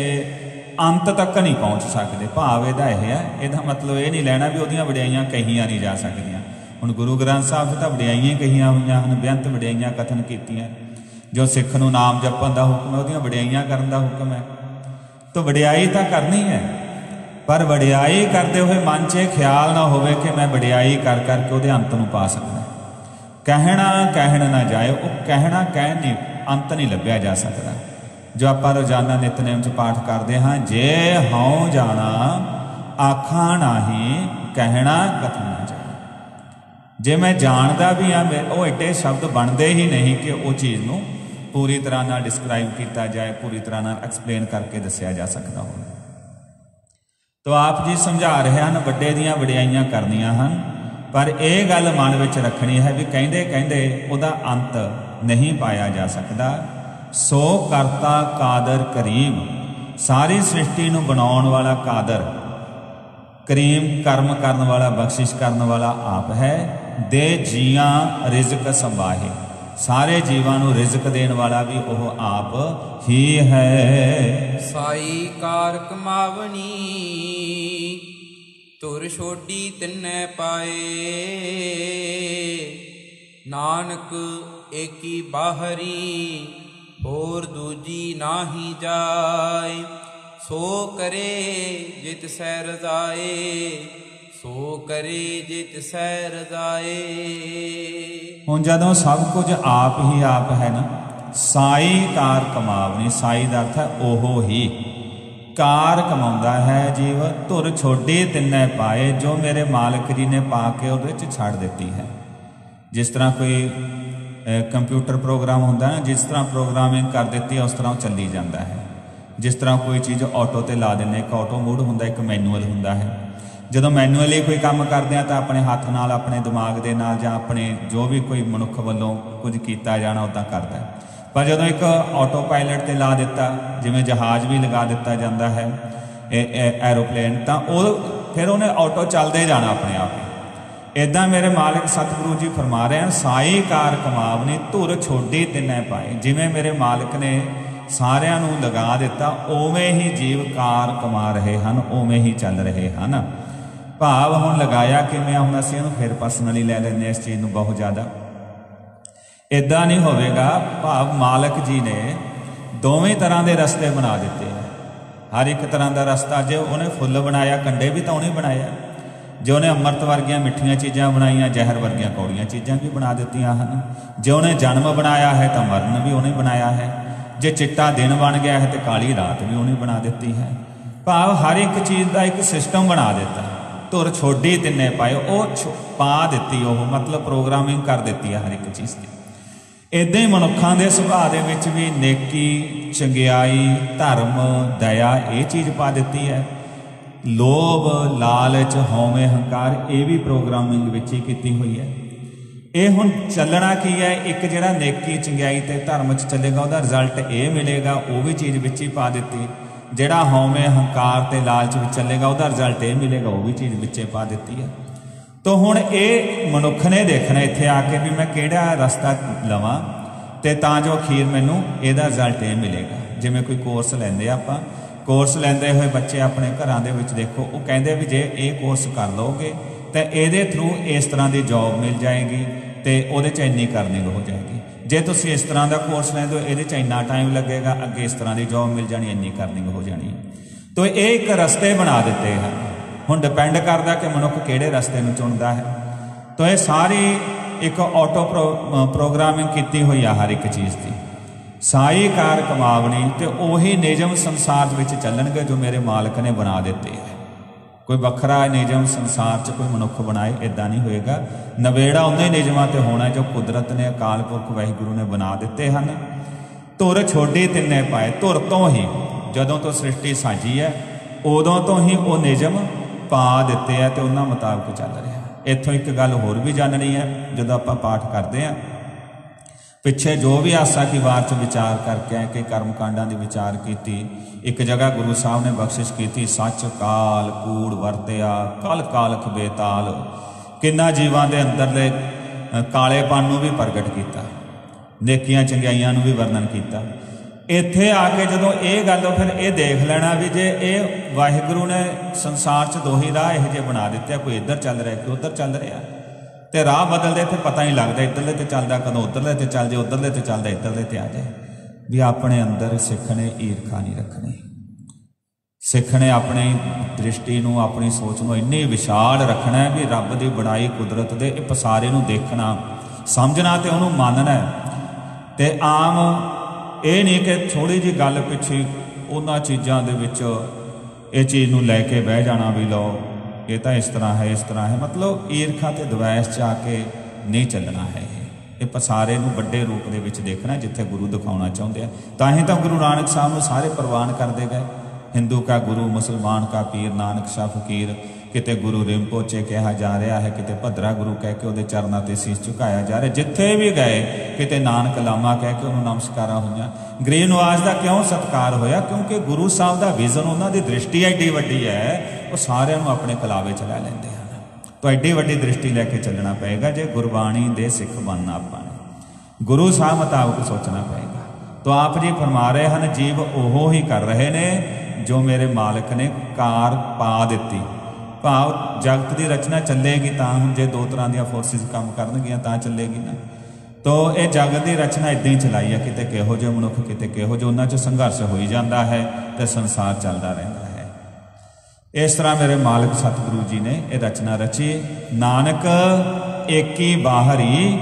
ਅੰਤ ਤੱਕ ਨਹੀਂ ਪਹੁੰਚ ਸਕਦੇ। ਭਾਵ ਇਹਦਾ ਇਹ ਹੈ, ਇਹਦਾ ਮਤਲਬ ਇਹ ਨਹੀਂ ਲੈਣਾ ਵੀ ਉਹਦੀਆਂ ਵਡਿਆਈਆਂ ਕਹੀਆਂ ਨਹੀਂ ਜਾ ਸਕਦੀਆਂ। ਹੁਣ ਗੁਰੂ ਗ੍ਰੰਥ ਸਾਹਿਬ 'ਚ ਤਾਂ ਵਡਿਆਈਆਂ ਕਹੀਆਂ ਹੋਈਆਂ ਹਨ, ਬੇਅੰਤ ਵਡਿਆਈਆਂ ਕਥਨ ਕੀਤੀਆਂ। ਜੋ ਸਿੱਖ ਨੂੰ ਨਾਮ ਜਪਣ ਦਾ ਹੁਕਮ ਹੈ, ਉਹਦੀਆਂ ਵਡਿਆਈਆਂ ਕਰਨ ਦਾ ਹੁਕਮ ਹੈ। ਤਾਂ ਵਡਿਆਈ ਤਾਂ ਕਰਨੀ ਹੈ, ਪਰ ਵਡਿਆਈ ਕਰਦੇ ਹੋਏ ਮਨ 'ਚ ਇਹ ਖਿਆਲ ਨਾ ਹੋਵੇ ਕਿ ਮੈਂ ਵਡਿਆਈ ਕਰ ਕਰਕੇ ਉਹਦੇ ਅੰਤ ਨੂੰ ਪਾ ਸਕਦਾ। ਕਹਿਣਾ ਕਹਿਣ ਨਾ ਜਾਏ ਉਹ ਕਹਿਣਾ ਕਹਿਣ ਨਹੀਂ, ਅੰਤ ਨਹੀਂ ਲੱਭਿਆ ਜਾ ਸਕਦਾ। ਜੋ ਆਪਾਂ ਰੋਜ਼ਾਨਾ ਨਿਤਨੇਮ 'ਚ ਪਾਠ ਕਰਦੇ ਹਾਂ, ਜੇ ਹਉ ਜਾਣਾ, ਆਖਾਂ ਨਾਹੀ, ਕਹਿਣਾ ਕਥਨਾ ਜਾਏ। ਜੇ ਮੈਂ ਜਾਣਦਾ ਵੀ ਆ ਉਹ ਐਡੇ ਸ਼ਬਦ ਬਣਦੇ ਹੀ ਨਹੀਂ ਕਿ ਉਹ ਚੀਜ਼ ਨੂੰ ਪੂਰੀ ਤਰ੍ਹਾਂ ਨਾਲ ਡਿਸਕ੍ਰਾਈਬ ਕੀਤਾ ਜਾਏ, ਪੂਰੀ ਤਰ੍ਹਾਂ ਨਾਲ ਐਕਸਪਲੇਨ ਕਰਕੇ ਦੱਸਿਆ ਜਾ ਸਕਦਾ ਹੋਵੇ। ਤੋ ਆਪ ਜੀ ਸਮਝਾ ਰਹੇ ਹਨ, ਵੱਡੇ ਦੀਆਂ ਵਡਿਆਈਆਂ ਕਰਨੀਆਂ ਹਨ। ਪਰ ਇਹ ਗੱਲ ਮਨ ਵਿੱਚ ਰੱਖਣੀ ਹੈ ਵੀ ਕਹਿੰਦੇ ਕਹਿੰਦੇ ਉਹਦਾ ਅੰਤ ਨਹੀਂ ਪਾਇਆ ਜਾ ਸਕਦਾ। ਸੋ ਕਰਤਾ ਕਾਦਰ ਕਰੀਮ। ਸਾਰੀ ਸ੍ਰਿਸ਼ਟੀ ਨੂੰ ਬਣਾਉਣ ਵਾਲਾ ਕਾਦਰ। ਕਰੀਮ ਕਰਮ ਕਰਨ ਵਾਲਾ, ਬਖਸ਼ਿਸ਼ ਕਰਨ ਵਾਲਾ ਆਪ ਹੈ। ਦੇ ਜੀਆਂ ਰਿਜ਼ਕ ਸੰਭਾਹੇ। ਸਾਰੇ ਜੀਵਾਂ ਨੂੰ ਰਿਜ਼ਕ ਦੇਣ ਵਾਲਾ ਵੀ ਉਹ ਆਪ ਹੀ ਹੈ। ਸਾਈ ਕਾਰ ਕਮਾਵਣੀ ਤੁਰ ਛੋਡੀ ਤਿੰਨੈ ਪਾਏ। ਨਾਨਕ ਏਕੀ ਬਾਹਰੀ, ਹੋਰ ਦੂਜੀ ਨਾਹੀ ਜਾਏ। ਸੋ ਕਰੇ ਜਿਤ ਸੈ ਰਜ਼ਾਏ, ਸੋ ਕਰੇ ਜਿਤ ਸੈ ਰਜ਼ਾਏ। ਹੁਣ ਜਦੋਂ ਸਭ ਕੁਝ ਆਪ ਹੀ ਆਪ ਹੈ ਨਾ, ਸਾਈ ਕਾਰ ਕਮਾਵਣੀ ਸਾਈ ਦਾ ਅਰਥ ਹੈ ਉਹ ਹੀ। ਕਾਰ ਕਮਾਉਂਦਾ ਹੈ, ਜੀਵ ਧੁਰ ਛੋਡੀ ਤਿੰਨੇ ਪਾਏ, ਜੋ ਮੇਰੇ ਮਾਲਕ ਜੀ ਨੇ ਪਾ ਕੇ ਉਹਦੇ ਵਿੱਚ ਛੱਡ ਦਿੱਤੀ ਹੈ। ਜਿਸ ਤਰ੍ਹਾਂ ਕੋਈ ਕੰਪਿਊਟਰ ਪ੍ਰੋਗਰਾਮ ਹੁੰਦਾ ਹੈ ਨਾ ਜਿਸ ਤਰ੍ਹਾਂ ਪ੍ਰੋਗਰਾਮਿੰਗ ਕਰ ਦਿੱਤੀ ਉਸ ਤਰ੍ਹਾਂ ਉਹ ਚੱਲੀ ਜਾਂਦਾ ਹੈ। ਜਿਸ ਤਰ੍ਹਾਂ ਕੋਈ ਚੀਜ਼ ਆਟੋ ਤੇ ਲਾ ਦਿੰਦੇ ਇੱਕ ਆਟੋ ਮੋਡ ਹੁੰਦਾ, ਇੱਕ ਮੈਨੂਅਲ ਹੁੰਦਾ ਹੈ। ਜਦੋਂ ਮੈਨੂਅਲੀ ਕੋਈ ਕੰਮ ਕਰਦੇ ਆ ਤਾਂ ਆਪਣੇ ਹੱਥ ਨਾਲ, ਆਪਣੇ ਦਿਮਾਗ ਦੇ ਨਾਲ ਜਾਂ ਆਪਣੇ ਜੋ ਵੀ ਕੋਈ ਮਨੁੱਖ ਵੱਲੋਂ ਕੁਝ ਕੀਤਾ ਜਾਣਾ, ਉਹ ਤਾਂ ਕਰਦਾ ਹੈ। ਪਰ ਜਦੋਂ ਇੱਕ ਆਟੋ ਪਾਇਲਟ ਤੇ ਲਾ ਦਿੱਤਾ, ਜਿਵੇਂ ਜਹਾਜ਼ ਵੀ ਲਗਾ ਦਿੱਤਾ ਜਾਂਦਾ ਹੈ, ਇਹ ਐਰੋਪਲੇਨ ਤਾਂ ਉਹ ਫਿਰ ਉਹਨੇ ਆਟੋ ਚੱਲਦੇ ਜਾਣਾ ਆਪਣੇ ਆਪ ਹੀ। ਇਦਾਂ ਮੇਰੇ ਮਾਲਕ ਸਤਿਗੁਰੂ ਜੀ ਫਰਮਾ ਰਹੇ ਹਨ, ਸਾਈ ਕਾਰ ਕਮਾਵਨੀ ਧੁਰ ਛੋਡੀ ਤਿੰਨੇ ਪਾਏ। ਜਿਵੇਂ ਮੇਰੇ ਮਾਲਕ ਨੇ ਸਾਰਿਆਂ ਨੂੰ ਲਗਾ ਦਿੱਤਾ, ਉਵੇਂ ਹੀ ਜੀਵ ਕਾਰ ਕਮਾ ਰਹੇ ਹਨ, ਉਵੇਂ ਹੀ ਚੱਲ ਰਹੇ ਹਨ। ਭਾਵ ਹੁਣ ਲਗਾਇਆ ਕਿਵੇਂ ਹੁਣ ਅਸੀਂ ਇਹਨੂੰ ਫਿਰ ਪਰਸਨਲੀ ਲੈ ਲੈਂਦੇ ਹਾਂ ਇਸ ਚੀਜ਼ ਨੂੰ ਬਹੁਤ ਜ਼ਿਆਦਾ। ਇਦਾਂ ਨਹੀਂ ਹੋਵੇਗਾ। ਭਾਵ ਮਾਲਕ ਜੀ ਨੇ ਦੋਵੇਂ ਤਰ੍ਹਾਂ ਦੇ ਰਸਤੇ ਬਣਾ ਦਿੱਤੇ। ਆ ਹਰ ਇੱਕ ਤਰ੍ਹਾਂ ਦਾ ਰਸਤਾ ਜੇ ਉਹਨੇ ਫੁੱਲ ਬਣਾਇਆ, ਕੰਡੇ ਵੀ ਤਾਂ ਉਹਨੇ ਬਣਾਇਆ। ਜੇ ਉਹਨੇ ਅੰਮ੍ਰਿਤ ਵਰਗੀਆਂ ਮਿੱਠੀਆਂ ਚੀਜ਼ਾਂ ਬਣਾਈਆਂ, ਜ਼ਹਿਰ ਵਰਗੀਆਂ ਕੌੜੀਆਂ ਚੀਜ਼ਾਂ ਵੀ ਬਣਾ ਦਿੱਤੀਆਂ ਹਨ। ਜੇ ਉਹਨੇ ਜਨਮ ਬਣਾਇਆ ਹੈ ਤਾਂ ਮਰਨ ਵੀ ਉਹਨੇ ਬਣਾਇਆ ਹੈ। ਜੇ ਚਿੱਟਾ ਦਿਨ ਬਣ ਗਿਆ ਹੈ ਤੇ ਕਾਲੀ ਰਾਤ ਵੀ ਉਹਨੇ ਬਣਾ ਦਿੱਤੀ ਹੈ। ਭਾਵ ਹਰ ਇੱਕ ਚੀਜ਼ ਦਾ ਇੱਕ ਸਿਸਟਮ ਬਣਾ ਦਿੱਤਾ। ਧੁਰ ਛੋਡੀ ਤਿੰਨੇ ਪਾਏ, ਉਹ ਛੋ- ਪਾ ਦਿੱਤੀ, ਉਹ ਮਤਲਬ ਪ੍ਰੋਗਰਾਮਿੰਗ ਕਰ ਦਿੱਤੀ ਹੈ ਹਰ ਇੱਕ ਚੀਜ਼ ਦੀ। ਇਦਾਂ ਹੀ ਮਨੁੱਖਾਂ ਦੇ ਸੁਭਾਅ ਦੇ ਵਿੱਚ ਵੀ ਨੇਕੀ, ਚੰਗਿਆਈ, ਧਰਮ, ਦਇਆ ਇਹ ਚੀਜ਼ ਪਾ ਦਿੱਤੀ ਹੈ। ਲੋਭ, ਲਾਲਚ, ਹਉਮੈ ਹੰਕਾਰ ਇਹ ਵੀ ਪ੍ਰੋਗਰਾਮਿੰਗ ਵਿੱਚ ਹੀ ਕੀਤੀ ਹੋਈ ਹੈ। ਇਹ ਹੁਣ ਚੱਲਣਾ ਕੀ ਹੈ? ਇੱਕ ਜਿਹੜਾ ਨੇਕੀ, ਚੰਗਿਆਈ ਤੇ ਧਰਮ 'ਚ ਚੱਲੇਗਾ, ਉਹਦਾ ਰਿਜ਼ਲਟ ਇਹ ਮਿਲੇਗਾ, ਉਹ ਵੀ ਚੀਜ਼ ਵਿੱਚ ਹੀ ਪਾ ਦਿੱਤੀ। ਜਿਹੜਾ ਹਉਮੈ ਹੰਕਾਰ ਤੇ ਲਾਲਚ ਵਿੱਚ ਚੱਲੇਗਾ, ਉਹਦਾ ਰਿਜ਼ਲਟ ਇਹ ਮਿਲੇਗਾ, ਉਹ ਵੀ ਚੀਜ਼ ਵਿੱਚੇ ਪਾ ਦਿੱਤੀ ਹੈ। ਤਾਂ ਹੁਣ ਇਹ ਮਨੁੱਖ ਨੇ ਦੇਖਣਾ ਇੱਥੇ ਆ ਕੇ ਵੀ ਮੈਂ ਕਿਹੜਾ ਰਸਤਾ ਲਵਾਂ ਤੇ ਤਾਂ ਜੋ ਅਖੀਰ ਮੈਨੂੰ ਇਹਦਾ ਰਿਜ਼ਲਟ ਇਹ ਮਿਲੇਗਾ। ਜਿਵੇਂ ਕੋਈ ਕੋਰਸ ਲੈਂਦੇ ਆਪਾਂ ਕੋਰਸ ਲੈਂਦੇ ਹੋਏ ਬੱਚੇ ਆਪਣੇ ਘਰਾਂ ਦੇ ਵਿੱਚ ਦੇਖੋ, ਉਹ ਕਹਿੰਦੇ ਵੀ ਜੇ ਇਹ ਕੋਰਸ ਕਰ ਲਓਗੇ ਤਾਂ ਇਹਦੇ ਥਰੂ ਇਸ ਤਰ੍ਹਾਂ ਦੀ ਜੌਬ ਮਿਲ ਜਾਏਗੀ ਤੇ ਉਹਦੇ 'ਚ ਇੰਨੀ ਕਰਨਿੰਗ ਹੋ ਜਾਏਗੀ। ਜੇ ਤੁਸੀਂ ਇਸ ਤਰ੍ਹਾਂ ਦਾ ਕੋਰਸ ਲੈਂਦੇ ਹੋ, ਇਹਦੇ 'ਚ ਇੰਨਾ ਟਾਈਮ ਲੱਗੇਗਾ, ਅੱਗੇ ਇਸ ਤਰ੍ਹਾਂ ਦੀ ਜੌਬ ਮਿਲ ਜਾਣੀ, ਇੰਨੀ ਕਰਨਿੰਗ ਹੋ ਜਾਣੀ। ਤਾਂ ਇਹ ਇੱਕ ਰਸਤੇ ਬਣਾ ਦਿੱਤੇ ਹਨ। ਹੁਣ ਡਿਪੈਂਡ ਕਰਦਾ ਕਿ ਮਨੁੱਖ ਕਿਹੜੇ ਰਸਤੇ ਨੂੰ ਚੁਣਦਾ ਹੈ। ਤਾਂ ਇਹ ਸਾਰੀ ਇੱਕ ਆਟੋ ਪ੍ਰੋਗਰਾਮਿੰਗ ਕੀਤੀ ਹੋਈ ਆ ਹਰ ਇੱਕ ਚੀਜ਼ ਦੀ। ਸਾਈ ਕਾਰ ਕਮਾਵਣੀ ਤੇ ਉਹੀ ਨਿਯਮ ਸੰਸਾਰ ਵਿੱਚ ਚੱਲਣਗੇ ਜੋ ਮੇਰੇ ਮਾਲਕ ਨੇ ਬਣਾ ਦਿੱਤੇ ਹੈ। ਕੋਈ ਵੱਖਰਾ ਨਿਯਮ ਸੰਸਾਰ 'ਚ ਕੋਈ ਮਨੁੱਖ ਬਣਾਏ ਇਦਾਂ ਨਹੀਂ ਹੋਏਗਾ। ਨਵੇੜਾ ਉਹਨੇ ਨਿਯਮਾਂ ਤੇ ਹੋਣਾ ਜੋ ਕੁਦਰਤ ਨੇ, ਅਕਾਲ ਪੁਰਖ ਵਾਹਿਗੁਰੂ ਨੇ ਬਣਾ ਦਿੱਤੇ ਹਨ। ਧੁਰ ਛੋਡੀ ਤਿੰਨੇ ਪਾਏ, ਧੁਰ ਤੋਂ ਹੀ ਜਦੋਂ ਤੋਂ ਸ੍ਰਿਸ਼ਟੀ ਸਾਜੀ ਹੈ, ਉਦੋਂ ਤੋਂ ਹੀ ਉਹ ਨਿਯਮ ਪਾ ਦਿੱਤੇ ਆ ਤੇ ਉਹਨਾਂ ਮੁਤਾਬਕ ਚੱਲ ਰਿਹਾ। ਇੱਥੋਂ ਇੱਕ ਗੱਲ ਹੋਰ ਵੀ ਜਾਣਨੀ ਹੈ, ਜਦੋਂ ਆਪਾਂ ਪਾਠ ਕਰਦੇ ਆ ਪਿੱਛੇ ਜੋ ਵੀ ਆਸਾ ਕੀ ਵਾਰ ਚ ਵਿਚਾਰ ਕਰਕੇ ਆਏ ਕਿ ਕਰਮ ਕਾਂਡਾਂ ਦੀ ਵਿਚਾਰ ਕੀਤੀ, ਇੱਕ ਜਗ੍ਹਾ ਗੁਰੂ ਸਾਹਿਬ ਨੇ ਬਖਸ਼ਿਸ਼ ਕੀਤੀ, ਸੱਚ ਕਾਲ ਕੂੜ ਵਰਤਿਆ, ਕਲ ਕਾਲਖ ਬੇਤਾਲ। ਕਿੰਨਾ ਜੀਵਾਂ ਦੇ ਅੰਦਰਲੇ ਕਾਲੇਪਨ ਨੂੰ ਵੀ ਪ੍ਰਗਟ ਕੀਤਾ, ਨੇਕੀਆਂ ਚੰਗਿਆਈਆਂ ਨੂੰ ਵੀ ਵਰਣਨ ਕੀਤਾ। ਇੱਥੇ ਆ ਕੇ ਜਦੋਂ ਇਹ ਗੱਲ ਫਿਰ ਇਹ ਦੇਖ ਲੈਣਾ ਵੀ ਜੇ ਇਹ ਵਾਹਿਗੁਰੂ ਨੇ ਸੰਸਾਰ 'ਚ ਦੋ ਹੀ ਰਾਹ ਇਹੋ ਜਿਹੇ ਬਣਾ ਦਿੱਤੇ ਕੋਈ ਇੱਧਰ ਚੱਲ ਰਿਹਾ, ਕੋਈ ਉੱਧਰ ਚੱਲ ਰਿਹਾ। ਤੇ ਰਾਹ ਬਦਲਦੇ ਤੇ ਪਤਾ ਨਹੀਂ ਲੱਗਦਾ ਇੱਧਰਲੇ ਤੇ ਚੱਲਦਾ, ਕਦੋਂ ਉੱਧਰਲੇ ਤੇ ਚੱਲ ਜੇ, ਉੱਧਰਲੇ ਤੇ ਚੱਲਦਾ, ਇੱਧਰਲੇ ਤੇ ਆ ਜਾਏ ਵੀ ਆਪਣੇ ਅੰਦਰ ਸਿੱਖ ਨੇ ਈਰਖਾ ਨਹੀਂ ਰੱਖਣੀ। ਸਿੱਖ ਨੇ ਆਪਣੀ ਦ੍ਰਿਸ਼ਟੀ ਨੂੰ, ਆਪਣੀ ਸੋਚ ਨੂੰ ਇੰਨੀ ਵਿਸ਼ਾਲ ਰੱਖਣਾ ਹੈ ਵੀ ਰੱਬ ਦੀ ਬੜਾਈ ਕੁਦਰਤ ਦੇ ਇਹ ਪਸਾਰੇ ਨੂੰ ਦੇਖਣਾ, ਸਮਝਣਾ ਤੇ ਉਹਨੂੰ ਮੰਨਣਾ ਤੇ ਆਮ ਇਹ ਨਹੀਂ ਕਿ ਥੋੜੀ ਜੀ ਗੱਲ ਪਿੱਛੇ ਉਹਨਾਂ ਚੀਜ਼ਾਂ ਦੇ ਵਿੱਚ ਇਹ ਚੀਜ਼ ਨੂੰ ਲੈ ਕੇ ਬਹਿ ਜਾਣਾ ਵੀ ਲਓ। ਇਹ ਤਾਂ ਇਸ ਤਰ੍ਹਾਂ ਹੈ, ਇਸ ਤਰ੍ਹਾਂ ਹੈ। ਮਤਲਬ ਈਰਖਾ ਤੇ ਦਵੈਸ਼ ਚ ਆ ਕੇ ਨਹੀਂ ਚੱਲਣਾ ਹੈ ਇਹ। ਪਸਾਰੇ ਨੂੰ ਵੱਡੇ ਰੂਪ ਦੇ ਵਿੱਚ ਦੇਖਣਾ ਜਿੱਥੇ ਗੁਰੂ ਦਿਖਾਉਣਾ ਚਾਹੁੰਦੇ ਆ। ਤਾਂ ਹੀ ਤਾਂ ਗੁਰੂ ਨਾਨਕ ਸਾਹਿਬ ਨੂੰ ਸਾਰੇ ਪ੍ਰਵਾਨ ਕਰਦੇ ਗਏ। ਹਿੰਦੂ ਕਾ ਗੁਰੂ, ਮੁਸਲਮਾਨ ਕਾ ਪੀਰ, ਨਾਨਕ ਸ਼ਾਹ ਫਕੀਰ। ਕਿਤੇ ਗੁਰੂ ਰਿੰਪੋਚੇ ਕਿਹਾ ਜਾ ਰਿਹਾ ਹੈ, ਕਿਤੇ ਭਦਰਾ ਗੁਰੂ ਕਹਿ ਕੇ ਉਹਦੇ ਚਰਨਾਂ ਤੇ ਸੀਸ ਝੁਕਾਇਆ ਜਾ ਰਿਹਾ। ਜਿੱਥੇ ਵੀ ਗਏ, ਕਿਤੇ ਨਾਨਕ ਲਾਮਾ ਕਹਿ ਕੇ ਉਹਨੂੰ ਨਮਸਕਾਰਾਂ ਹੋਈਆਂ। ਗ੍ਰੀਨ ਨਵਾਜ਼ ਦਾ ਕਿਉਂ ਸਤਕਾਰ ਹੋਇਆ? ਕਿਉਂਕਿ ਗੁਰੂ ਸਾਹਿਬ ਦਾ ਵਿਜ਼ਨ ਉਹਨਾਂ ਦੀ ਦ੍ਰਿਸ਼ਟੀ ਐਡੀ ਵੱਡੀ ਹੈ, ਉਹ ਸਾਰਿਆਂ ਨੂੰ ਆਪਣੇ ਕਲਾਵੇ ਚ ਲੈ ਲੈਂਦੇ ਹਨ। ਤਾਂ ਐਡੀ ਵੱਡੀ ਦ੍ਰਿਸ਼ਟੀ ਲੈ ਕੇ ਚੱਲਣਾ ਪਏਗਾ ਜੇ ਗੁਰਬਾਣੀ ਦੇ ਸਿੱਖ ਬਣਨਾ ਆਪਾਂ ਨੇ। ਗੁਰੂ ਸਾਹਿਬ ਮੁਤਾਬਕ ਸੋਚਣਾ ਪਏਗਾ। ਤਾਂ ਆਪ ਜੀ ਫਰਮਾ ਰਹੇ ਹਨ, ਜੀਵ ਉਹ ਹੀ ਕਰ ਰਹੇ ਨੇ, ਜੋ ਮੇਰੇ ਮਾਲਕ ਨੇ ਕਾਰ ਪਾ ਦਿੱਤੀ। ਭਾਵ ਜਗਤ ਦੀ ਰਚਨਾ ਚੱਲੇਗੀ ਤਾਂ ਹੁਣ ਜੇ ਦੋ ਤਰ੍ਹਾਂ ਦੀਆਂ ਫੋਰਸਿਸ ਕੰਮ ਕਰਨਗੀਆਂ ਤਾਂ ਚੱਲੇਗੀ ਨਾ। ਤੋ ਇਹ ਜਗਤ ਦੀ ਰਚਨਾ ਇਦਾਂ ਹੀ ਚਲਾਈ ਹੈ ਕਿਤੇ ਕਿਹੋ ਜਿਹੇ ਮਨੁੱਖ, ਕਿਤੇ ਕਿਹੋ ਜਿਹੇ ਉਹਨਾਂ 'ਚ ਸੰਘਰਸ਼ ਹੋਈ ਜਾਂਦਾ ਹੈ ਤੇ ਸੰਸਾਰ ਚੱਲਦਾ ਰਹਿੰਦਾ ਹੈ। ਇਸ ਤਰ੍ਹਾਂ ਮੇਰੇ ਮਾਲਕ ਸਤਿਗੁਰੂ ਜੀ ਨੇ ਇਹ ਰਚਨਾ ਰਚੀ, ਨਾਨਕ ਏਕੀ ਬਾਹਰੀ,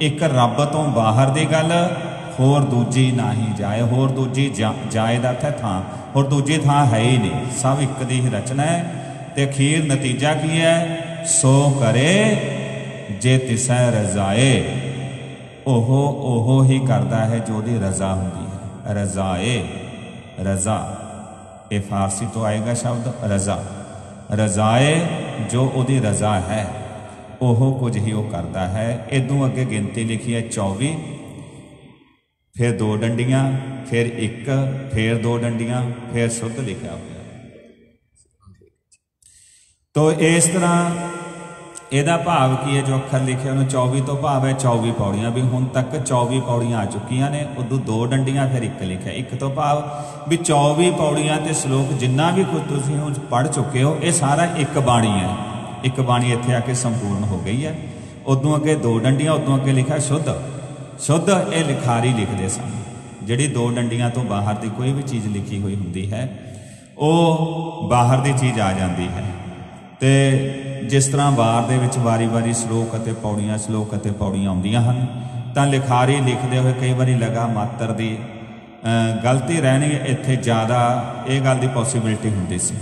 ਇੱਕ ਰੱਬ ਤੋਂ ਬਾਹਰ ਦੀ ਗੱਲ, ਹੋਰ ਦੂਜੀ ਨਹੀਂ ਜਾਏ, ਹੋਰ ਦੂਜੀ ਜਾਏ ਦਾ ਥਾਂ, ਹੋਰ ਦੂਜੀ ਥਾਂ ਹੈ ਹੀ ਨਹੀਂ, ਸਭ ਇੱਕ ਦੀ ਹੀ ਰਚਨਾ ਹੈ। ਤੇ ਅਖੀਰ ਨਤੀਜਾ ਕੀ ਹੈ? ਸੋ ਕਰੇ ਜੇ ਤਿਸੈ ਰਜ਼ਾਏ। ਉਹ ਉਹ ਹੀ ਕਰਦਾ ਹੈ ਜੋ ਦੀ ਰਜ਼ਾ ਹੁੰਦੀ ਹੈ। ਰਜ਼ਾਏ, ਰਜ਼ਾ। ਇਹ ਫਾਰਸੀ ਤੋਂ ਆਏਗਾ ਸ਼ਬਦ ਰਜ਼ਾ। ਰਜ਼ਾਏ ਜੋ ਉਹਦੀ ਰਜ਼ਾ ਹੈ, ਉਹ ਕੁਝ ਹੀ ਉਹ ਕਰਦਾ ਹੈ। ਇਦੋਂ ਅੱਗੇ ਗਿਣਤੀ ਲਿਖੀ ਹੈ 24 ਫਿਰ ਦੋ ਡੰਡੀਆਂ, ਫਿਰ ਇੱਕ, ਫਿਰ ਦੋ ਡੰਡੀਆਂ, ਫਿਰ ਸ਼ੁੱਧ ਲਿਖਿਆ ਹੋਇਆ। ਤੋ ਇਸ ਤਰ੍ਹਾਂ ਇਹਦਾ ਭਾਵ ਕੀ ਹੈ ਜੋ ਅੱਖਰ ਲਿਖਿਆ ਉਹਨੂੰ 24 ਤੋਂ ਭਾਵ ਹੈ 24 ਪੌੜੀਆਂ ਵੀ ਹੁਣ ਤੱਕ 24 ਪੌੜੀਆਂ ਆ ਚੁੱਕੀਆਂ ਨੇ, ਉਦੋਂ ਦੋ ਡੰਡੀਆਂ ਫਿਰ ਇੱਕ ਲਿਖਿਆ, ਇੱਕ ਤੋਂ ਭਾਵ ਵੀ 24 ਪੌੜੀਆਂ ਤੇ ਸ਼ਲੋਕ ਜਿੰਨਾ ਵੀ ਕੁਝ ਤੁਸੀਂ ਹੁਣ ਪੜ ਚੁੱਕੇ ਹੋ, ਇਹ ਸਾਰਾ ਇੱਕ ਬਾਣੀ ਹੈ। ਇੱਕ ਬਾਣੀ ਇੱਥੇ ਆ ਕੇ ਸੰਪੂਰਨ ਹੋ ਗਈ ਹੈ। ਉਦੋਂ ਅੱਗੇ ਦੋ ਡੰਡੀਆਂ, ਉਦੋਂ ਅੱਗੇ ਲਿਖਿਆ ਸ਼ੁੱਧ। ਸ਼ੁੱਧ ਇਹ ਲਿਖਾਰੀ ਲਿਖਦੇ ਸਨ। ਜਿਹੜੀ ਦੋ ਡੰਡੀਆਂ ਤੋਂ ਬਾਹਰ ਦੀ ਕੋਈ ਵੀ ਚੀਜ਼ ਲਿਖੀ ਹੋਈ ਹੁੰਦੀ ਹੈ, ਉਹ ਬਾਹਰ ਦੀ ਚੀਜ਼ ਆ ਜਾਂਦੀ ਹੈ। ਤੇ ਜਿਸ ਤਰ੍ਹਾਂ ਵਾਰ ਦੇ ਵਿੱਚ ਵਾਰੀ-ਵਾਰੀ ਸ਼ਲੋਕ ਅਤੇ ਪੌੜੀਆਂ, ਸ਼ਲੋਕ ਅਤੇ ਪੌੜੀਆਂ ਆਉਂਦੀਆਂ ਹਨ, ਤਾਂ ਲਿਖਾਰੀ ਲਿਖਦੇ ਹੋਏ ਕਈ ਵਾਰੀ ਲਗਾ ਮਾਤਰ ਦੀ ਗਲਤੀ ਰਹਿਣੀ ਇੱਥੇ ਜ਼ਿਆਦਾ ਇਹ ਗੱਲ ਦੀ ਪੋਸਿਬਿਲਿਟੀ ਹੁੰਦੀ ਸੀ।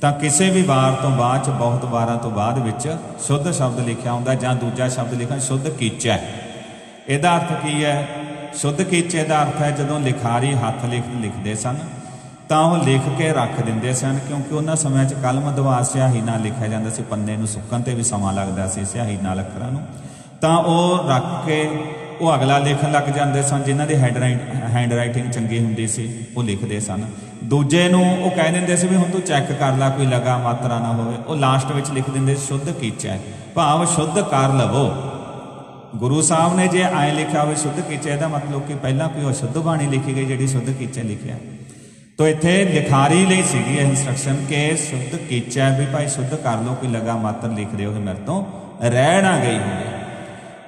ਤਾਂ ਕਿਸੇ ਵੀ ਵਾਰ ਤੋਂ ਬਾਅਦ ਚ, ਬਹੁਤ ਵਾਰਾਂ ਤੋਂ ਬਾਅਦ ਵਿੱਚ ਸ਼ੁੱਧ ਸ਼ਬਦ ਲਿਖਿਆ ਹੁੰਦਾ ਜਾਂ ਦੂਜਾ ਸ਼ਬਦ ਲਿਖਿਆ, ਸ਼ੁੱਧ ਕੀਚਾ। ਇਹਦਾ ਅਰਥ ਕੀ ਹੈ? ਸ਼ੁੱਧ ਕੀਚੇ ਦਾ ਅਰਥ ਹੈ ਜਦੋਂ ਲਿਖਾਰੀ ਹੱਥ ਲਿਖ, ਲਿਖਦੇ ਸਨ ਤਾਂ ਉਹ ਲਿਖ ਕੇ ਰੱਖ ਦਿੰਦੇ ਸਨ, ਕਿਉਂਕਿ ਉਹਨਾਂ ਸਮਿਆਂ 'ਚ ਕਲਮ ਦਵਾ ਸਿਆਹੀ ਨਾਲ ਲਿਖਿਆ ਜਾਂਦਾ ਸੀ, ਪੰਨੇ ਨੂੰ ਸੁੱਕਣ ਤੇ ਵੀ ਸਮਾਂ ਲੱਗਦਾ ਸੀ ਸਿਆਹੀ ਨਾਲ ਅੱਖਰਾਂ ਨੂੰ। ਤਾਂ ਉਹ ਰੱਖ ਕੇ ਉਹ ਅਗਲਾ ਲਿਖਣ ਲੱਗ ਜਾਂਦੇ ਸਨ, ਜਿਨ੍ਹਾਂ ਦੀ ਹੈਂਡ ਹੈਂਡ ਰਾਈਟਿੰਗ ਚੰਗੀ ਹੁੰਦੀ ਸੀ, ਉਹ ਲਿਖਦੇ ਸਨ। ਦੂਜੇ ਨੂੰ ਉਹ ਕਹਿ ਦਿੰਦੇ ਸੀ ਵੀ ਹੁਣ ਤੂੰ ਚੈੱਕ ਕਰ ਲੈ, ਕੋਈ ਲਗਾ ਮਾਤਰਾ ਨਾ ਹੋਵੇ। ਉਹ ਲਾਸਟ ਵਿੱਚ ਲਿਖ ਦਿੰਦੇ ਸ਼ੁੱਧ ਕੀਚੈ ਭਾਵ ਸ਼ੁੱਧ ਕਰ ਲਵੋ। ਗੁਰੂ ਸਾਹਿਬ ਨੇ ਜੇ ਐ ਲਿਖਿਆ ਹੋਵੇ, ਸ਼ੁੱਧ ਕੀਚੈ ਇਹਦਾ ਮਤਲਬ ਕਿ ਪਹਿਲਾਂ ਕੋਈ ਅਸ਼ੁੱਧ ਬਾਣੀ ਲਿਖੀ ਗਈ, ਜਿਹੜੀ ਸ਼ੁੱਧ ਕੀਚੈ ਲਿਖਿਆ। ਤੋ ਇੱਥੇ ਲਿਖਾਰੀ ਲਈ ਸੀਗੀ ਇਹ ਇਨਸਟਰਕਸ਼ਨ ਕਿ ਸ਼ੁੱਧ ਕੀਚੈ ਵੀ ਭਾਈ ਸ਼ੁੱਧ ਕਰ ਲਓ, ਕੋਈ ਲਗਾ ਮਾਤਰ ਲਿਖ ਦਿਓ ਮੇਰੇ ਤੋਂ। ਰਹਿ ਨਾ ਗਈ ਹੋਵੇ,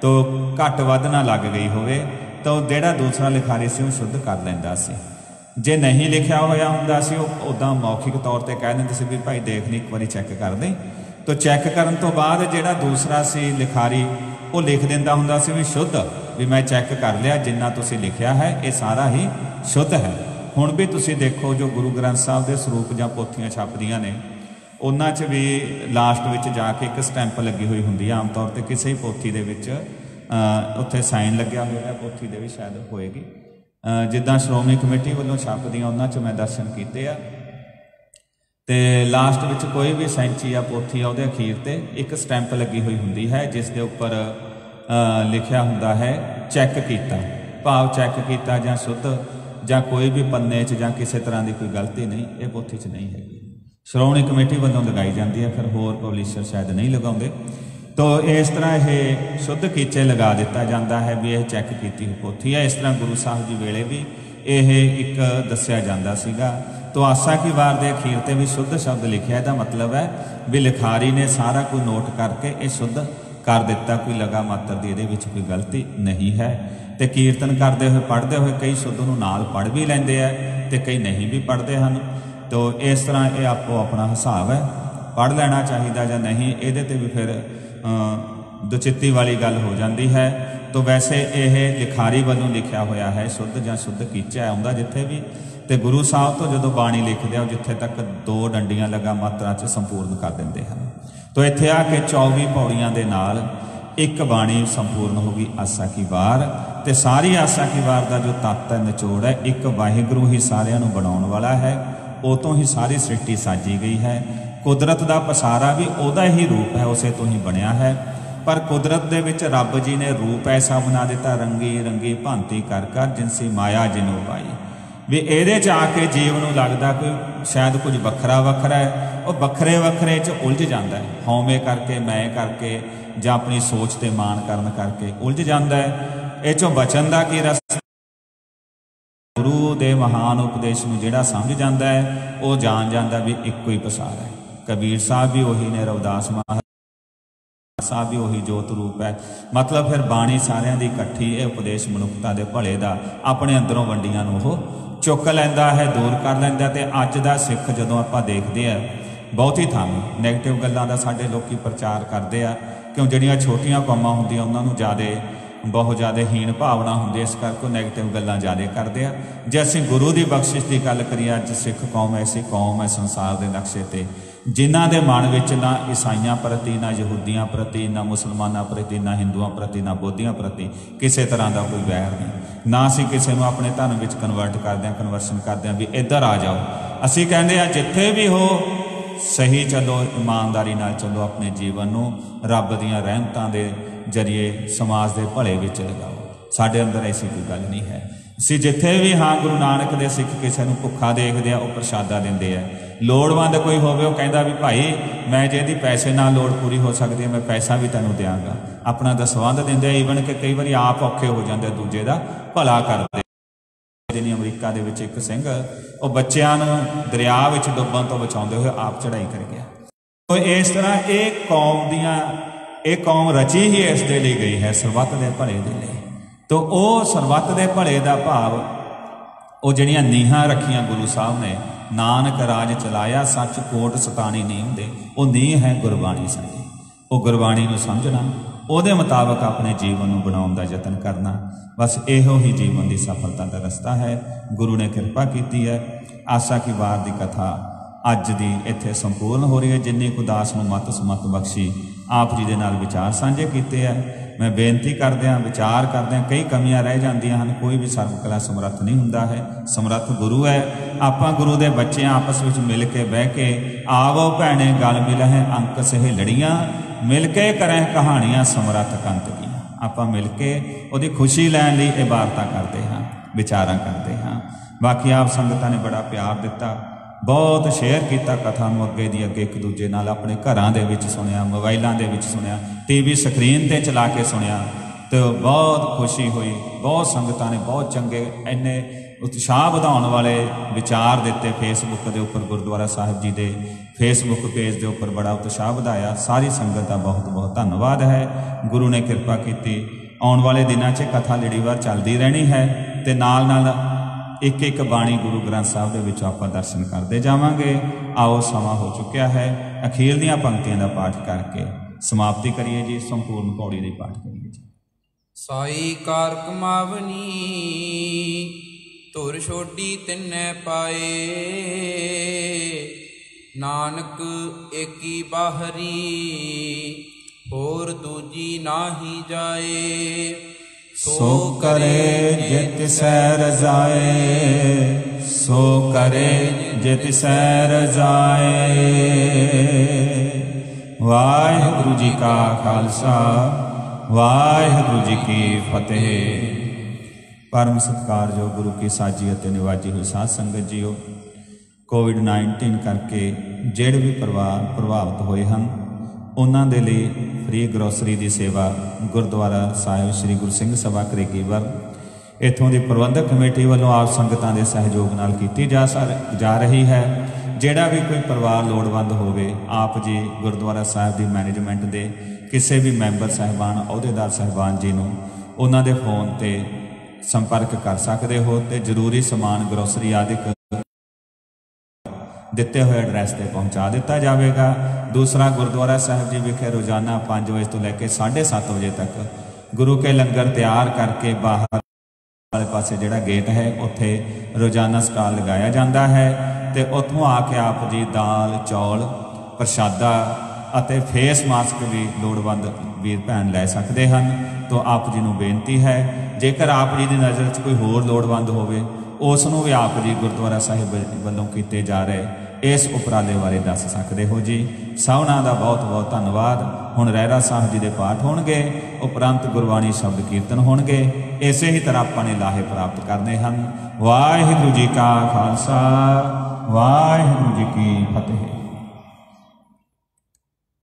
ਤੋ ਘੱਟ ਵੱਧ ਨਾ ਲੱਗ ਗਈ ਹੋਵੇ, ਤਾਂ ਜਿਹੜਾ ਦੂਸਰਾ ਲਿਖਾਰੀ ਸੀ ਉਹ ਸ਼ੁੱਧ ਕਰ ਲੈਂਦਾ ਸੀ। ਜੇ ਨਹੀਂ ਲਿਖਿਆ ਹੋਇਆ ਹੁੰਦਾ ਸੀ, ਉਹ ਉਦਾਂ ਮੌਖਿਕ ਤੌਰ ਤੇ ਕਹਿ ਦਿੰਦੇ ਸੀ ਵੀ ਭਾਈ ਦੇਖ ਲਈ ਇੱਕ ਵਾਰੀ ਚੈੱਕ ਕਰ ਦੇ। ਤੋ ਚੈੱਕ ਕਰਨ ਤੋਂ ਬਾਅਦ ਜਿਹੜਾ ਦੂਸਰਾ ਸੀ ਲਿਖਾਰੀ, ਉਹ ਲਿਖ ਦਿੰਦਾ ਹੁੰਦਾ ਸੀ ਵੀ ਸ਼ੁੱਧ, ਵੀ ਮੈਂ ਚੈੱਕ ਕਰ ਲਿਆ, ਜਿੰਨਾ ਤੁਸੀਂ ਲਿਖਿਆ ਹੈ, ਇਹ ਸਾਰਾ ਹੀ ਸ਼ੁੱਧ ਹੈ। ਹੁਣ ਵੀ ਤੁਸੀਂ ਦੇਖੋ ਜੋ ਗੁਰੂ ਗ੍ਰੰਥ ਸਾਹਿਬ ਦੇ ਸਰੂਪ ਜਾਂ ਪੋਥੀਆਂ ਛਾਪਦੀਆਂ ਨੇ, ਉਹਨਾਂ 'ਚ ਵੀ ਲਾਸਟ ਵਿੱਚ ਜਾ ਕੇ ਇੱਕ ਸਟੈਂਪ ਲੱਗੀ ਹੋਈ ਹੁੰਦੀ ਹੈ ਆਮ ਤੌਰ ਤੇ ਕਿਸੇ ਹੀ ਪੋਥੀ ਦੇ ਵਿੱਚ ਉੱਥੇ ਸਾਈਨ ਲੱਗਿਆ ਹੋਇਆ ਪੋਥੀ ਦੇ ਵੀ ਸ਼ਾਇਦ ਹੋਏਗੀ। ਜਿੱਦਾਂ ਸ਼੍ਰੋਮਣੀ ਕਮੇਟੀ ਵੱਲੋਂ ਛਾਪਦੀਆਂ, ਉਹਨਾਂ 'ਚ ਮੈਂ ਦਰਸ਼ਨ ਕੀਤੇ ਆ। ਤੇ ਲਾਸਟ ਵਿੱਚ ਕੋਈ ਵੀ ਸੈਂਚੀ ਜਾਂ ਪੋਥੀ ਆ ਉਹਦੇ ਅਖੀਰ ਤੇ ਇੱਕ ਸਟੈਂਪ ਲੱਗੀ ਹੋਈ ਹੁੰਦੀ ਹੈ, ਜਿਸ ਦੇ ਉੱਪਰ ਲਿਖਿਆ ਹੁੰਦਾ ਹੈ ਚੈੱਕ ਕੀਤਾ। ਭਾਵ ਚੈੱਕ ਕੀਤਾ ਜਾਂ ਸ਼ੁੱਧ ਜਾਂ ਕੋਈ ਵੀ ਪੰਨੇ 'ਚ ਜਾਂ ਕਿਸੇ ਤਰ੍ਹਾਂ ਦੀ ਕੋਈ ਗਲਤੀ ਨਹੀਂ, ਇਹ ਪੋਥੀ 'ਚ ਨਹੀਂ ਹੈਗੀ। ਸ਼੍ਰੋਮਣੀ ਕਮੇਟੀ ਵੱਲੋਂ ਲਗਾਈ ਜਾਂਦੀ ਹੈ, ਫਿਰ ਹੋਰ ਪਬਲਿਸ਼ਰ ਸ਼ਾਇਦ ਨਹੀਂ ਲਗਾਉਂਦੇ। ਤੋ ਇਸ ਤਰ੍ਹਾਂ ਇਹ ਸ਼ੁੱਧ ਕੀਚੇ ਲਗਾ ਦਿੱਤਾ ਜਾਂਦਾ ਹੈ ਵੀ ਇਹ ਚੈੱਕ ਕੀਤੀ ਹੋਈ ਪੋਥੀ ਹੈ। ਇਸ ਤਰ੍ਹਾਂ ਗੁਰੂ ਸਾਹਿਬ ਜੀ ਵੇਲੇ ਵੀ ਇਹ ਇੱਕ ਦੱਸਿਆ ਜਾਂਦਾ ਸੀਗਾ। ਤੋ ਆਸਾ ਕੀ ਵਾਰ ਦੇ ਅਖੀਰ ਤੇ ਵੀ ਸ਼ੁੱਧ ਸ਼ਬਦ ਲਿਖਿਆ, ਇਹਦਾ ਮਤਲਬ ਹੈ ਵੀ ਲਿਖਾਰੀ ਨੇ ਸਾਰਾ ਕੁਝ ਨੋਟ ਕਰਕੇ ਇਹ ਸ਼ੁੱਧ ਕਰ ਦਿੱਤਾ, ਕੋਈ ਲਗਾ ਮਾਤਰ ਦੀ ਇਹਦੇ ਵਿੱਚ ਕੋਈ ਗਲਤੀ ਨਹੀਂ ਹੈ। ਤੇ ਕੀਰਤਨ ਕਰਦੇ ਹੋਏ, ਪੜ੍ਹਦੇ ਹੋਏ ਕਈ ਸ਼ੁੱਧ ਨੂੰ ਨਾਲ ਪੜ੍ਹ ਵੀ ਲੈਂਦੇ ਆ ਤੇ ਕਈ ਨਹੀਂ ਵੀ ਪੜ੍ਹਦੇ ਹਨ। ਤੋ ਇਸ ਤਰ੍ਹਾਂ ਇਹ ਆਪੋ ਆਪਣਾ ਹਿਸਾਬ ਹੈ। ਪੜ੍ਹ ਲੈਣਾ ਚਾਹੀਦਾ ਜਾਂ ਨਹੀਂ, ਇਹਦੇ ਤੇ ਵੀ ਫਿਰ ਦੁਚਿੱਤੀ ਵਾਲੀ ਗੱਲ ਹੋ ਜਾਂਦੀ ਹੈ। ਤੋ ਵੈਸੇ ਇਹ ਲਿਖਾਰੀ ਵੱਲੋਂ ਲਿਖਿਆ ਹੋਇਆ ਹੈ, ਸ਼ੁੱਧ ਜਾਂ ਸ਼ੁੱਧ ਕੀਚਾ ਆਉਂਦਾ ਜਿੱਥੇ ਵੀ। ਤੇ ਗੁਰੂ ਸਾਹਿਬ ਤੋਂ ਜਦੋਂ ਬਾਣੀ ਲਿਖਦੇ ਆ ਜਿੱਥੇ ਤੱਕ ਦੋ ਡੰਡੀਆਂ ਲਗਾ ਮਾਤਰਾ 'ਚ ਸੰਪੂਰਨ ਕਰ ਦਿੰਦੇ ਹਨ। ਤੋ ਇੱਥੇ ਆ ਕੇ 24 ਪੌੜੀਆਂ ਦੇ ਨਾਲ ਇੱਕ ਬਾਣੀ ਸੰਪੂਰਨ ਹੋ ਗਈ, ਆਸਾ ਕੀ ਵਾਰ। ਅਤੇ ਸਾਰੀ ਆਸਾ ਕੀ ਵਾਰ ਦਾ ਜੋ ਤੱਤ ਹੈ, ਨਿਚੋੜ ਹੈ, ਇੱਕ ਵਾਹਿਗੁਰੂ ਹੀ ਸਾਰਿਆਂ ਨੂੰ ਬਣਾਉਣ ਵਾਲਾ ਹੈ, ਉਹ ਤੋਂ ਹੀ ਸਾਰੀ ਸ੍ਰਿਸ਼ਟੀ ਸਾਜੀ ਗਈ ਹੈ। ਕੁਦਰਤ ਦਾ ਪਸਾਰਾ ਵੀ ਉਹਦਾ ਹੀ ਰੂਪ ਹੈ, ਉਸੇ ਤੋਂ ਹੀ ਬਣਿਆ ਹੈ। ਪਰ ਕੁਦਰਤ ਦੇ ਵਿੱਚ ਰੱਬ ਜੀ ਨੇ ਰੂਪ ਐਸਾ ਬਣਾ ਦਿੱਤਾ, ਰੰਗੀ ਰੰਗੀ ਭਾਂਤੀ ਕਰ ਕਰ ਜਿੰਸੀ ਮਾਇਆ ਜਿਨੂੰ ਪਾਈ। ਵੀ ਇਹਦੇ ਚ ਆ ਕੇ ਜੀਵ ਨੂੰ ਲੱਗਦਾ ਕੋਈ ਸ਼ਾਇਦ ਕੁਝ ਵੱਖਰਾ ਵੱਖਰਾ ਹੈ, ਉਹ ਵੱਖਰੇ ਵੱਖਰੇ ਚ ਉਲਝ ਜਾਂਦਾ ਹੈ। ਹਉਮੈ ਕਰਕੇ, ਮੈਂ ਕਰਕੇ ਜਾਂ ਆਪਣੀ ਸੋਚ ਤੇ ਮਾਨ ਕਰਨ ਕਰਕੇ ਉਲਝ ਜਾਂਦਾ ਹੈ। ਇਹ ਚੋਂ ਬਚਣ ਦਾ ਕੀ ਰਸਤਾ? ਗੁਰੂ ਦੇ ਮਹਾਨ ਉਪਦੇਸ਼ ਨੂੰ ਜਿਹੜਾ ਸਮਝ ਜਾਂਦਾ ਹੈ, ਉਹ ਜਾਣ ਜਾਂਦਾ ਵੀ ਇੱਕੋ ਹੀ ਪਸਾਰ ਹੈ। ਕਬੀਰ ਸਾਹਿਬ ਵੀ ਉਹੀ ਨੇ, ਰਵਦਾਸ ਮਹਾਰਾਜ ਸਾਹਿਬ ਵੀ ਉਹੀ ਜੋਤ ਰੂਪ ਹੈ। ਮਤਲਬ ਫਿਰ ਬਾਣੀ ਸਾਰਿਆਂ ਦੀ ਇਕੱਠੀ, ਇਹ ਉਪਦੇਸ਼ ਮਨੁੱਖਤਾ ਦੇ ਭਲੇ ਦਾ, ਆਪਣੇ ਅੰਦਰੋਂ ਵੰਡੀਆਂ ਨੂੰ ਉਹ ਚੁੱਕ ਲੈਂਦਾ ਹੈ, ਦੂਰ ਕਰ ਲੈਂਦਾ ਤੇ ਅੱਜ ਦਾ ਸਿੱਖ ਜਦੋਂ ਆਪਾਂ ਦੇਖਦੇ ਆ, ਬਹੁਤੀ ਥਾਂ ਨੈਗੇਟਿਵ ਗੱਲਾਂ ਦਾ ਸਾਡੇ ਲੋਕੀ ਪ੍ਰਚਾਰ ਕਰਦੇ ਆ, ਕਿਉਂ ਜਿਹੜੀਆਂ ਛੋਟੀਆਂ ਕੌਮਾਂ ਹੁੰਦੀਆਂ, ਉਹਨਾਂ ਨੂੰ ਜ਼ਿਆਦਾ ਬਹੁਤ ਜ਼ਿਆਦਾ ਹੀਣ ਭਾਵਨਾ ਹੁੰਦੀ ਇਸ ਕਰਕੇ ਨੈਗੇਟਿਵ ਗੱਲਾਂ ਜ਼ਿਆਦਾ ਕਰਦੇ ਆ। ਜੇ ਅਸੀਂ ਗੁਰੂ ਦੀ ਬਖਸ਼ਿਸ਼ ਦੀ ਗੱਲ ਕਰੀਏ, ਅੱਜ ਸਿੱਖ ਕੌਮ ਐਸੀ ਕੌਮ ਹੈ ਸੰਸਾਰ ਦੇ ਨਕਸ਼ੇ ਤੇ, ਜਿਨ੍ਹਾਂ ਦੇ ਮਨ ਵਿੱਚ ਨਾ ਈਸਾਈਆਂ ਪ੍ਰਤੀ, ਨਾ ਯਹੂਦੀਆਂ ਪ੍ਰਤੀ, ਨਾ ਮੁਸਲਮਾਨਾਂ ਪ੍ਰਤੀ, ਨਾ ਹਿੰਦੂਆਂ ਪ੍ਰਤੀ, ਨਾ ਬੋਧੀਆਂ ਪ੍ਰਤੀ ਕਿਸੇ ਤਰ੍ਹਾਂ ਦਾ ਕੋਈ ਵੈਰ ਨਹੀਂ। ਨਾ ਅਸੀਂ ਕਿਸੇ ਨੂੰ ਆਪਣੇ ਧਰਮ ਵਿੱਚ ਕਨਵਰਟ ਕਰਦੇ ਆ ਕਨਵਰਸ਼ਨ ਕਰਦੇ ਆ ਵੀ ਇੱਧਰ ਆ ਜਾਓ। ਅਸੀਂ ਕਹਿੰਦੇ ਆ ਜਿੱਥੇ ਵੀ ਹੋ, ਸਹੀ ਚੱਲੋ, ਇਮਾਨਦਾਰੀ ਨਾਲ ਚੱਲੋ ਆਪਣੇ ਜੀਵਨ ਨੂੰ, ਰੱਬ ਦੀਆਂ ਰਹਿਮਤਾਂ ਦੇ ਜਰੀਏ ਸਮਾਜ ਦੇ ਭਲੇ ਵਿੱਚ ਲਗਾਓ। ਸਾਡੇ ਅੰਦਰ ਐਸੀ ਕੋਈ ਗੱਲ ਨਹੀਂ ਹੈ। ਅਸੀਂ ਜਿੱਥੇ ਵੀ ਹਾਂ, ਗੁਰੂ ਨਾਨਕ ਦੇ ਸਿੱਖ ਕਿਸੇ ਨੂੰ ਭੁੱਖਾ ਦੇਖਦੇ ਆ, ਉਹ ਪ੍ਰਸ਼ਾਦਾ ਦਿੰਦੇ ਆ। ਲੋੜਵੰਦ ਕੋਈ ਹੋਵੇ, ਉਹ ਕਹਿੰਦਾ ਵੀ, ਭਾਈ, ਮੈਂ ਜੇ ਇਹਦੀ ਪੈਸੇ ਨਾਲ ਲੋੜ ਪੂਰੀ ਹੋ ਸਕਦੀ ਹੈ, ਮੈਂ ਪੈਸਾ ਵੀ ਤੈਨੂੰ ਦਿਆਂਗਾ। ਆਪਣਾ ਦਸਵੰਧ ਦਿੰਦੇ ਆ ਈਵਨ ਕਿ ਕਈ ਵਾਰੀ ਆਪ ਔਖੇ ਹੋ ਜਾਂਦੇ ਦੂਜੇ ਦਾ ਭਲਾ ਕਰਦੇ ਜਿਹਨੀ ਅਮਰੀਕਾ ਦੇ ਵਿੱਚ ਇੱਕ ਸਿੰਘ, ਉਹ ਬੱਚਿਆਂ ਨੂੰ ਦਰਿਆ ਵਿੱਚ ਡੁੱਬਣ ਤੋਂ ਬਚਾਉਂਦੇ ਹੋਏ ਆਪ ਚੜ੍ਹਾਈ ਕਰ ਗਿਆ। ਤੋ ਇਸ ਤਰ੍ਹਾਂ ਇਹ ਕੌਮ ਦੀਆਂ ਇਹ ਕੌਮ ਰਚੀ ਹੀ ਇਸ ਦੇ ਲਈ ਗਈ ਹੈ, ਸਰਬੱਤ ਦੇ ਭਲੇ ਦੇ ਲਈ। ਤੋ ਉਹ ਸਰਬੱਤ ਦੇ ਭਲੇ ਦਾ ਭਾਵ, ਉਹ ਜਿਹੜੀਆਂ ਨੀਹਾਂ ਰੱਖੀਆਂ ਗੁਰੂ ਸਾਹਿਬ ਨੇ, ਨਾਨਕ ਰਾਜ ਚਲਾਇਆ, ਸੱਚ, ਕੋਟ, ਸਤਾਣੀ ਨਹੀਂ ਹੁੰਦੇ ਉਹ ਨੀਹ ਹੈ ਗੁਰਬਾਣੀ ਸਾਡੀ। ਉਹ ਗੁਰਬਾਣੀ ਨੂੰ ਸਮਝਣਾ, ਉਹਦੇ ਮੁਤਾਬਕ ਆਪਣੇ ਜੀਵਨ ਨੂੰ ਬਣਾਉਣ ਦਾ ਯਤਨ ਕਰਨਾ, ਬਸ ਇਹੋ ਹੀ ਜੀਵਨ ਦੀ ਸਫਲਤਾ ਦਾ ਰਸਤਾ ਹੈ। ਗੁਰੂ ਨੇ ਕਿਰਪਾ ਕੀਤੀ ਹੈ। ਆਸਾ ਕੀ ਵਾਰ ਦੀ ਕਥਾ ਅੱਜ ਦੀ ਇੱਥੇ ਸੰਪੂਰਨ ਹੋ ਰਹੀ ਹੈ। ਜਿੰਨੀ ਕੁ ਦਾਸ ਨੂੰ ਮਤ ਸਮਤ ਬਖਸ਼ੀ ਆਪ ਜੀ ਦੇ ਨਾਲ ਵਿਚਾਰ ਸਾਂਝੇ ਕੀਤੇ ਆ। ਮੈਂ ਬੇਨਤੀ ਕਰਦਿਆਂ ਵਿਚਾਰ ਕਰਦਿਆਂ ਕਈ ਕਮੀਆਂ ਰਹਿ ਜਾਂਦੀਆਂ ਹਨ, ਕੋਈ ਵੀ ਸਰਵ ਕਲਾ ਸਮਰੱਥ ਨਹੀਂ ਹੁੰਦਾ ਹੈ। ਸਮਰੱਥ ਗੁਰੂ ਹੈ। ਆਪਾਂ ਗੁਰੂ ਦੇ ਬੱਚੇ ਆਪਸ ਵਿੱਚ ਮਿਲ ਕੇ ਬਹਿ ਕੇ ਆਵੋ ਭੈਣੇ ਗੱਲ ਮਿਲ ਅੰਕ ਸਹਿ ਲੜੀਆਂ ਮਿਲ ਕੇ ਕਰਾਂ ਕਹਾਣੀਆਂ ਸਮਰੱਥ ਕੰਤ ਕੀ ਆਪਾਂ ਮਿਲ ਕੇ ਉਹਦੀ ਖੁਸ਼ੀ ਲੈਣ ਲਈ ਇਬਾਰਤਾਂ ਕਰਦੇ ਹਾਂ, ਵਿਚਾਰਾਂ ਕਰਦੇ ਹਾਂ। ਬਾਕੀ ਆਪ ਸੰਗਤਾਂ ਨੇ ਬੜਾ ਪਿਆਰ ਦਿੱਤਾ। ਬਹੁਤ ਸ਼ੇਅਰ ਕੀਤਾ ਕਥਾ ਨੂੰ ਅੱਗੇ ਦੀ ਅੱਗੇ ਇੱਕ ਦੂਜੇ ਨਾਲ ਆਪਣੇ ਘਰਾਂ ਦੇ ਵਿੱਚ ਸੁਣਿਆ, ਮੋਬਾਈਲਾਂ ਦੇ ਵਿੱਚ ਸੁਣਿਆ ਟੀਵੀ ਸਕਰੀਨ ਤੇ ਚਲਾ ਕੇ ਸੁਣਿਆ ਤੇ ਬਹੁਤ ਖੁਸ਼ੀ ਹੋਈ, ਬਹੁਤ ਸੰਗਤਾਂ ਨੇ ਬਹੁਤ ਚੰਗੇ, ਇੰਨੇ ਉਤਸ਼ਾਹ ਵਧਾਉਣ ਵਾਲੇ ਵਿਚਾਰ ਦਿੱਤੇ ਫੇਸਬੁੱਕ ਦੇ ਉੱਪਰ, ਗੁਰਦੁਆਰਾ ਸਾਹਿਬ ਜੀ ਦੇ ਫੇਸਬੁੱਕ ਪੇਜ ਦੇ ਉੱਪਰ ਬੜਾ ਉਤਸ਼ਾਹ ਵਧਾਇਆ, ਸਾਰੀ ਸੰਗਤ ਦਾ ਬਹੁਤ ਬਹੁਤ ਧੰਨਵਾਦ ਹੈ, ਗੁਰੂ ਨੇ ਕਿਰਪਾ ਕੀਤੀ, ਆਉਣ ਵਾਲੇ ਦਿਨਾਂ 'ਚ ਕਥਾ ਲੜੀਵਾਰ ਚੱਲਦੀ ਰਹਿਣੀ ਹੈ ਤੇ ਨਾਲ ਨਾਲ ਇੱਕ ਇੱਕ ਬਾਣੀ ਗੁਰੂ ਗ੍ਰੰਥ ਸਾਹਿਬ ਦੇ ਵਿੱਚ ਆਪਾਂ ਦਰਸ਼ਨ ਕਰਦੇ ਜਾਵਾਂਗੇ। ਆਓ, ਸਮਾਂ ਹੋ ਚੁੱਕਿਆ ਹੈ। ਅਖੀਰ ਦੀਆਂ ਪੰਕਤੀਆਂ ਦਾ ਪਾਠ ਕਰਕੇ ਸਮਾਪਤੀ ਕਰੀਏ ਜੀ, ਸੰਪੂਰਨ ਪੌੜੀ ਦੀ ਪਾਠ ਕਰੀਏ ਜੀ। ਸਾਈ ਕਾਰ ਕਮਾਵਨੀ ਤੁਰ ਛੋਡੀ ਤਿੰਨੈ ਪਾਏ। ਨਾਨਕ ਏਕੀ ਬਾਹਰੀ, ਹੋਰ ਦੂਜੀ ਨਾਹੀ ਜਾਏ। ਸੋ ਕਰੇ ਜੇ ਤਿਸੈ ਰਜ਼ਾਏ ਸੋ ਕਰੇ ਜੇ ਤਿਸੈ ਰਜ਼ਾਏ ਵਾਹਿਗੁਰੂ ਜੀ ਕਾ ਖਾਲਸਾ, ਵਾਹਿਗੁਰੂ ਜੀ ਕੀ ਫਤਿਹ। ਪਰਮ ਸਤਿਕਾਰਯੋਗ ਗੁਰੂ ਕੀ ਸਾਜੀ ਅਤੇ ਨਿਵਾਜੀ ਹੋਈ ਸਾਧ ਸੰਗਤ ਜੀਓ ਕੋਵਿਡ 19 ਕਰਕੇ ਜਿਹੜੇ ਵੀ ਪਰਿਵਾਰ ਪ੍ਰਭਾਵਿਤ ਹੋਏ ਹਨ ਉਹਨਾਂ ਦੇ ਲਈ ਫ੍ਰੀ ਗਰੋਸਰੀ ਦੀ ਸੇਵਾ ਗੁਰਦੁਆਰਾ ਸਾਹਿਬ ਸ੍ਰੀ ਗੁਰੂ ਸਿੰਘ ਸਭਾ ਕਰੇਗੀਵਰ ਇਥੋਂ ਦੀ ਪ੍ਰਬੰਧਕ ਕਮੇਟੀ ਵੱਲੋਂ ਆਪ ਸੰਗਤਾਂ ਦੇ ਸਹਿਯੋਗ ਨਾਲ ਕੀਤੀ ਜਾ ਸਰ- ਜਾ ਰਹੀ ਹੈ। ਜਿਹੜਾ ਵੀ ਕੋਈ ਪਰਿਵਾਰ ਲੋੜਵੰਦ ਹੋਵੇ, ਆਪ ਜੀ ਗੁਰਦੁਆਰਾ ਸਾਹਿਬ ਦੀ ਮੈਨੇਜਮੈਂਟ ਦੇ ਕਿਸੇ ਵੀ ਮੈਂਬਰ ਸਹਿਬਾਨ, ਅਹੁਦੇਦਾਰ ਸਹਿਬਾਨ ਜੀ ਨੂੰ ਉਹਨਾਂ ਦੇ ਫੋਨ ਤੇ ਸੰਪਰਕ ਕਰ ਸਕਦੇ ਹੋ ਤੇ ਜ਼ਰੂਰੀ ਸਮਾਨ ਗਰੋਸਰੀ ਆਦਿਕ ਦਿੱਤੇ ਹੋਏ ਐਡਰੈਸ ਤੇ ਪਹੁੰਚਾ ਦਿੱਤਾ ਜਾਵੇਗਾ। ਦੂਸਰਾ ਗੁਰਦੁਆਰਾ ਸਾਹਿਬ ਜੀ ਵਿਖੇ ਰੋਜ਼ਾਨਾ 5 ਵਜੇ ਤੋਂ ਲੈ ਕੇ 7:30 ਵਜੇ ਤੱਕ ਗੁਰੂ ਕੇ ਲੰਗਰ ਤਿਆਰ ਕਰਕੇ ਬਾਹਰ ਵਾਲੇ ਪਾਸੇ ਜਿਹੜਾ ਗੇਟ ਹੈ, ਉੱਥੇ ਰੋਜ਼ਾਨਾ ਸਟਾਲ ਲਗਾਇਆ ਜਾਂਦਾ ਹੈ ਤੇ ਉੱਥੋਂ ਆ ਕੇ ਆਪ ਜੀ ਦਾਲ, ਚੌਲ, ਪ੍ਰਸ਼ਾਦਾ ਅਤੇ ਫੇਸ ਮਾਸਕ ਵੀ ਲੋੜਵੰਦ ਵੀਰ ਭੈਣ ਲੈ ਸਕਦੇ ਹਨ। ਤੋਂ ਆਪ ਜੀ ਨੂੰ ਬੇਨਤੀ ਹੈ, ਜੇਕਰ ਆਪ ਜੀ ਦੀ ਨਜ਼ਰ 'ਚ ਕੋਈ ਹੋਰ ਲੋੜਵੰਦ ਹੋਵੇ, ਉਸ ਨੂੰ ਵੀ ਆਪ ਜੀ ਗੁਰਦੁਆਰਾ ਸਾਹਿਬ ਵੱਲੋਂ ਕੀਤੇ ਜਾ ਰਹੇ ਇਸ ਉਪਰਾਲੇ ਬਾਰੇ ਦੱਸ ਸਕਦੇ ਹੋ ਜੀ। ਸਭਨਾਂ ਦਾ ਬਹੁਤ ਬਹੁਤ ਧੰਨਵਾਦ। ਹੁਣ ਰਹਿਰਾ ਸਾਹਿਬ ਜੀ ਦੇ ਪਾਠ ਹੋਣਗੇ, ਉਪਰੰਤ ਗੁਰਬਾਣੀ ਸ਼ਬਦ ਕੀਰਤਨ ਹੋਣਗੇ। ਇਸੇ ਹੀ ਤਰ੍ਹਾਂ ਆਪਾਂ ਨੇ ਲਾਹੇ ਪ੍ਰਾਪਤ ਕਰਨੇ ਹਨ। ਵਾਹਿਗੁਰੂ ਜੀ ਕਾ ਖਾਲਸਾ, ਵਾਹਿਗੁਰੂ ਜੀ ਕੀ ਫਤਿਹ।